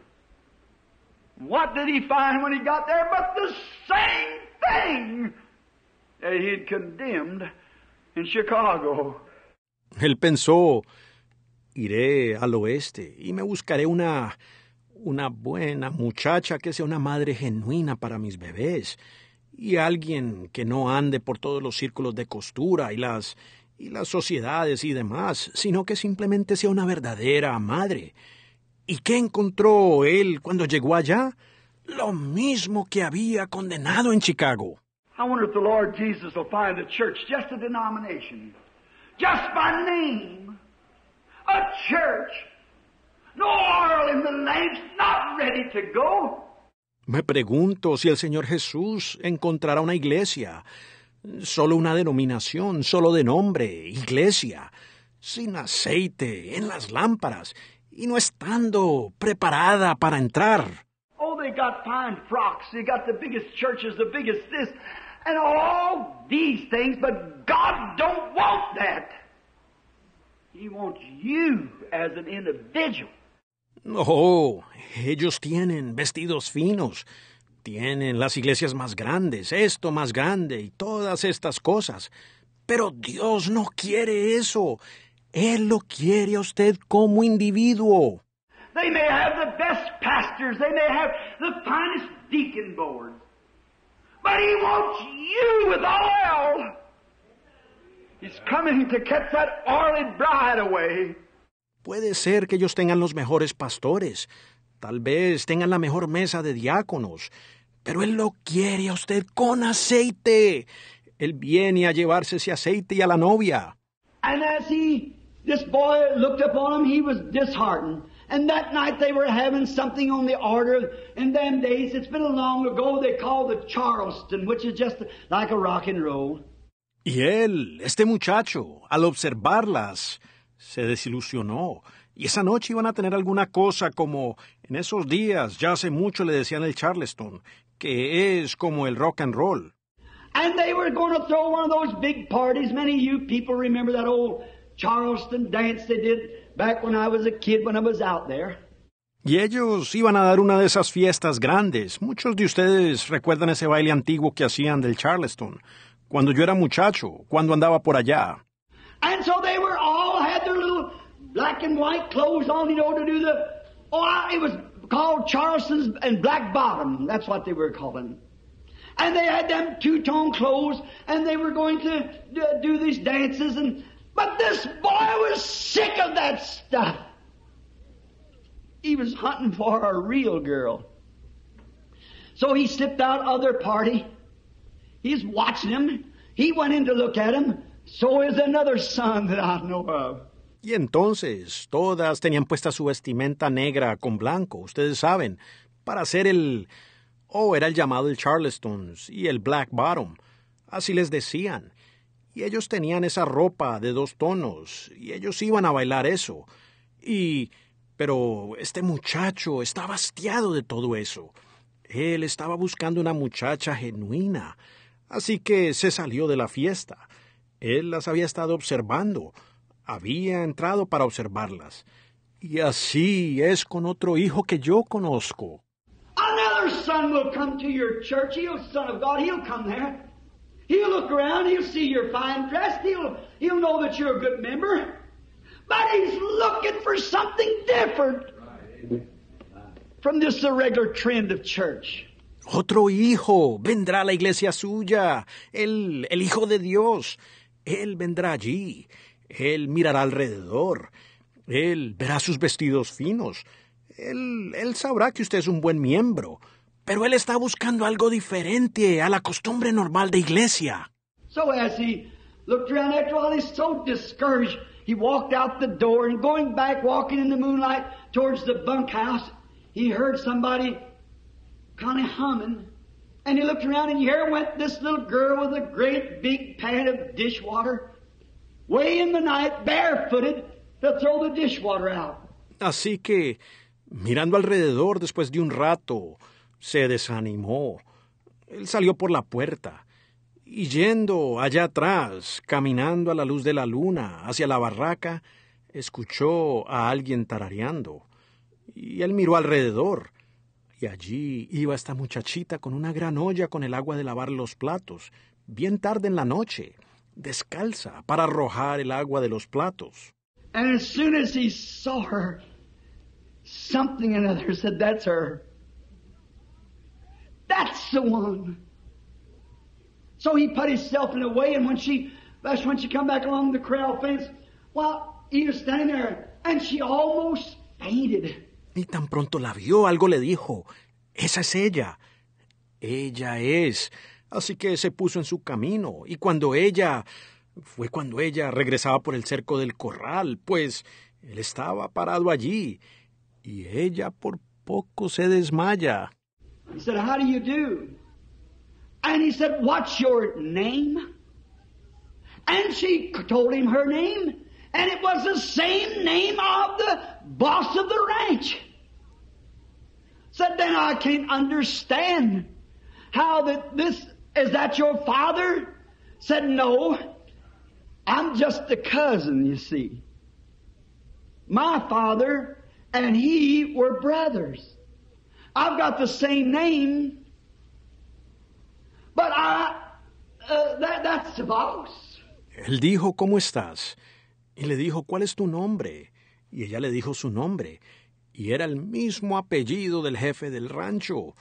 S2: What did he find when he got there but the same thing that he'd condemned in Chicago?
S1: Él pensó, iré al oeste y me buscaré una, una buena muchacha que sea una madre genuina para mis bebés y alguien que no ande por todos los círculos de costura y las y las sociedades y demás, sino que simplemente sea una verdadera madre. ¿Y qué encontró él cuando llegó allá? lo mismo que había condenado en Chicago.
S4: I wonder if the Lord Jesus will find the church just a denomination, just by name, a church,
S1: Me pregunto si el Señor Jesús encontrará una iglesia, solo una denominación, solo de nombre, iglesia, sin aceite en las lámparas y no estando preparada para entrar.
S4: Oh, they got fine frocks, they got the biggest churches, the biggest this, and all these things, but God don't want that. He wants you as an individual.
S1: Oh, ellos tienen vestidos finos, tienen las iglesias más grandes, esto más grande y todas estas cosas. Pero Dios no quiere eso. Él lo quiere a usted como individuo.
S4: They may have the best pastors, they may have the finest deacon board, but He wants you with oil. He's coming to catch that oily bride away.
S1: Puede ser que ellos tengan los mejores pastores, tal vez tengan la mejor mesa de diáconos, pero Él lo quiere a usted con aceite. Él viene a llevarse ese aceite y a la novia.
S2: And as he, this boy looked upon him, he was disheartened. And that night they were having something on the order. In them days, it's been a long ago, they called the Charleston, which is just like a rock and roll.
S1: Y él, este muchacho, al observarlas, se desilusionó. Y esa noche iban a tener alguna cosa como en esos días, ya hace mucho le decían el Charleston, que es como el rock and roll.
S2: And they were going to throw one of those big parties. Many of you people remember that old Charleston dance they did back when I was a kid when I was out there.
S1: Y ellos iban a dar una de esas fiestas grandes. Muchos de ustedes recuerdan ese baile antiguo que hacían del Charleston, cuando yo era muchacho, cuando andaba por allá.
S2: And so they were all black and white clothes on, you know, to do the. Oh, I, it was called Charleston's and Black Bottom. That's what they were calling. And they had them two-tone clothes, and they were going to d- do these dances. And but this boy was sick of that stuff. He was hunting for a real girl. So he slipped out of their party. He's watching him. He went in to look at him. So is another son that I know of.
S1: Y entonces todas tenían puesta su vestimenta negra con blanco, ustedes saben, para hacer el... Oh, era el llamado el Charlestons y el Black Bottom. Así les decían. Y ellos tenían esa ropa de dos tonos, y ellos iban a bailar eso. Y... Pero este muchacho estaba hastiado de todo eso. Él estaba buscando una muchacha genuina. Así que se salió de la fiesta. Él las había estado observando. Había entrado para observarlas. Y así es con otro hijo que yo conozco.
S2: Another son will come to your church. He'll son of God. He'll come there. He'll look around. He'll see you're fine dressed. He'll he'll know that you're a good member. But he's looking for something different from this irregular trend of church.
S1: Otro hijo vendrá a la iglesia suya, el, el Hijo de Dios. Él vendrá allí. Él mirará alrededor. Él verá sus vestidos finos. Él, él sabrá que usted es un buen miembro. Pero él está buscando algo diferente a la costumbre normal de iglesia.
S2: So as he looked around after all, he's so discouraged. He walked out the door and going back, walking in the moonlight towards the bunkhouse, he heard somebody kind of humming. And he looked around and here went this little girl with a great big pan of dishwater,
S1: Así que, mirando alrededor después de un rato, se desanimó. Él salió por la puerta y yendo allá atrás, caminando a la luz de la luna hacia la barraca, escuchó a alguien tarareando. Y él miró alrededor. Y allí iba esta muchachita con una gran olla con el agua de lavar los platos, bien tarde en la noche, descalza, para arrojar el agua de los platos.
S2: And as soon as he saw her, something in her said, That's her. That's the one. So he put himself in a way, and when she, that's when she come back along the corral fence, well, he was standing there, and she almost fainted.
S1: Y tan pronto la vio, algo le dijo. esa es ella. Ella es. Así que se puso en su camino, y cuando ella fue cuando ella regresaba por el cerco del corral, pues él estaba parado allí, y ella por poco se desmaya.
S2: He said, How do you do? And he said, What's your name? And she told him her name, and it was the same name of the boss of the ranch. Said, Then I can't understand how that this is that your father? Said, No, I'm just a cousin, you see. My father and he were brothers. I've got the same name, but I, uh, that, that's the boss.
S1: Él dijo, ¿cómo estás? Y le dijo, ¿cuál es tu nombre? Y ella le dijo su nombre, y era el mismo apellido del jefe del rancho.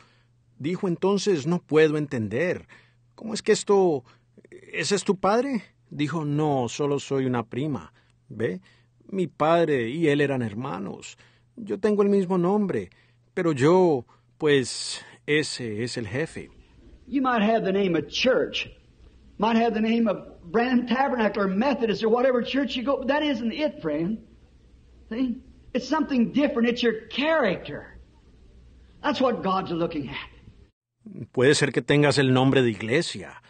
S1: Dijo entonces, no puedo entender. ¿Cómo es que esto... ¿Ese es tu padre? Dijo, no, solo soy una prima. ¿Ve? Mi padre y él eran hermanos. Yo tengo el mismo nombre, pero yo, pues, ese es el jefe.
S2: You might have the name of church, might have the name of Branham Tabernacle or Methodist or whatever church you go, but that isn't it, friend. See? It's something different. It's your character. That's what God's looking at.
S1: Puede ser que tengas el nombre de iglesia,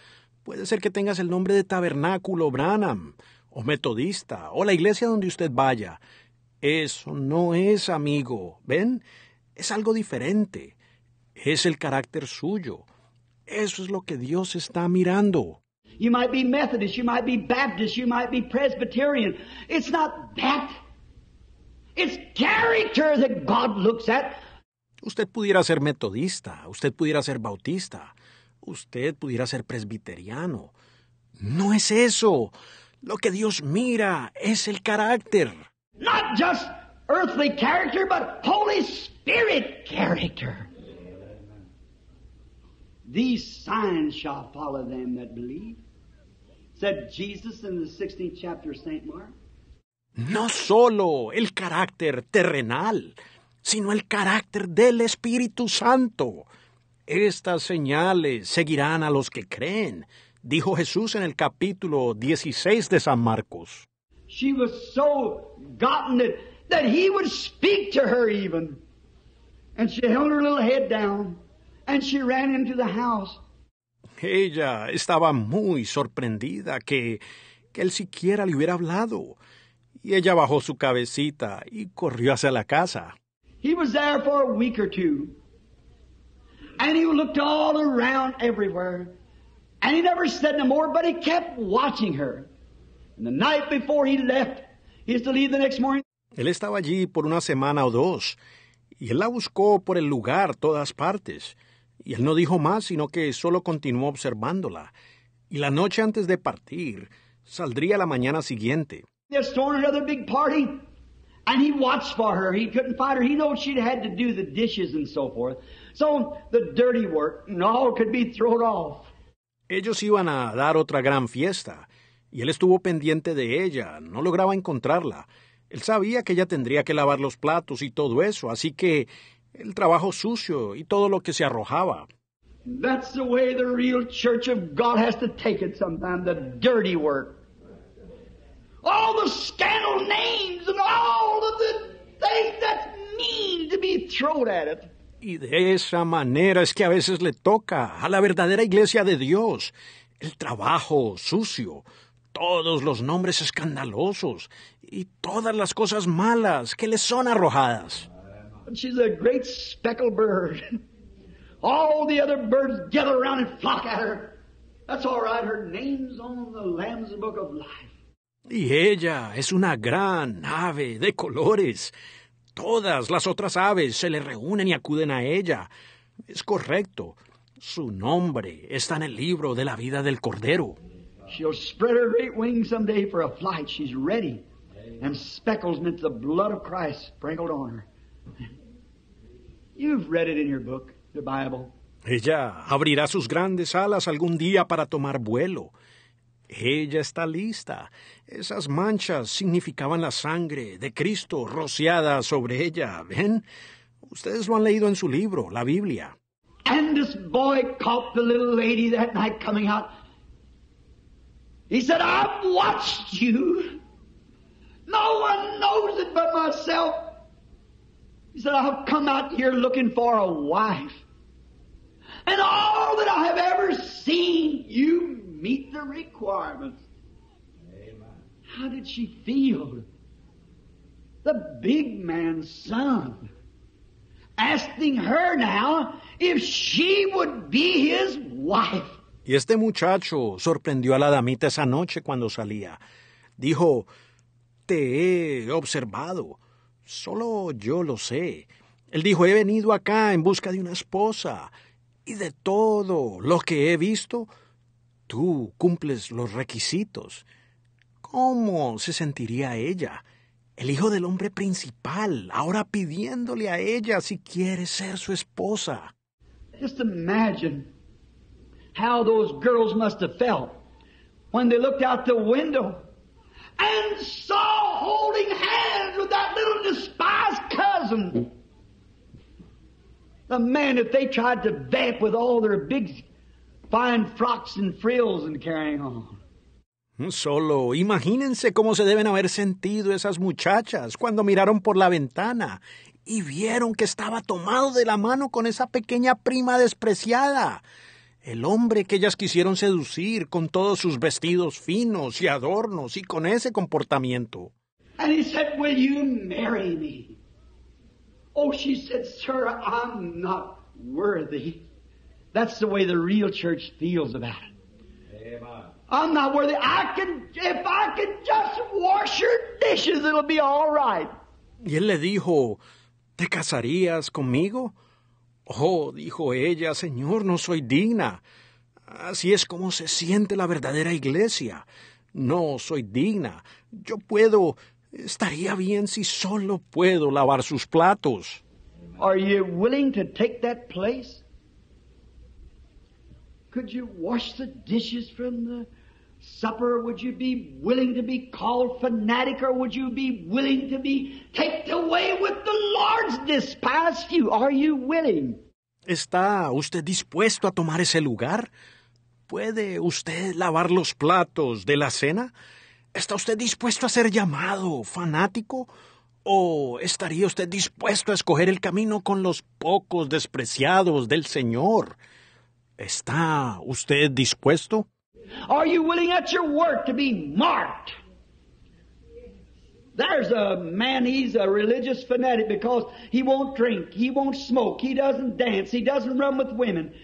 S1: puede ser que tengas el nombre de tabernáculo Branham, o metodista, o la iglesia donde usted vaya. Eso no es amigo, ¿ven? Es algo diferente. Es el carácter suyo. Eso es lo que Dios está mirando.
S2: You might be Methodist, you might be Baptist, you might be Presbyterian. It's not that. It's character that God looks at.
S1: Usted pudiera ser metodista, usted pudiera ser bautista, usted pudiera ser presbiteriano. No es eso. Lo que Dios mira es el carácter.
S2: Not just earthly character, but Holy Spirit character. These signs shall follow them that believe, said Jesus in the 16th chapter of St. Mark.
S1: No solo el carácter terrenal, sino el carácter del Espíritu Santo. Estas señales seguirán a los que creen, dijo Jesús en el capítulo 16 de San Marcos.
S2: She was so gotten it that he would speak to her even. And she held her little head down and she ran into the house.
S1: Ella estaba muy sorprendida que, que él siquiera le hubiera hablado. Y ella bajó su cabecita y corrió hacia la casa.
S2: He was there for a week or two. And he looked all around everywhere. And he never said no more, but he kept watching her. And the night before he left, he was to leave the next morning.
S1: Él estaba allí por una semana o dos, y él la buscó por el lugar todas partes, y él no dijo más, sino que solo continuó observándola. Y la noche antes de partir, saldría la mañana siguiente.
S2: Throwing another big party. And he watched for her. He couldn't find her. He knew she'd had to do the dishes and so forth. So the dirty work and all could be thrown off.
S1: Ellos iban a dar otra gran fiesta, y él estuvo pendiente de ella, no lograba encontrarla. Él sabía que ella tendría que lavar los platos y todo eso, así que el trabajo sucio y todo lo que se arrojaba.
S2: That's the way the real church of God has to take it sometimes, the dirty work. All the scandal names and all of the things that's mean to be thrown at it.
S1: Y de esa manera es que a veces le toca a la verdadera iglesia de Dios el trabajo sucio, todos los nombres escandalosos y todas las cosas malas que le son arrojadas.
S2: She's a great speckled bird. All the other birds gather around and flock at her. That's all right. Her name's on the Lamb's Book of Life.
S1: Y ella es una gran ave de colores. Todas las otras aves se le reúnen y acuden a ella. Es correcto. Su nombre está en el libro de la vida del Cordero.
S2: She'll spread her great wings someday for a flight. She's ready. And speckles meant the blood of Christ sprinkled on her. You've read it in your book, the Bible.
S1: Ella abrirá sus grandes alas algún día para tomar vuelo. Ella está lista. Esas manchas significaban la sangre de Cristo rociada sobre ella. ¿Ven? Ustedes lo han leído en su libro, la Biblia.
S2: And this boy caught the little lady that night coming out. He said, I've watched you. No one knows it but myself. He said, I've come out here looking for a wife. And all that I have ever seen, you meet the requirements. How did she feel? The big man's son asking her now if she would be his wife.
S1: Y este muchacho sorprendió a la damita esa noche cuando salía. Dijo, te he observado. Solo yo lo sé. Él dijo, he venido acá en busca de una esposa. Y de todo lo que he visto, tú cumples los requisitos. ¿Cómo se sentiría ella? El hijo del hombre principal, ahora pidiéndole a ella si quiere ser su esposa.
S2: Just imagine how those girls must have felt when they looked out the window and saw holding hands with that little despised cousin. The man that they tried to vamp with all their big fine frocks and frills and carrying on.
S1: Solo imagínense cómo se deben haber sentido esas muchachas cuando miraron por la ventana y vieron que estaba tomado de la mano con esa pequeña prima despreciada. El hombre que ellas quisieron seducir con todos sus vestidos finos y adornos y con ese comportamiento.
S2: And he said, Will you marry me? Oh, she said, Sir, I'm not worthy. That's the way the real church feels about it.
S3: Amen.
S2: I'm not worthy. I can, if I can just wash your dishes, it'll be all right.
S1: Y él le dijo, ¿te casarías conmigo? Oh, dijo ella, Señor, no soy digna. Así es como se siente la verdadera iglesia. No soy digna. Yo puedo, estaría bien si solo puedo lavar sus platos.
S2: Are you willing to take that place? Could you wash the dishes from the supper? Would you be willing to be called fanatic or would you be willing to be taken away with the Lord's despised you? Are you willing?
S1: ¿Está usted dispuesto a tomar ese lugar? ¿Puede usted lavar los platos de la cena? ¿Está usted dispuesto a ser llamado fanático? ¿O estaría usted dispuesto a escoger el camino con los pocos despreciados del Señor? ¿Está usted dispuesto?
S2: Are you willing at your work to be marked? There's a man, he's a religious fanatic because he won't drink, he won't smoke, he doesn't dance, he doesn't run with women.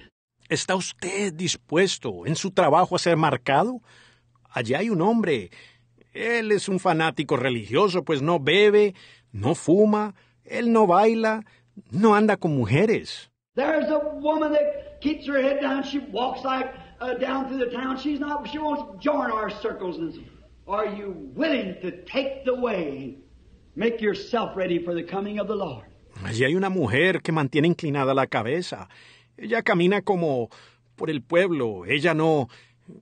S1: ¿Está usted dispuesto en su trabajo a ser marcado? Allí hay un hombre. Él es un fanático religioso, pues no bebe, no fuma, él no baila, no anda con mujeres.
S2: There's a woman that keeps her head down, she walks like uh, down through the town, she's not, she won't join our circles. And are you willing to take the way? Make yourself ready for the coming of the Lord.
S1: Allí hay una mujer que mantiene inclinada la cabeza. Ella camina como por el pueblo. Ella no.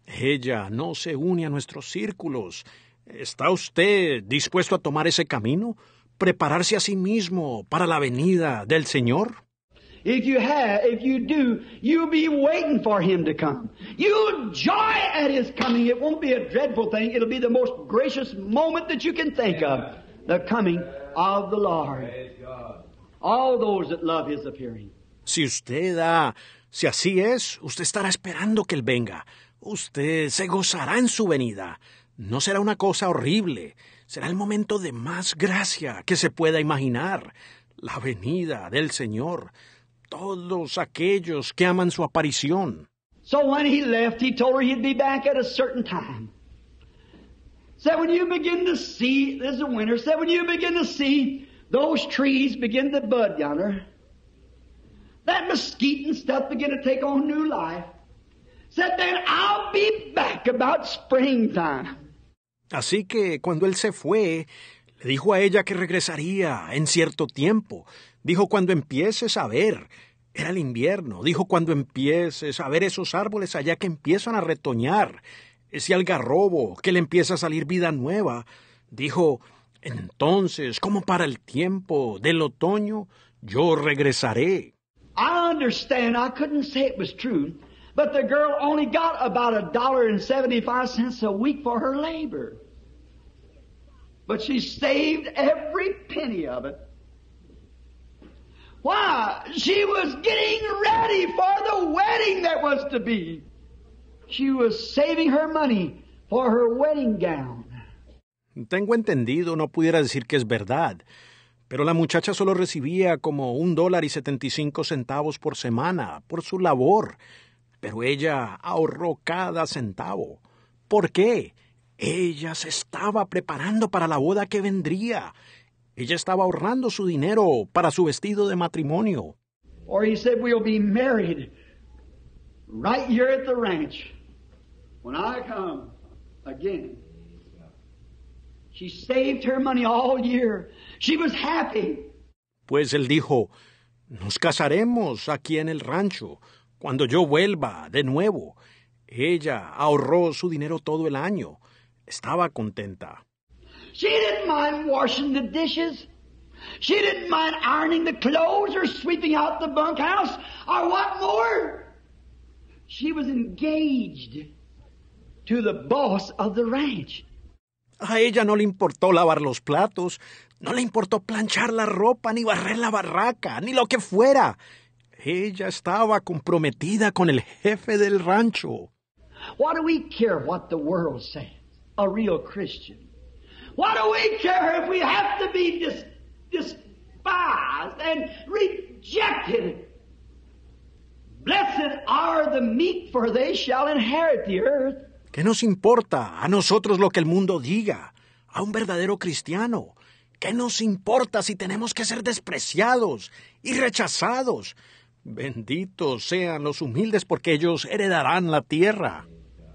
S1: Ella no se une a nuestros círculos. ¿Está usted dispuesto a tomar ese camino? ¿Prepararse a sí mismo para la venida del Señor?
S2: If you have, if you do, you'll be waiting for Him to come. You'll joy at His coming. It won't be a dreadful thing. It'll be the most gracious moment that you can think of. The coming of the Lord. All those that love His appearing.
S1: Si usted si así es, usted estará esperando que Él venga. Usted se gozará en su venida. No será una cosa horrible. Será el momento de más gracia que se pueda imaginar. La venida del Señor. Todos aquellos que aman su aparición.
S2: So when he left, he told her he'd be back at a certain time. Said when you begin to see, this is the winter, said when you begin to see those trees begin to bud yonder, that mesquite and stuff begin to take on new life, said then I'll be back about springtime.
S1: Así que cuando él se fue, le dijo a ella que regresaría en cierto tiempo. Dijo cuando empieces a ver. Era el invierno. Dijo cuando empieces a ver esos árboles allá que empiezan a retoñar. Ese algarrobo que le empieza a salir vida nueva. Dijo, entonces, como para el tiempo del otoño, yo regresaré.
S2: I understand. I couldn't say it was true, but the girl only got about a dollar and seventy-five cents a week for her labor. But she saved every penny of it. Why? She was getting ready for the wedding that was to be. She was saving her money for her wedding gown.
S1: Tengo entendido, no pudiera decir que es verdad, pero la muchacha solo recibía como un dólar y setenta y cinco centavos por semana por su labor, pero ella ahorró cada centavo. ¿Por qué? Ella se estaba preparando para la boda que vendría. Ella estaba ahorrando su dinero para su vestido de matrimonio.
S2: Or he said, We'll be married right here at the ranch when I come again. She saved her money all year. She was happy.
S1: Pues él dijo, nos casaremos aquí en el rancho cuando yo vuelva de nuevo. Ella ahorró su dinero todo el año. Estaba contenta.
S2: She didn't mind washing the dishes. She didn't mind ironing the clothes or sweeping out the bunkhouse or what more. She was engaged to the boss of the ranch.
S1: A ella no le importó lavar los platos, no le importó planchar la ropa, ni barrer la barraca, ni lo que fuera. Ella estaba comprometida con el jefe del rancho.
S2: What do we care what the world says? A real Christian. What do we care if we have to be despised and rejected? Blessed are the meek, for they shall inherit the earth.
S1: ¿Qué nos importa a nosotros lo que el mundo diga? A un verdadero cristiano. ¿Qué nos importa si tenemos que ser despreciados y rechazados? Benditos sean los humildes porque ellos heredarán la tierra.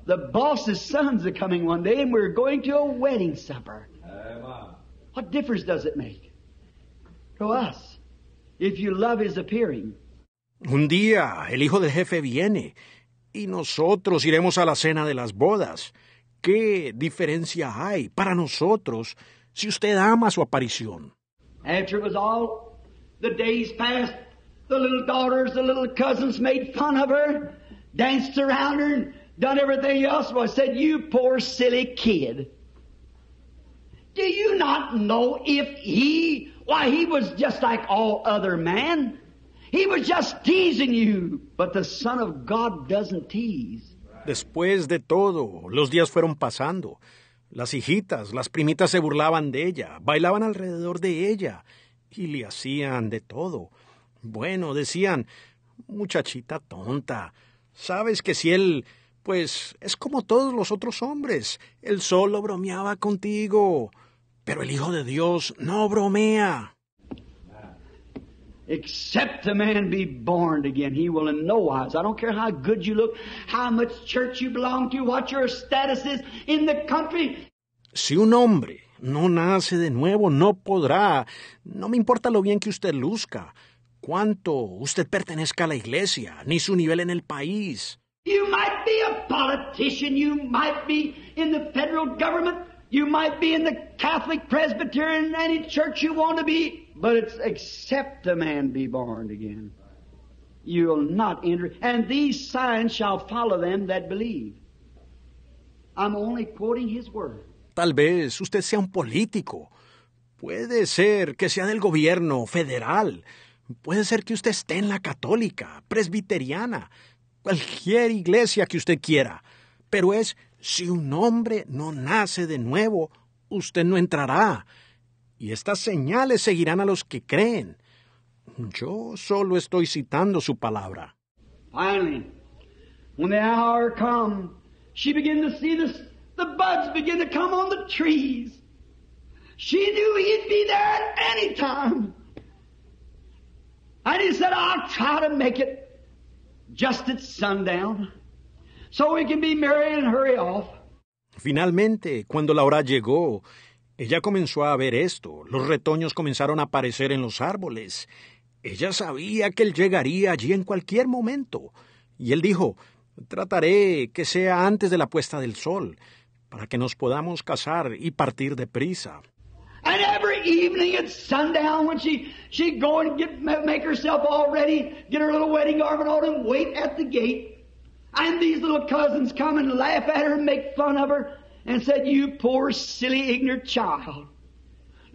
S2: The boss's sons are coming one day, and we're going to a wedding supper.
S5: Amen.
S2: What difference does it make to us if you love his appearing?
S1: Un día el hijo del jefe viene y nosotros iremos a la cena de las bodas. ¿Qué diferencia hay para nosotros si usted ama su aparición?
S2: After it was all the days passed, the little daughters, the little cousins made fun of her, danced around her, and done everything else. I said, You poor silly kid. Do you not know if he, why, he was just like all other men? He was just teasing you. But the Son of God doesn't tease.
S1: Después de todo, los días fueron pasando. Las hijitas, las primitas se burlaban de ella, bailaban alrededor de ella y le hacían de todo. Bueno, decían, muchachita tonta, sabes que si él, pues, es como todos los otros hombres, él solo bromeaba contigo, pero el Hijo de Dios no bromea.
S2: Except a man be born again, he will in no wise. I don't care how good you look, how much church you belong to, what your status is in the country.
S1: Si un hombre no nace de nuevo, no podrá. No me importa lo bien que usted luzca, cuánto usted pertenezca a la iglesia, ni su nivel en el país.
S2: You might be a politician, you might be in the federal government, you might be in the Catholic Presbyterian, any church you want to be, but it's except a man be born again. You'll not enter, and these signs shall follow them that believe. I'm only quoting his word.
S1: Tal vez usted sea un político. Puede ser que sea del gobierno federal. Puede ser que usted esté en la católica, presbiteriana, cualquier iglesia que usted quiera. Pero es, si un hombre no nace de nuevo, usted no entrará. Y estas señales seguirán a los que creen. Yo solo estoy citando su palabra.
S2: Finally, when the hour come, she began to see the, the buds begin to come on the trees. She knew he'd be there at any time. And he said, I'll try to make it just at sundown so we can be married and hurry off.
S1: Finalmente, cuando la hora llegó, ella comenzó a ver esto. Los retoños comenzaron a aparecer en los árboles. Ella sabía que él llegaría allí en cualquier momento. Y él dijo, trataré que sea antes de la puesta del sol, para que nos podamos casar y partir deprisa.
S2: And every evening at sundown when she, she'd go and get, make herself all ready, get her little wedding garment on and wait at the gate. And these little cousins come and laugh at her and make fun of her and said, you poor silly ignorant child.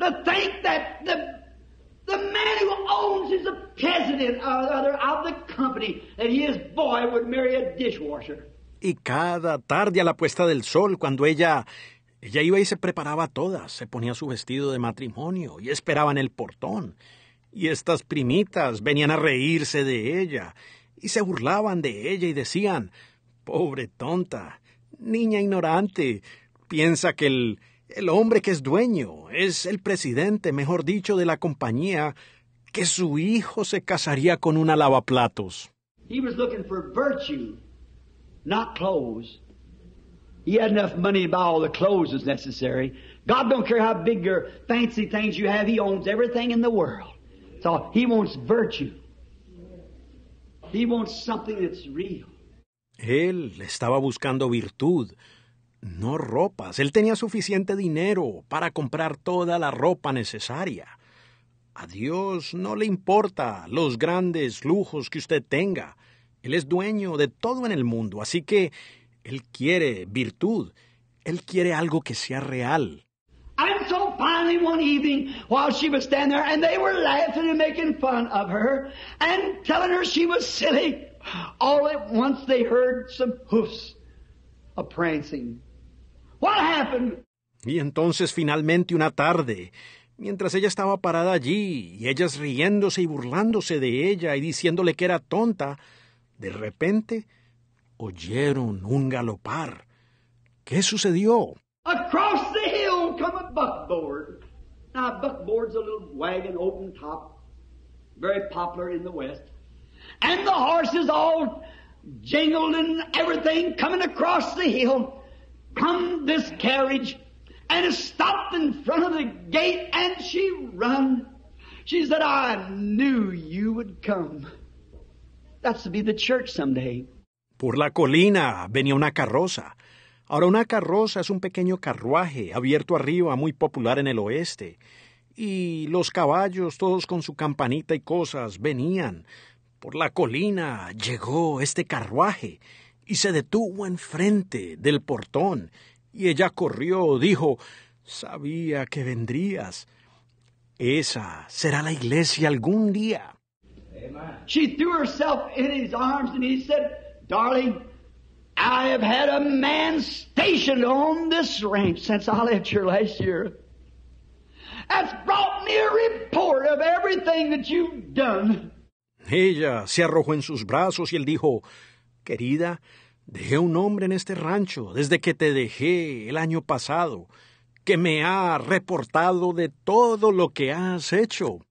S2: To think that the, the man who owns is the president of, of, of the company, that his boy would marry a dishwasher.
S1: Y cada tarde a la puesta del sol, cuando ella ella iba y se preparaba todas, se ponía su vestido de matrimonio y esperaba en el portón. Y estas primitas venían a reírse de ella y se burlaban de ella y decían, pobre tonta, niña ignorante, piensa que el, el hombre que es dueño es el presidente, mejor dicho, de la compañía, que su hijo se casaría con una lavaplatos.
S2: He was looking for virtue, not clothes. He had enough money to buy all the clothes that's necessary. God don't care how big your fancy things you have. He owns everything in the world. So He wants virtue. He wants something that's real.
S1: Él estaba buscando virtud, no ropas. Él tenía suficiente dinero para comprar toda la ropa necesaria. A Dios no le importa los grandes lujos que usted tenga. Él es dueño de todo en el mundo, así que Él quiere virtud. Él quiere algo que sea real.
S2: And so finally one evening, while she was standing there, and they were laughing and making fun of her, and telling her she was silly, all at once they heard some hoofs a prancing. What happened?
S1: Y entonces finalmente una tarde, mientras ella estaba parada allí, y ellas riéndose y burlándose de ella y diciéndole que era tonta, de repente oyeron un galopar. ¿Qué sucedió?
S2: Across the hill come a buckboard. Now, a buckboard's a little wagon, open top, very popular in the West. And the horses all jingled and everything coming across the hill. Come this carriage and it stopped in front of the gate and she run. She said, I knew you would come. That's to be the church someday.
S1: Por la colina venía una carroza. Ahora una carroza es un pequeño carruaje abierto arriba muy popular en el oeste. Y los caballos, todos con su campanita y cosas, venían. Por la colina llegó este carruaje y se detuvo enfrente del portón. Y ella corrió, dijo, sabía que vendrías. Esa será la iglesia algún día.
S2: She threw herself in his arms and he said, Darling, I have had a man stationed on this ranch since I left here last year. That's brought me a report of everything that you've done.
S1: Ella se arrojó en sus brazos y él dijo, Querida, dejé un hombre en este rancho desde que te dejé el año pasado, que me ha reportado de todo lo que has hecho.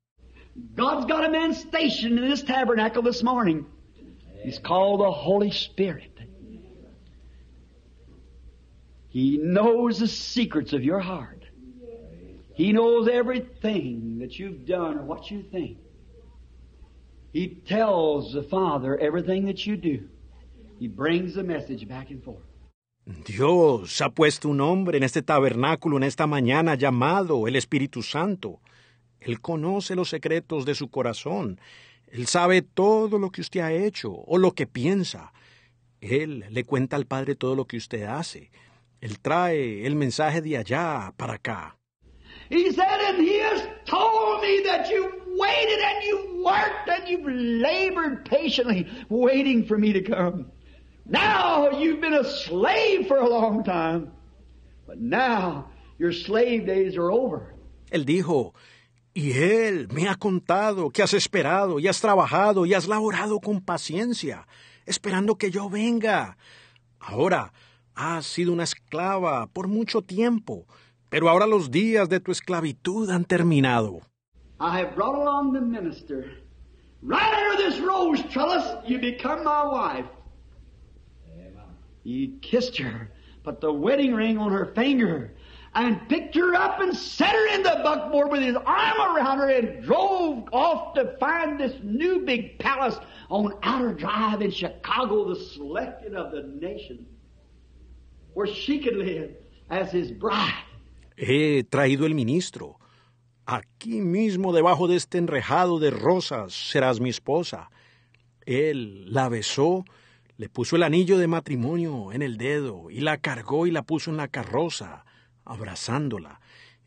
S2: God's got a man stationed in this tabernacle this morning. He's called the Holy Spirit. He knows the secrets of your heart. He knows everything that you've done or what you think. He tells the Father everything that you do. He brings the message back and forth.
S1: Dios ha puesto un hombre en este tabernáculo en esta mañana llamado el Espíritu Santo. Él conoce los secretos de su corazón. Él sabe todo lo que usted ha hecho o lo que piensa. Él le cuenta al Padre todo lo que usted hace. Él trae el mensaje de allá para acá.
S2: He said, and he has told me that you waited and you worked and you've labored patiently waiting for me to come. Now you've been a slave for a long time, but now your slave days are over.
S1: Él dijo, y él me ha contado que has esperado y has trabajado y has laborado con paciencia, esperando que yo venga. Ahora has sido una esclava por mucho tiempo, pero ahora los días de tu esclavitud han terminado.
S2: I have brought along the minister. Right under this rose trellis, you become my wife. He kissed her, put the wedding ring on her finger, and picked her up and set her in the buckboard with his arm around her and drove off to find this new big palace on Outer Drive in Chicago, the selected of the nation, where she could live as his bride.
S1: He traído el ministro. aquí mismo debajo de este enrejado de rosas serás mi esposa. Él la besó, le puso el anillo de matrimonio en el dedo y la cargó y la puso en la carroza, abrazándola,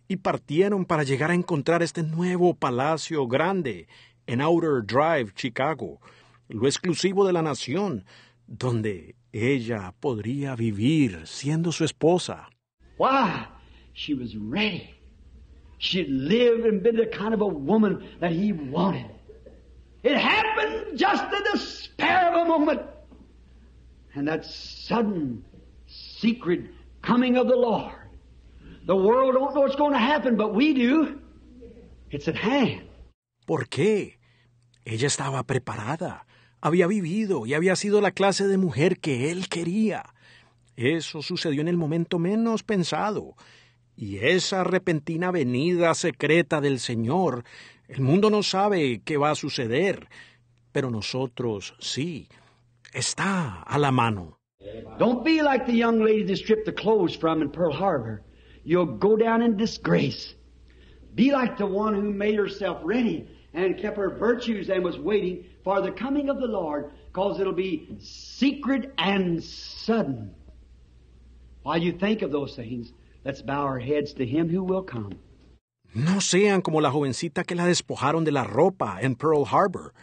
S1: y partieron para llegar a encontrar este nuevo palacio grande en Outer Drive, Chicago, lo exclusivo de la nación, donde ella podría vivir siendo su esposa.
S2: Why? She was ready. She'd lived and been the kind of a woman that he wanted. It happened just in the spare of a moment. And that sudden, secret coming of the Lord. The world don't know what's going to happen, but we do. It's at hand.
S1: ¿Por qué? Ella estaba preparada, había vivido y había sido la clase de mujer que él quería. Eso sucedió en el momento menos pensado. Y esa repentina venida secreta del Señor, el mundo no sabe qué va a suceder, pero nosotros sí. Está a la mano.
S2: Don't be like the young lady they stripped the clothes from in Pearl Harbor. You'll go down in disgrace. Be like the one who made herself ready and kept her virtues and was waiting for the coming of the Lord, because it'll be secret and sudden. While you think of those things, let's bow our heads to Him who will come.
S1: No sean como la jovencita que la despojaron de la ropa en Pearl Harbor.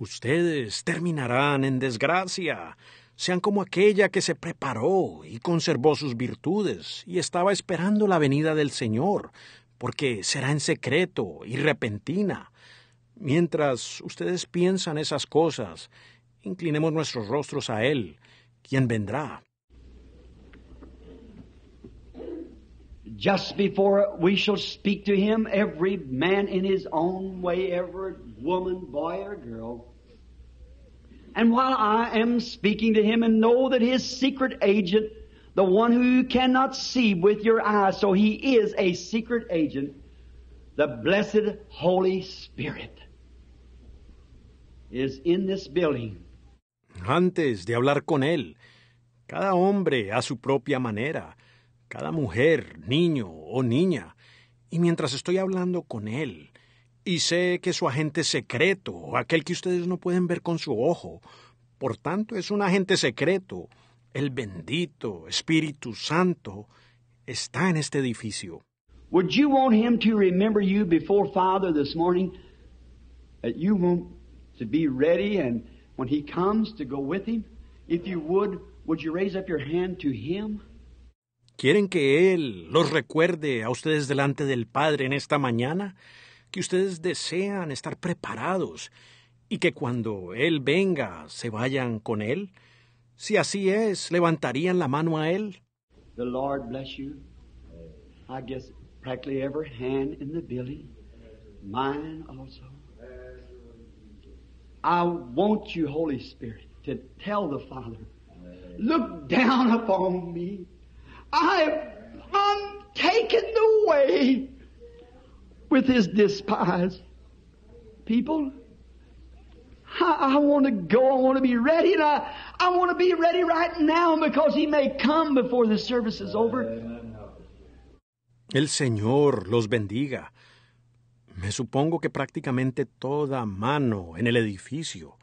S1: Ustedes terminarán en desgracia. Sean como aquella que se preparó y conservó sus virtudes y estaba esperando la venida del Señor, porque será en secreto y repentina. Mientras ustedes piensan esas cosas, inclinemos nuestros rostros a Él, quien vendrá.
S2: Just before we shall speak to Him, every man in his own way, every woman, boy, or girl. And while I am speaking to Him and know that His secret agent, the one who you cannot see with your eyes, so He is a secret agent, the blessed Holy Spirit is in this building.
S1: Antes de hablar con Él, cada hombre a su propia manera, cada mujer, niño o niña, y mientras estoy hablando con Él, y sé que su agente secreto, aquel que ustedes no pueden ver con su ojo, por tanto es un agente secreto, el bendito Espíritu Santo, está en este edificio.
S2: Would you want Him to remember you before Father this morning? That you want to be ready and when He comes to go with Him? If you would, would you raise up your hand to Him?
S1: ¿Quieren que Él los recuerde a ustedes delante del Padre en esta mañana? Que ustedes desean estar preparados y que cuando Él venga se vayan con Él? Si así es, ¿levantarían la mano a Él?
S2: The Lord bless you. I guess practically every hand in the building. Mine also. I want you, Holy Spirit, to tell the Father, look down upon me. I've, I'm taken away with his despised people. I, I want to go. I want to be ready, and I, I want to be ready right now because he may come before the service is over.
S1: El Señor los bendiga. Me supongo que prácticamente toda mano en el edificio,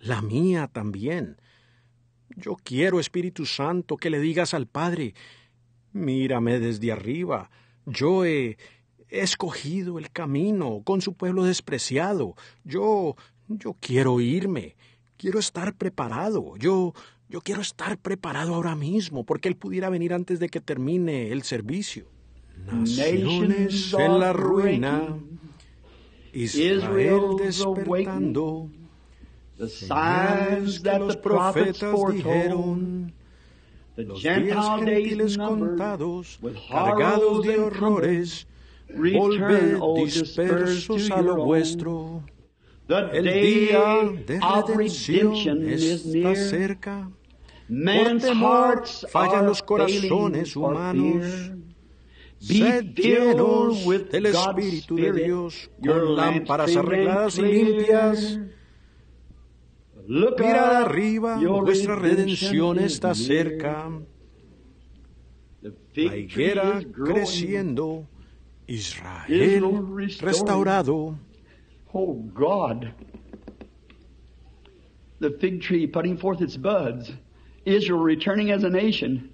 S1: la mía también. Yo quiero, Espíritu Santo, que le digas al Padre, mírame desde arriba, yo he, he escogido el camino con su pueblo despreciado, yo, yo quiero irme, quiero estar preparado, yo, yo quiero estar preparado ahora mismo, porque Él pudiera venir antes de que termine el servicio. Naciones en la ruina, Israel despertando,
S2: signs
S1: que los profetas dijeron, los días gentiles contados, cargados de horrores, volved dispersos a lo vuestro.
S2: The
S1: El
S2: day
S1: día de
S2: of
S1: redención está cerca. Por temor
S2: hearts
S1: fallan los corazones humanos. Sed llenos
S2: with
S1: del Espíritu de Dios, con
S2: lamps
S1: lámparas arregladas y limpias. Mirad arriba,
S2: your
S1: vuestra redención
S2: is
S1: está
S2: near.
S1: cerca. La higuera creciendo, Israel restaurado.
S2: Oh God. The fig tree putting forth its buds. Israel returning as a nation.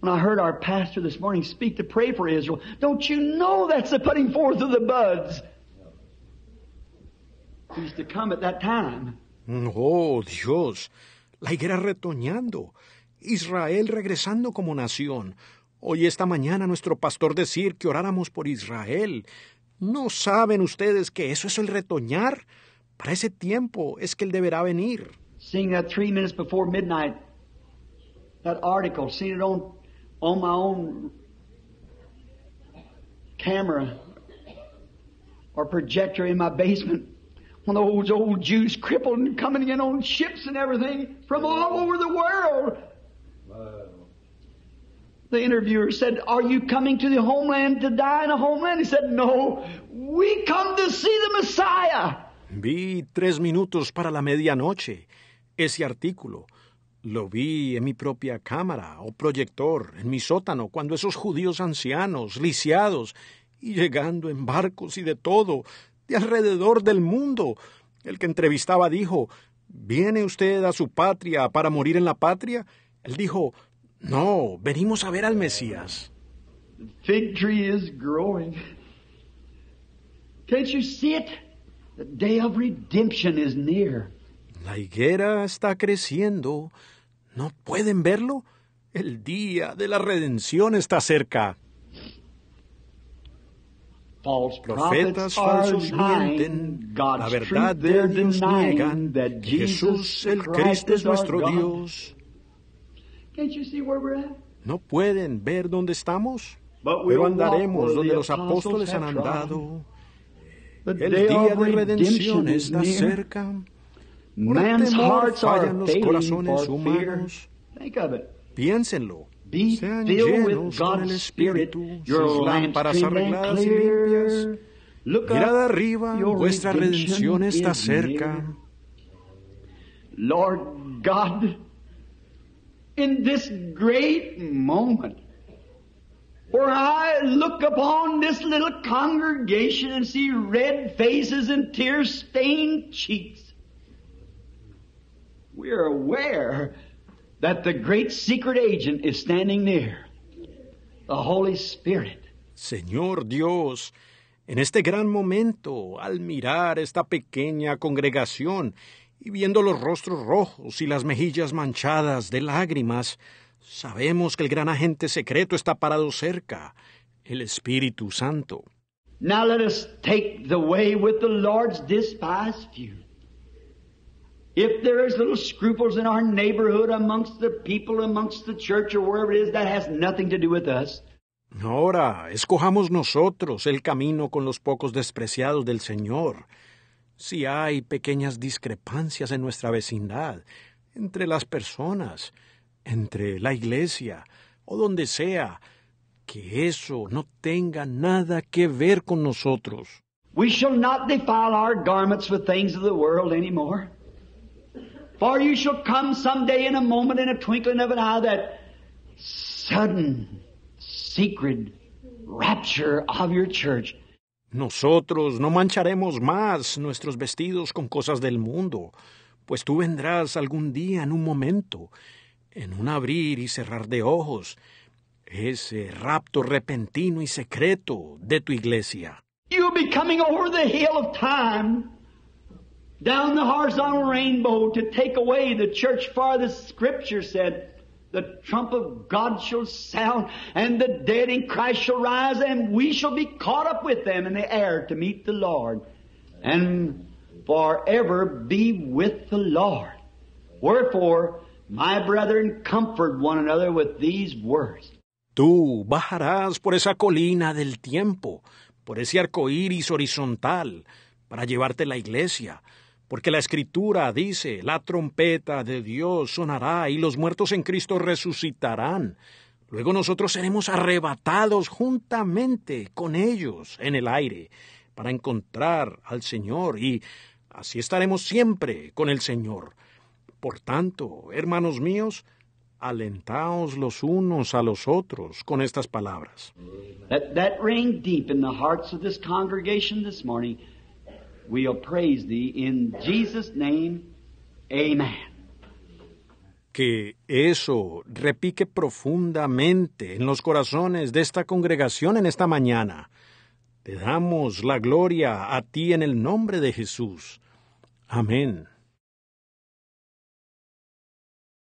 S2: When I heard our pastor this morning speak to pray for Israel, don't you know that's the putting forth of the buds? Who's to come at that time?
S1: Mm, oh, Dios, la higuera retoñando, Israel regresando como nación. Hoy esta mañana nuestro pastor decir que oráramos por Israel. ¿No saben ustedes que eso es el retoñar? Para ese tiempo es que él deberá venir.
S2: Seeing that three minutes before midnight, that article, seeing it on, on my own camera or projector in my basement. Of those old Jews crippled and coming in on ships and everything from all over the world. The interviewer said, Are you coming to the homeland to die in a homeland? He said, No, we come to see the Messiah.
S1: Vi tres minutos para la medianoche. Ese artículo lo vi en mi propia cámara o proyector, en mi sótano, cuando esos judíos ancianos, lisiados, y llegando en barcos y de todo, de alrededor del mundo. El que entrevistaba dijo, ¿Viene usted a su patria para morir en la patria? Él dijo, no, venimos a ver al Mesías.
S2: The fig tree is growing. Can't you see it? The day of redemption is near.
S1: La higuera está creciendo. ¿No pueden verlo? El día de la redención está cerca.
S2: False
S1: Profetas falsos mienten, la verdad de niegan, Jesús el Cristo es nuestro. Dios.
S2: Can't you see where we're at?
S1: ¿No pueden ver dónde estamos? Pero andaremos donde los apóstoles han andado. El día de redención
S2: redemption is
S1: está
S2: near.
S1: cerca. Por temor
S2: are
S1: fallan los corazones humanos.
S2: Think of it.
S1: Piénsenlo.
S2: Be
S1: Sean
S2: filled with
S1: llenos con el
S2: God's Spirit.
S1: Espíritu,
S2: Your
S1: sus lámparas arregladas y limpias. Mirad
S2: up,
S1: arriba,
S2: your
S1: vuestra redención está
S2: is
S1: cerca.
S2: near. Lord God, in this great moment, where I look upon this little congregation and see red faces and tear stained cheeks, we are aware that the great secret agent is standing near, the Holy Spirit.
S1: Señor Dios, en este gran momento, al mirar esta pequeña congregación y viendo los rostros rojos y las mejillas manchadas de lágrimas, sabemos que el gran agente secreto está parado cerca, el Espíritu Santo.
S2: Now let us take the way with the Lord's despised few. If there is little scruples in our neighborhood amongst the people, amongst the church, or wherever it is, that has nothing to do with us.
S1: Ahora, escojamos nosotros el camino con los pocos despreciados del Señor. Si hay pequeñas discrepancias en nuestra vecindad, entre las personas, entre la iglesia o donde sea, que eso no tenga nada que ver con nosotros.
S2: We shall not defile our garments with things of the world anymore. For you shall come someday in a moment, in a twinkling of an eye, that sudden, secret rapture of your church.
S1: Nosotros no mancharemos más nuestros vestidos con cosas del mundo, pues tú vendrás algún día en un momento, en un abrir y cerrar de ojos, ese rapto repentino y secreto de tu iglesia.
S2: You'll be coming over the hill of time, down the horizontal rainbow to take away the church, for the scripture said, the trump of God shall sound, and the dead in Christ shall rise, and we shall be caught up with them in the air to meet the Lord, and forever be with the Lord. Wherefore, my brethren, comfort one another with these words.
S1: Tú bajarás por esa colina del tiempo, por ese arco iris horizontal, para llevarte la iglesia, porque la Escritura dice: la trompeta de Dios sonará y los muertos en Cristo resucitarán. Luego nosotros seremos arrebatados juntamente con ellos en el aire para encontrar al Señor y así estaremos siempre con el Señor. Por tanto, hermanos míos, alentaos los unos a los otros con estas palabras.
S2: That ring deep in the hearts of this congregation this morning. Praise thee in Jesus' name. Amen.
S1: Que eso repique profundamente en los corazones de esta congregación en esta mañana. Te damos la gloria a ti en el nombre de Jesús. Amén.